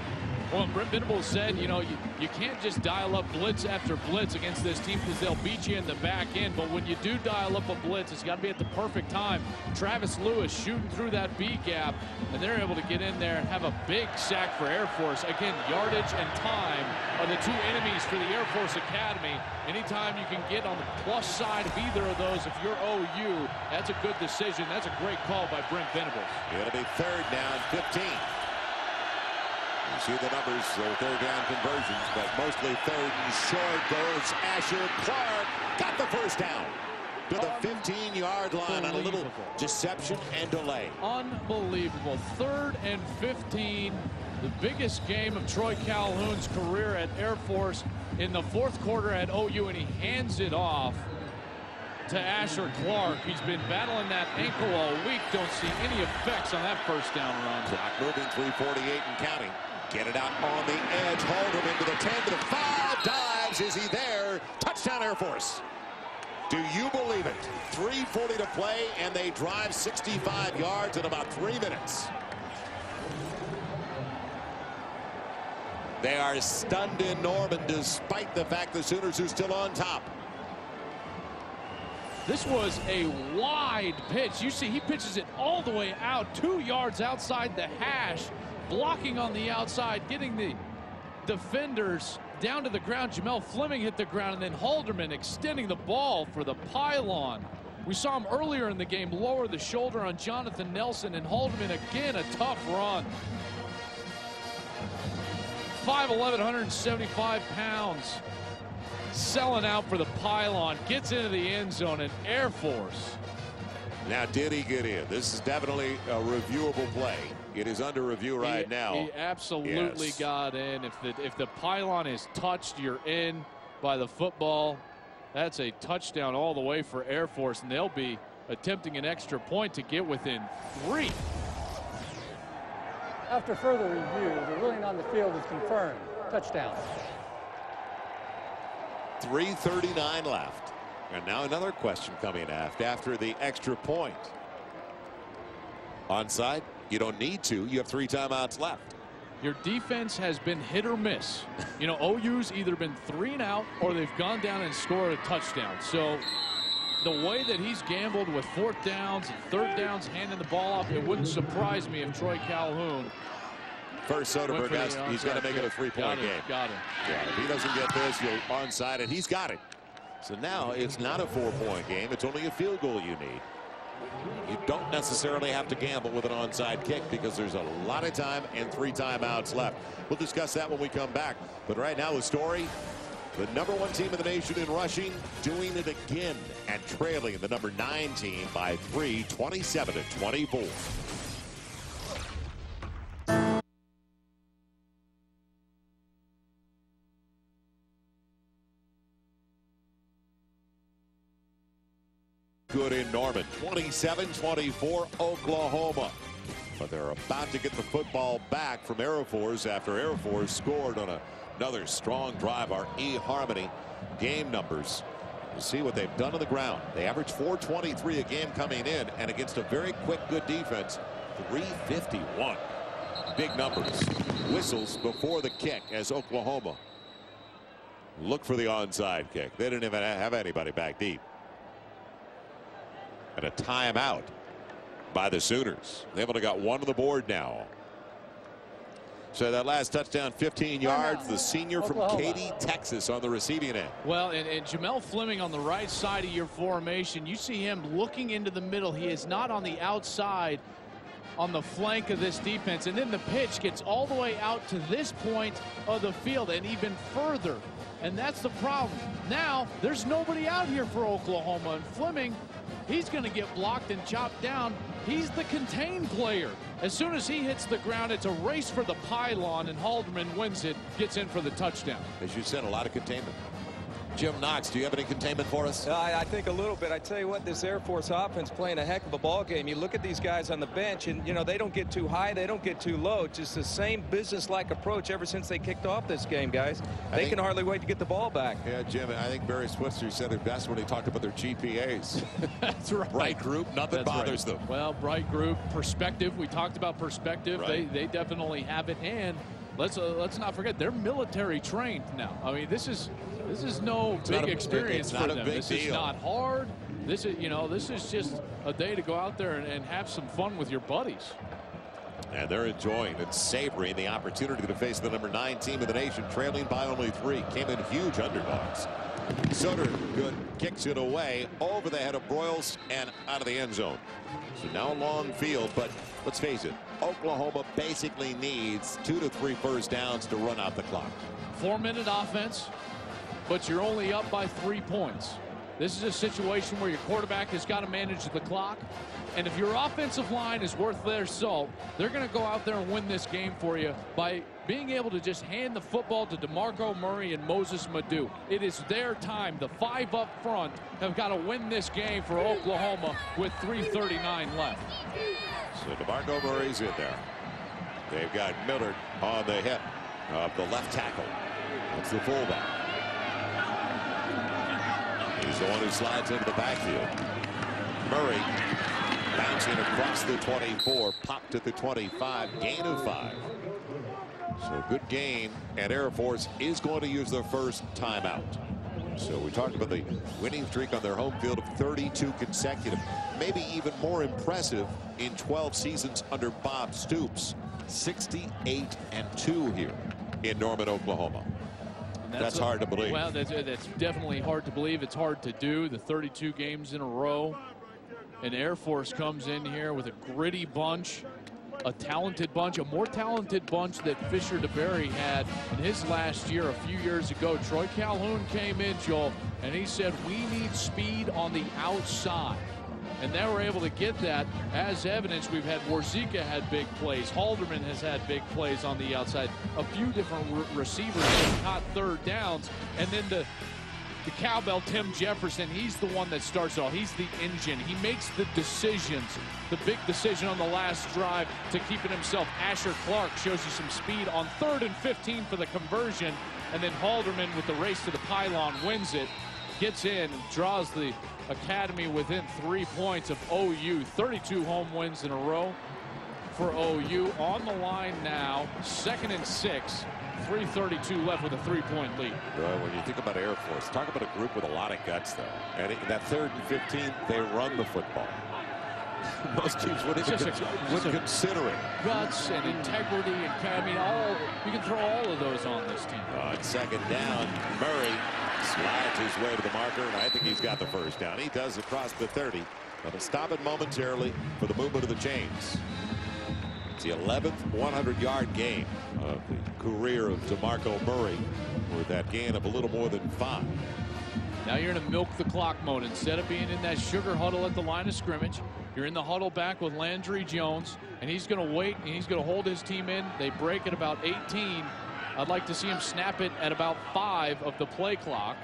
Well, Brent Venables said, you know, you, you can't just dial up blitz after blitz against this team because they'll beat you in the back end. But when you do dial up a blitz, it's got to be at the perfect time. Travis Lewis shooting through that B gap, and they're able to get in there and have a big sack for Air Force. Again, yardage and time are the two enemies for the Air Force Academy. Anytime you can get on the plus side of either of those, if you're OU, that's a good decision. That's a great call by Brent Venables. It'll be third down, 15. You see the numbers, their third down conversions, but mostly third and short goes Asher Clark. Got the first down to the 15-yard line on a little deception and delay. Unbelievable. Third and 15. The biggest game of Troy Calhoun's career at Air Force in the fourth quarter at OU, and he hands it off to Asher Clark. He's been battling that ankle all week. Don't see any effects on that first down run. Clock moving 348 and counting. Get it out on the edge. Hold him into the 10 to the 5. Dives. Is he there? Touchdown Air Force. Do you believe it? 3.40 to play, and they drive 65 yards in about three minutes. They are stunned in Norman despite the fact the Sooners are still on top. This was a wide pitch. You see, he pitches it all the way out, two yards outside the hash blocking on the outside, getting the defenders down to the ground. Jamell Fleming hit the ground, and then Halderman extending the ball for the pylon. We saw him earlier in the game lower the shoulder on Jonathan Nelson, and Halderman again a tough run. 5'11", 175 pounds. Selling out for the pylon. Gets into the end zone and Air Force. Now, did he get in? This is definitely a reviewable play. It is under review right he, now. He absolutely Yes. got in. If the if the pylon is touched, you're in by the football. That's a touchdown all the way for Air Force, and they'll be attempting an extra point to get within three. After further review, the ruling on the field is confirmed. Touchdown. 339 left. And now another question coming aft after the extra point. Onside, you don't need to. You have three timeouts left. Your defense has been hit or miss. You know, OU's either been three and out or they've gone down and scored a touchdown. So the way that he's gambled with fourth downs and third downs, handing the ball off, it wouldn't surprise me if Troy Calhoun First, Soderberg has, he's got to make it a three-point game. Got it. Yeah, if he doesn't get this, he'll onside it. He's got it. So now it's not a four-point game. It's only a field goal you need. You don't necessarily have to gamble with an onside kick because there's a lot of time and three timeouts left. We'll discuss that when we come back. But right now, the story, the number one team in the nation in rushing, doing it again and trailing the number nine team by three, 27 to 24. Good in Norman. 27-24 Oklahoma. But they're about to get the football back from Air Force after Air Force scored on a, another strong drive. Our E-Harmony game numbers. You see what they've done on the ground. They average 423 a game coming in and against a very quick good defense 351. Big numbers. Whistles before the kick as Oklahoma look for the onside kick. They didn't even have anybody back deep and a timeout by the Sooners. They've only got one on the board now. So that last touchdown 15 yards the senior from Oklahoma. Katy Texas on the receiving end. Well, and, and Jamell Fleming on the right side of your formation, you see him looking into the middle. He is not on the outside on the flank of this defense. And then the pitch gets all the way out to this point of the field and even further. And that's the problem. Now, there's nobody out here for Oklahoma. And Fleming, he's going to get blocked and chopped down. He's the contained player. As soon as he hits the ground, it's a race for the pylon, and Halderman wins it, gets in for the touchdown. As you said, a lot of containment. Jim Knox, do you have any containment for us? Uh, I, I think a little bit. I tell you what, this Air Force offense playing a heck of a ball game. You look at these guys on the bench, and you know they don't get too high, they don't get too low. Just the same business-like approach ever since they kicked off this game, guys. They think- can hardly wait to get the ball back. Yeah, Jim, I think Barry Switzer said it best when he talked about their GPAs. That's right. Bright group, nothing That's right. bothers them. Well, bright group, perspective. We talked about perspective. Right. They they definitely have it, and let's uh, let's not forget they're military trained now. I mean, this is this is no It's big a- experience for them. this is not hard. This is you know this is just a day to go out there and, and have some fun with your buddies. And they're enjoying and savoring the opportunity to face the number nine team in the nation, trailing by only three. Came in huge underdogs. Sutter good kicks it away over the head of Broyles and out of the end zone. So now a long field, but let's face it, Oklahoma basically needs two to three first downs to run out the clock. Four minute offense, but you're only up by three points. This is a situation where your quarterback has got to manage the clock. And if your offensive line is worth their salt, they're going to go out there and win this game for you by being able to just hand the football to DeMarco Murray and Mossis Madu. It is their time. The five up front have got to win this game for Oklahoma with 3.39 left. So DeMarco Murray's in there. They've got Millard on the hip of the left tackle. That's the fullback. He's the one who slides into the backfield. Murray bouncing across the 24, popped at the 25, gain of five. So good gain, and Air Force is going to use their first timeout. So we talked about the winning streak on their home field of 32 consecutive, maybe even more impressive in 12 seasons under Bob Stoops. 68 and 2 here in Norman, Oklahoma. And That's hard to believe. Well, that's, uh, that's definitely hard to believe. It's hard to do. The 32 games in a row. And Air Force comes in here with a gritty bunch. a talented bunch, a more talented bunch that Fisher DeBerry had in his last year a few years ago. Troy Calhoun came in, Joel, and he said, we need speed on the outside. And they were able to get that as evidence. We've had Warzeka had big plays. Halderman has had big plays on the outside. A few different re receivers have caught third downs. And then the the cowbell, Tim Jefferson, he's the one that starts all. He's the engine. He makes the decisions. The big decision on the last drive to keep it himself. Asher Clark shows you some speed on third and 15 for the conversion. And then Halderman with the race to the pylon wins it, gets in, draws the Academy within three points of OU. 32 home wins in a row for OU. On the line now, second and six. 332 left with a three-point lead. Well, when you think about Air Force, talk about a group with a lot of guts, though. And that third and 15, they run the football. Most teams wouldn't, even, a, wouldn't consider it. Guts and integrity and I mean, all you can throw all of those on this team. Uh, on second down, Murray slides his way to the marker, and I think he's got the first down. He does across the 30. But to stop it momentarily for the movement of the chains. It's the 11th 100-yard game of the career of DeMarco Murray with that gain of a little more than five. Now you're in a milk the clock mode. Instead of being in that sugar huddle at the line of scrimmage, you're in the huddle back with Landry Jones, and he's going to wait and he's going to hold his team in. They break at about 18. I'd like to see him snap it at about five of the play clock.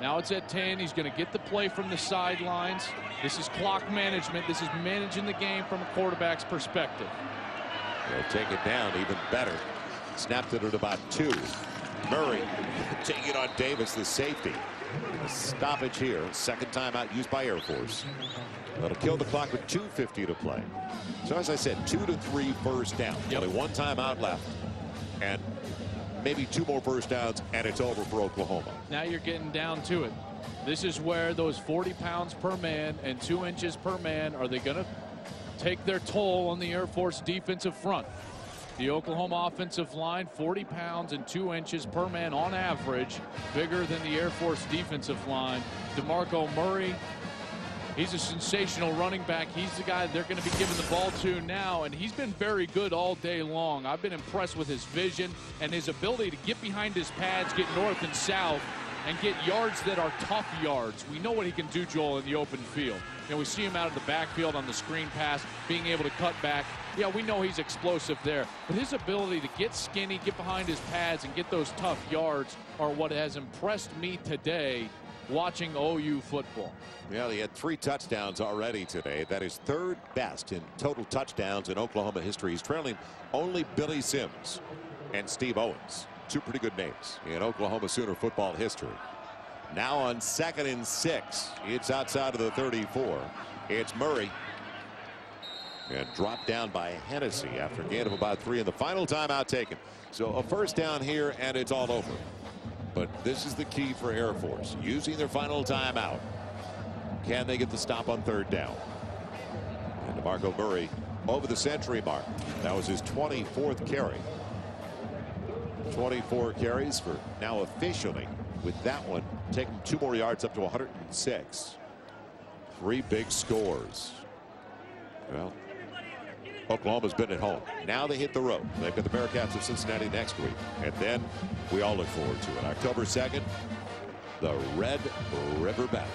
Now it's at 10. He's going to get the play from the sidelines. This is clock management. This is managing the game from a quarterback's perspective. They'll take it down even better. Snapped it at about two. Murray taking it on Davis, the safety. A stoppage here. Second timeout used by Air Force. That'll kill the clock with 2.50 to play. So as I said, two to three first down. Yep. Only one timeout left. And maybe two more first downs, and it's over for Oklahoma. Now you're getting down to it. This is where those 40 pounds per man and two inches per man, are they going to take their toll on the Air Force defensive front. The Oklahoma offensive line, 40 pounds and 2 inches per man on average, bigger than the Air Force defensive line. DeMarco Murray, he's a sensational running back. He's the guy they're going to be giving the ball to now, and he's been very good all day long. I've been impressed with his vision and his ability to get behind his pads, get north and south, and get yards that are tough yards. We know what he can do, Joel, in the open field. Know, we see him out of the backfield on the screen pass, being able to cut back. Yeah, we know he's explosive there, but his ability to get skinny, get behind his pads, and get those tough yards are what has impressed me today watching OU football. Yeah, he had three touchdowns already today. That is third best in total touchdowns in Oklahoma history. He's trailing only Billy Sims and Steve Owens. Two pretty good names in Oklahoma Sooner football history. Now on second and six. It's outside of the 34. It's Murray. And dropped down by Hennessy after a gain of about three in the final timeout taken. So a first down here and it's all over. But this is the key for Air Force. Using their final timeout. Can they get the stop on third down? And DeMarco Murray over the century mark. That was his 24th carry. 24 carries for now officially with that one taking two more yards up to 106. Three big scores. Well, Oklahoma's been at home. Now they hit the road. They've got the Bearcats of Cincinnati next week. And then we all look forward to it. October 2nd, the Red River Battle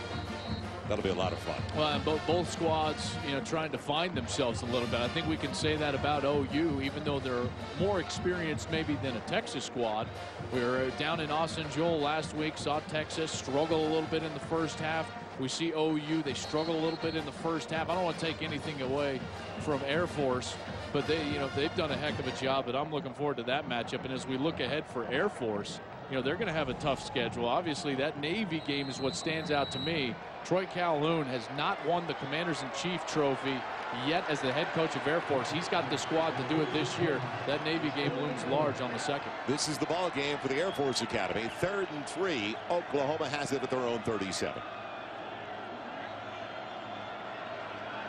that'll be a lot of fun. Well, both, both squads, you know, trying to find themselves a little bit. I think we can say that about OU, even though they're more experienced maybe than a Texas squad. We were down in Austin Joel last week, saw Texas struggle a little bit in the first half. We see OU, they struggle a little bit in the first half. I don't want to take anything away from Air Force, but they, you know, they've done a heck of a job, but I'm looking forward to that matchup. And as we look ahead for Air Force, you know, they're going to have a tough schedule. Obviously, that Navy game is what stands out to me. Troy Calhoun has not won the Commanders-in-Chief trophy yet as the head coach of Air Force. He's got the squad to do it this year. That Navy game looms large on the second. This is the ball game for the Air Force Academy. Third and three. Oklahoma has it at their own 37.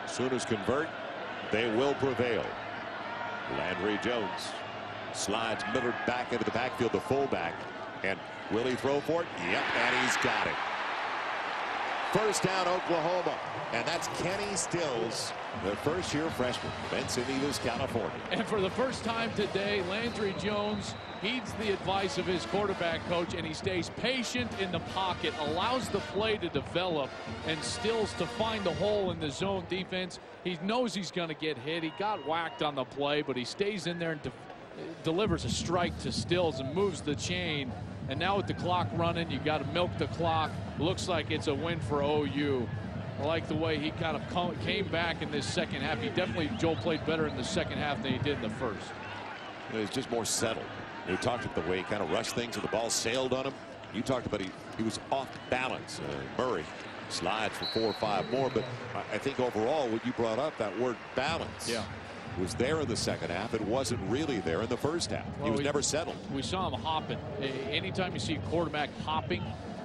Sooners convert. They will prevail. Landry Jones slides Millard back into the backfield, the fullback. And will he throw for it? Yep, and he's got it. First down, Oklahoma. And that's Kenny Stills, the first-year freshman from Encinitas, California. And for the first time today, Landry Jones heeds the advice of his quarterback coach, and he stays patient in the pocket, allows the play to develop, and Stills to find the hole in the zone defense. He knows he's going to get hit. He got whacked on the play, but he stays in there and de delivers a strike to Stills and moves the chain. And now with the clock running, you got to milk the clock. Looks like it's a win for OU. I like the way he kind of came back in this second half. He definitely, Joel, played better in the second half than he did in the first. He's just more settled. We talked about the way he kind of rushed things and the ball sailed on him. You talked about he, he was off balance. Uh, Murray slides for four or five more. But I think overall, what you brought up, that word balance. Yeah was there in the second half. It wasn't really there in the first half. Well, he was we, never settled. We saw him hopping. Anytime you see a quarterback hopping,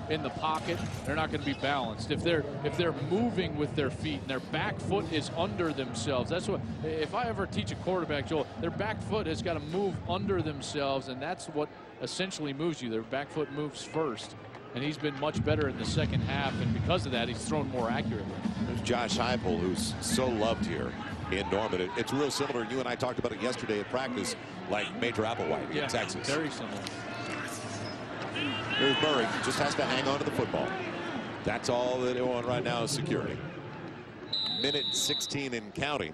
in the pocket, they're not going to be balanced. If they're if they're moving with their feet and their back foot is under themselves, that's what. If I ever teach a quarterback, Joel, their back foot has got to move under themselves, and that's what essentially moves you. Their back foot moves first. And he's been much better in the second half, and because of that, he's thrown more accurately. There's Josh Heupel, who's so loved here in Norman. It's real similar. You and I talked about it yesterday at practice, like Major Applewhite yeah, in Texas. Very similar. Here's Murray. Just has to hang on to the football. That's all that they want right now is security. Minute 16 in counting.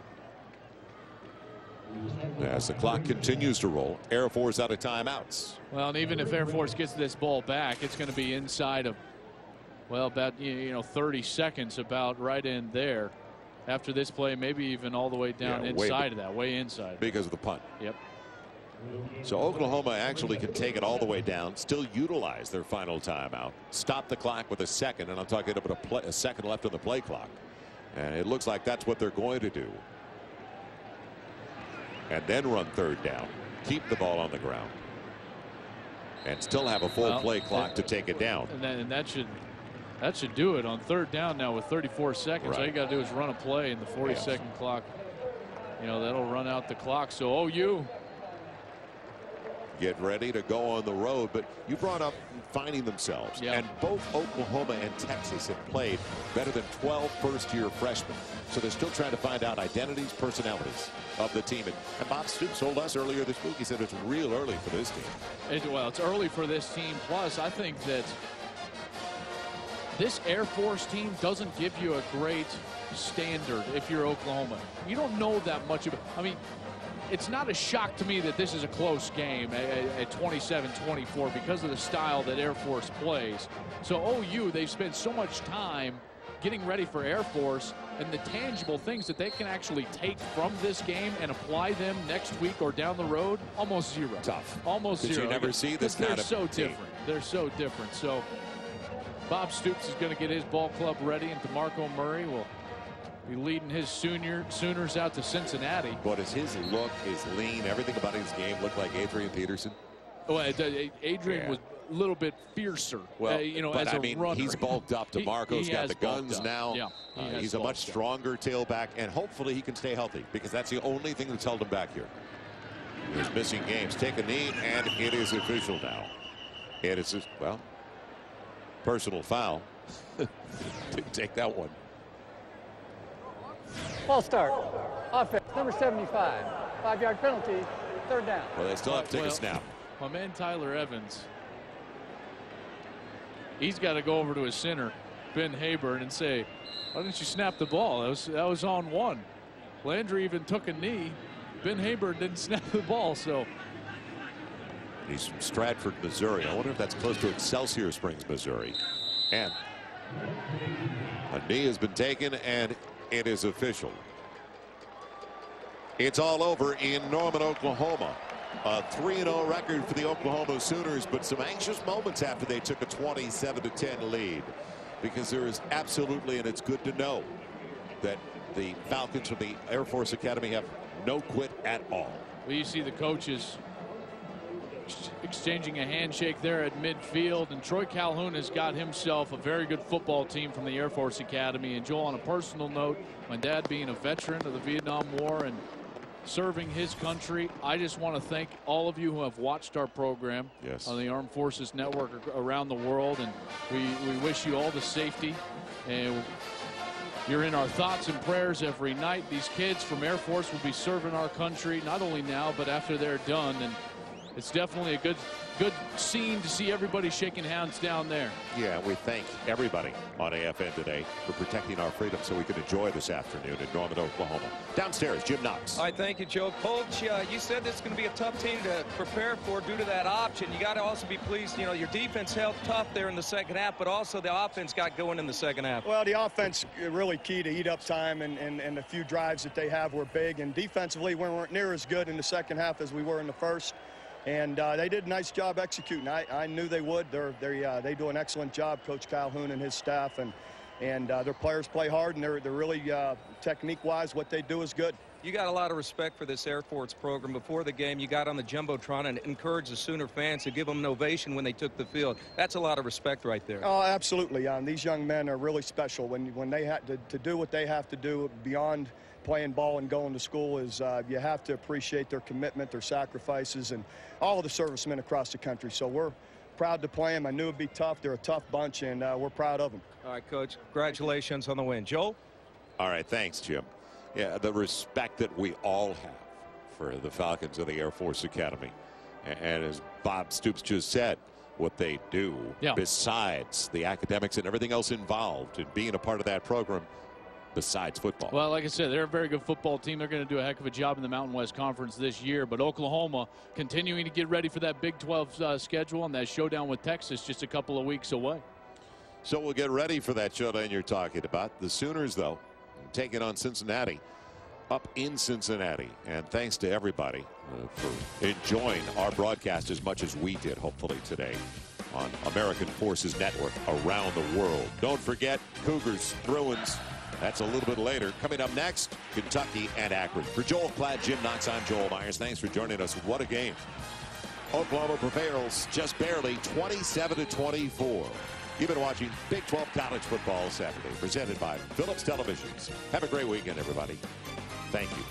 As the clock continues to roll, Air Force out of timeouts. Well, and even if Air Force gets this ball back, it's going to be inside of, well, about you know 30 seconds, about right in there. After this play, maybe even all the way down yeah, inside way, of that, way inside. Because of the punt. Yep. So Oklahoma actually can take it all the way down, still utilize their final timeout, stop the clock with a second, and I'm talking about a, play, a second left on the play clock. And it looks like that's what they're going to do. And then run third down, keep the ball on the ground, and still have a full well, play clock to take it down. And, that, and that should that should do it on third down now with 34 seconds. Right. All you got to do is run a play in the 40 yeah. second clock. You know that'll run out the clock. So OU get ready to go on the road. But you brought up finding themselves. Yeah. And both Oklahoma and Texas have played better than 12 first-year freshmen. So they're still trying to find out identities, personalities of the team. And, and Bob Stoops told us earlier this week, he said it's real early for this team. It, well, it's early for this team. Plus, I think that this Air Force team doesn't give you a great standard if you're Oklahoma. You don't know that much of it. I mean, it's not a shock to me that this is a close game at 27-24 because of the style that Air Force plays. So OU, they've spent so much time getting ready for Air Force and the tangible things that they can actually take from this game and apply them next week or down the road, almost zero. Tough. Almost zero. you never see this kind they're so team. different. They're so different. So Bob Stoops is going to get his ball club ready, and DeMarco Murray will be leading his senior Sooners out to Cincinnati. But is his look, his lean, everything about his game look like Adrian Peterson? Well, Adrian yeah. was a little bit fiercer. Well, uh, you know, but as I a mean, runner. he's bulked up. DeMarco's he, he got the guns now. Yeah, he uh, he's a much stronger up. tailback, and hopefully he can stay healthy because that's the only thing that's held him back here. He's missing games. Take a knee, and it is official now. It is, well, personal foul. Didn't take that one. False start. Offense, number 75. Five-yard penalty, third down. Well, they still have to take well, a snap. My man Tyler Evans, he's got to go over to his center, Ben Habern, and say, why didn't you snap the ball? That was, that was on one. Landry even took a knee. Ben Habern didn't snap the ball, so. He's from Stratford, Missouri. I wonder if that's close to Excelsior Springs, Missouri. And a knee has been taken, and it is official. It's all over in Norman, Oklahoma. A 3-0 record for the Oklahoma Sooners, but some anxious moments after they took a 27-10 lead. Because there is absolutely, and it's good to know, that the Falcons from the Air Force Academy have no quit at all. Well, you see the coaches exchanging a handshake there at midfield. And Troy Calhoun has got himself a very good football team from the Air Force Academy. And Joel, on a personal note, my dad being a veteran of the Vietnam War and serving his country, I just want to thank all of you who have watched our program yes. on the Armed Forces Network around the world. And we, we wish you all the safety And you're in our thoughts and prayers every night. These kids from Air Force will be serving our country not only now, but after they're done. And it's definitely a good good scene to see everybody shaking hands down there. Yeah, we thank everybody on AFN today for protecting our freedom so we can enjoy this afternoon in Norman, Oklahoma. Downstairs, Jim Knox. All right, thank you, Joe. Coach, uh, you said this is going to be a tough team to prepare for due to that option. You got to also be pleased, you know, your defense held tough there in the second half, but also the offense got going in the second half. Well, the offense really key to eat up time, and, and, and the few drives that they have were big. And defensively, we weren't near as good in the second half as we were in the first. And uh, they did a nice job executing. I, I knew they would. They're, they're, uh, they do an excellent job, Coach Calhoun and his staff. And, and uh, their players play hard, and they're, they're really, uh, technique-wise, what they do is good. You got a lot of respect for this Air Force program. Before the game, you got on the Jumbotron and encouraged the Sooner fans to give them an ovation when they took the field. That's a lot of respect right there. Oh, absolutely. Um, these young men are really special. When, when they had to, to do what they have to do beyond – playing ball and going to school is uh, you have to appreciate their commitment, their sacrifices, and all of the servicemen across the country. So we're proud to play them. I knew it'd be tough. They're a tough bunch, and uh, we're proud of them. All right, Coach. Congratulations on the win. Joe? All right, thanks, Jim. Yeah, the respect that we all have for the Falcons of the Air Force Academy. And as Bob Stoops just said, what they do yeah. besides the academics and everything else involved in being a part of that program besides football. Well, like I said, they're a very good football team. They're going to do a heck of a job in the Mountain West Conference this year. But Oklahoma continuing to get ready for that Big 12 uh, schedule and that showdown with Texas just a couple of weeks away. So we'll get ready for that showdown you're talking about. The Sooners, though, taking on Cincinnati up in Cincinnati. And thanks to everybody uh, for enjoying our broadcast as much as we did, hopefully, today on American Forces Network around the world. Don't forget Cougars, Bruins, that's a little bit later. Coming up next, Kentucky and Akron. For Joel Klatt, Jim Knox, I'm Joel Meyers. Thanks for joining us. What a game. Oklahoma prevails just barely 27 to 24. You've been watching Big 12 College Football Saturday, presented by Philips Televisions. Have a great weekend, everybody. Thank you.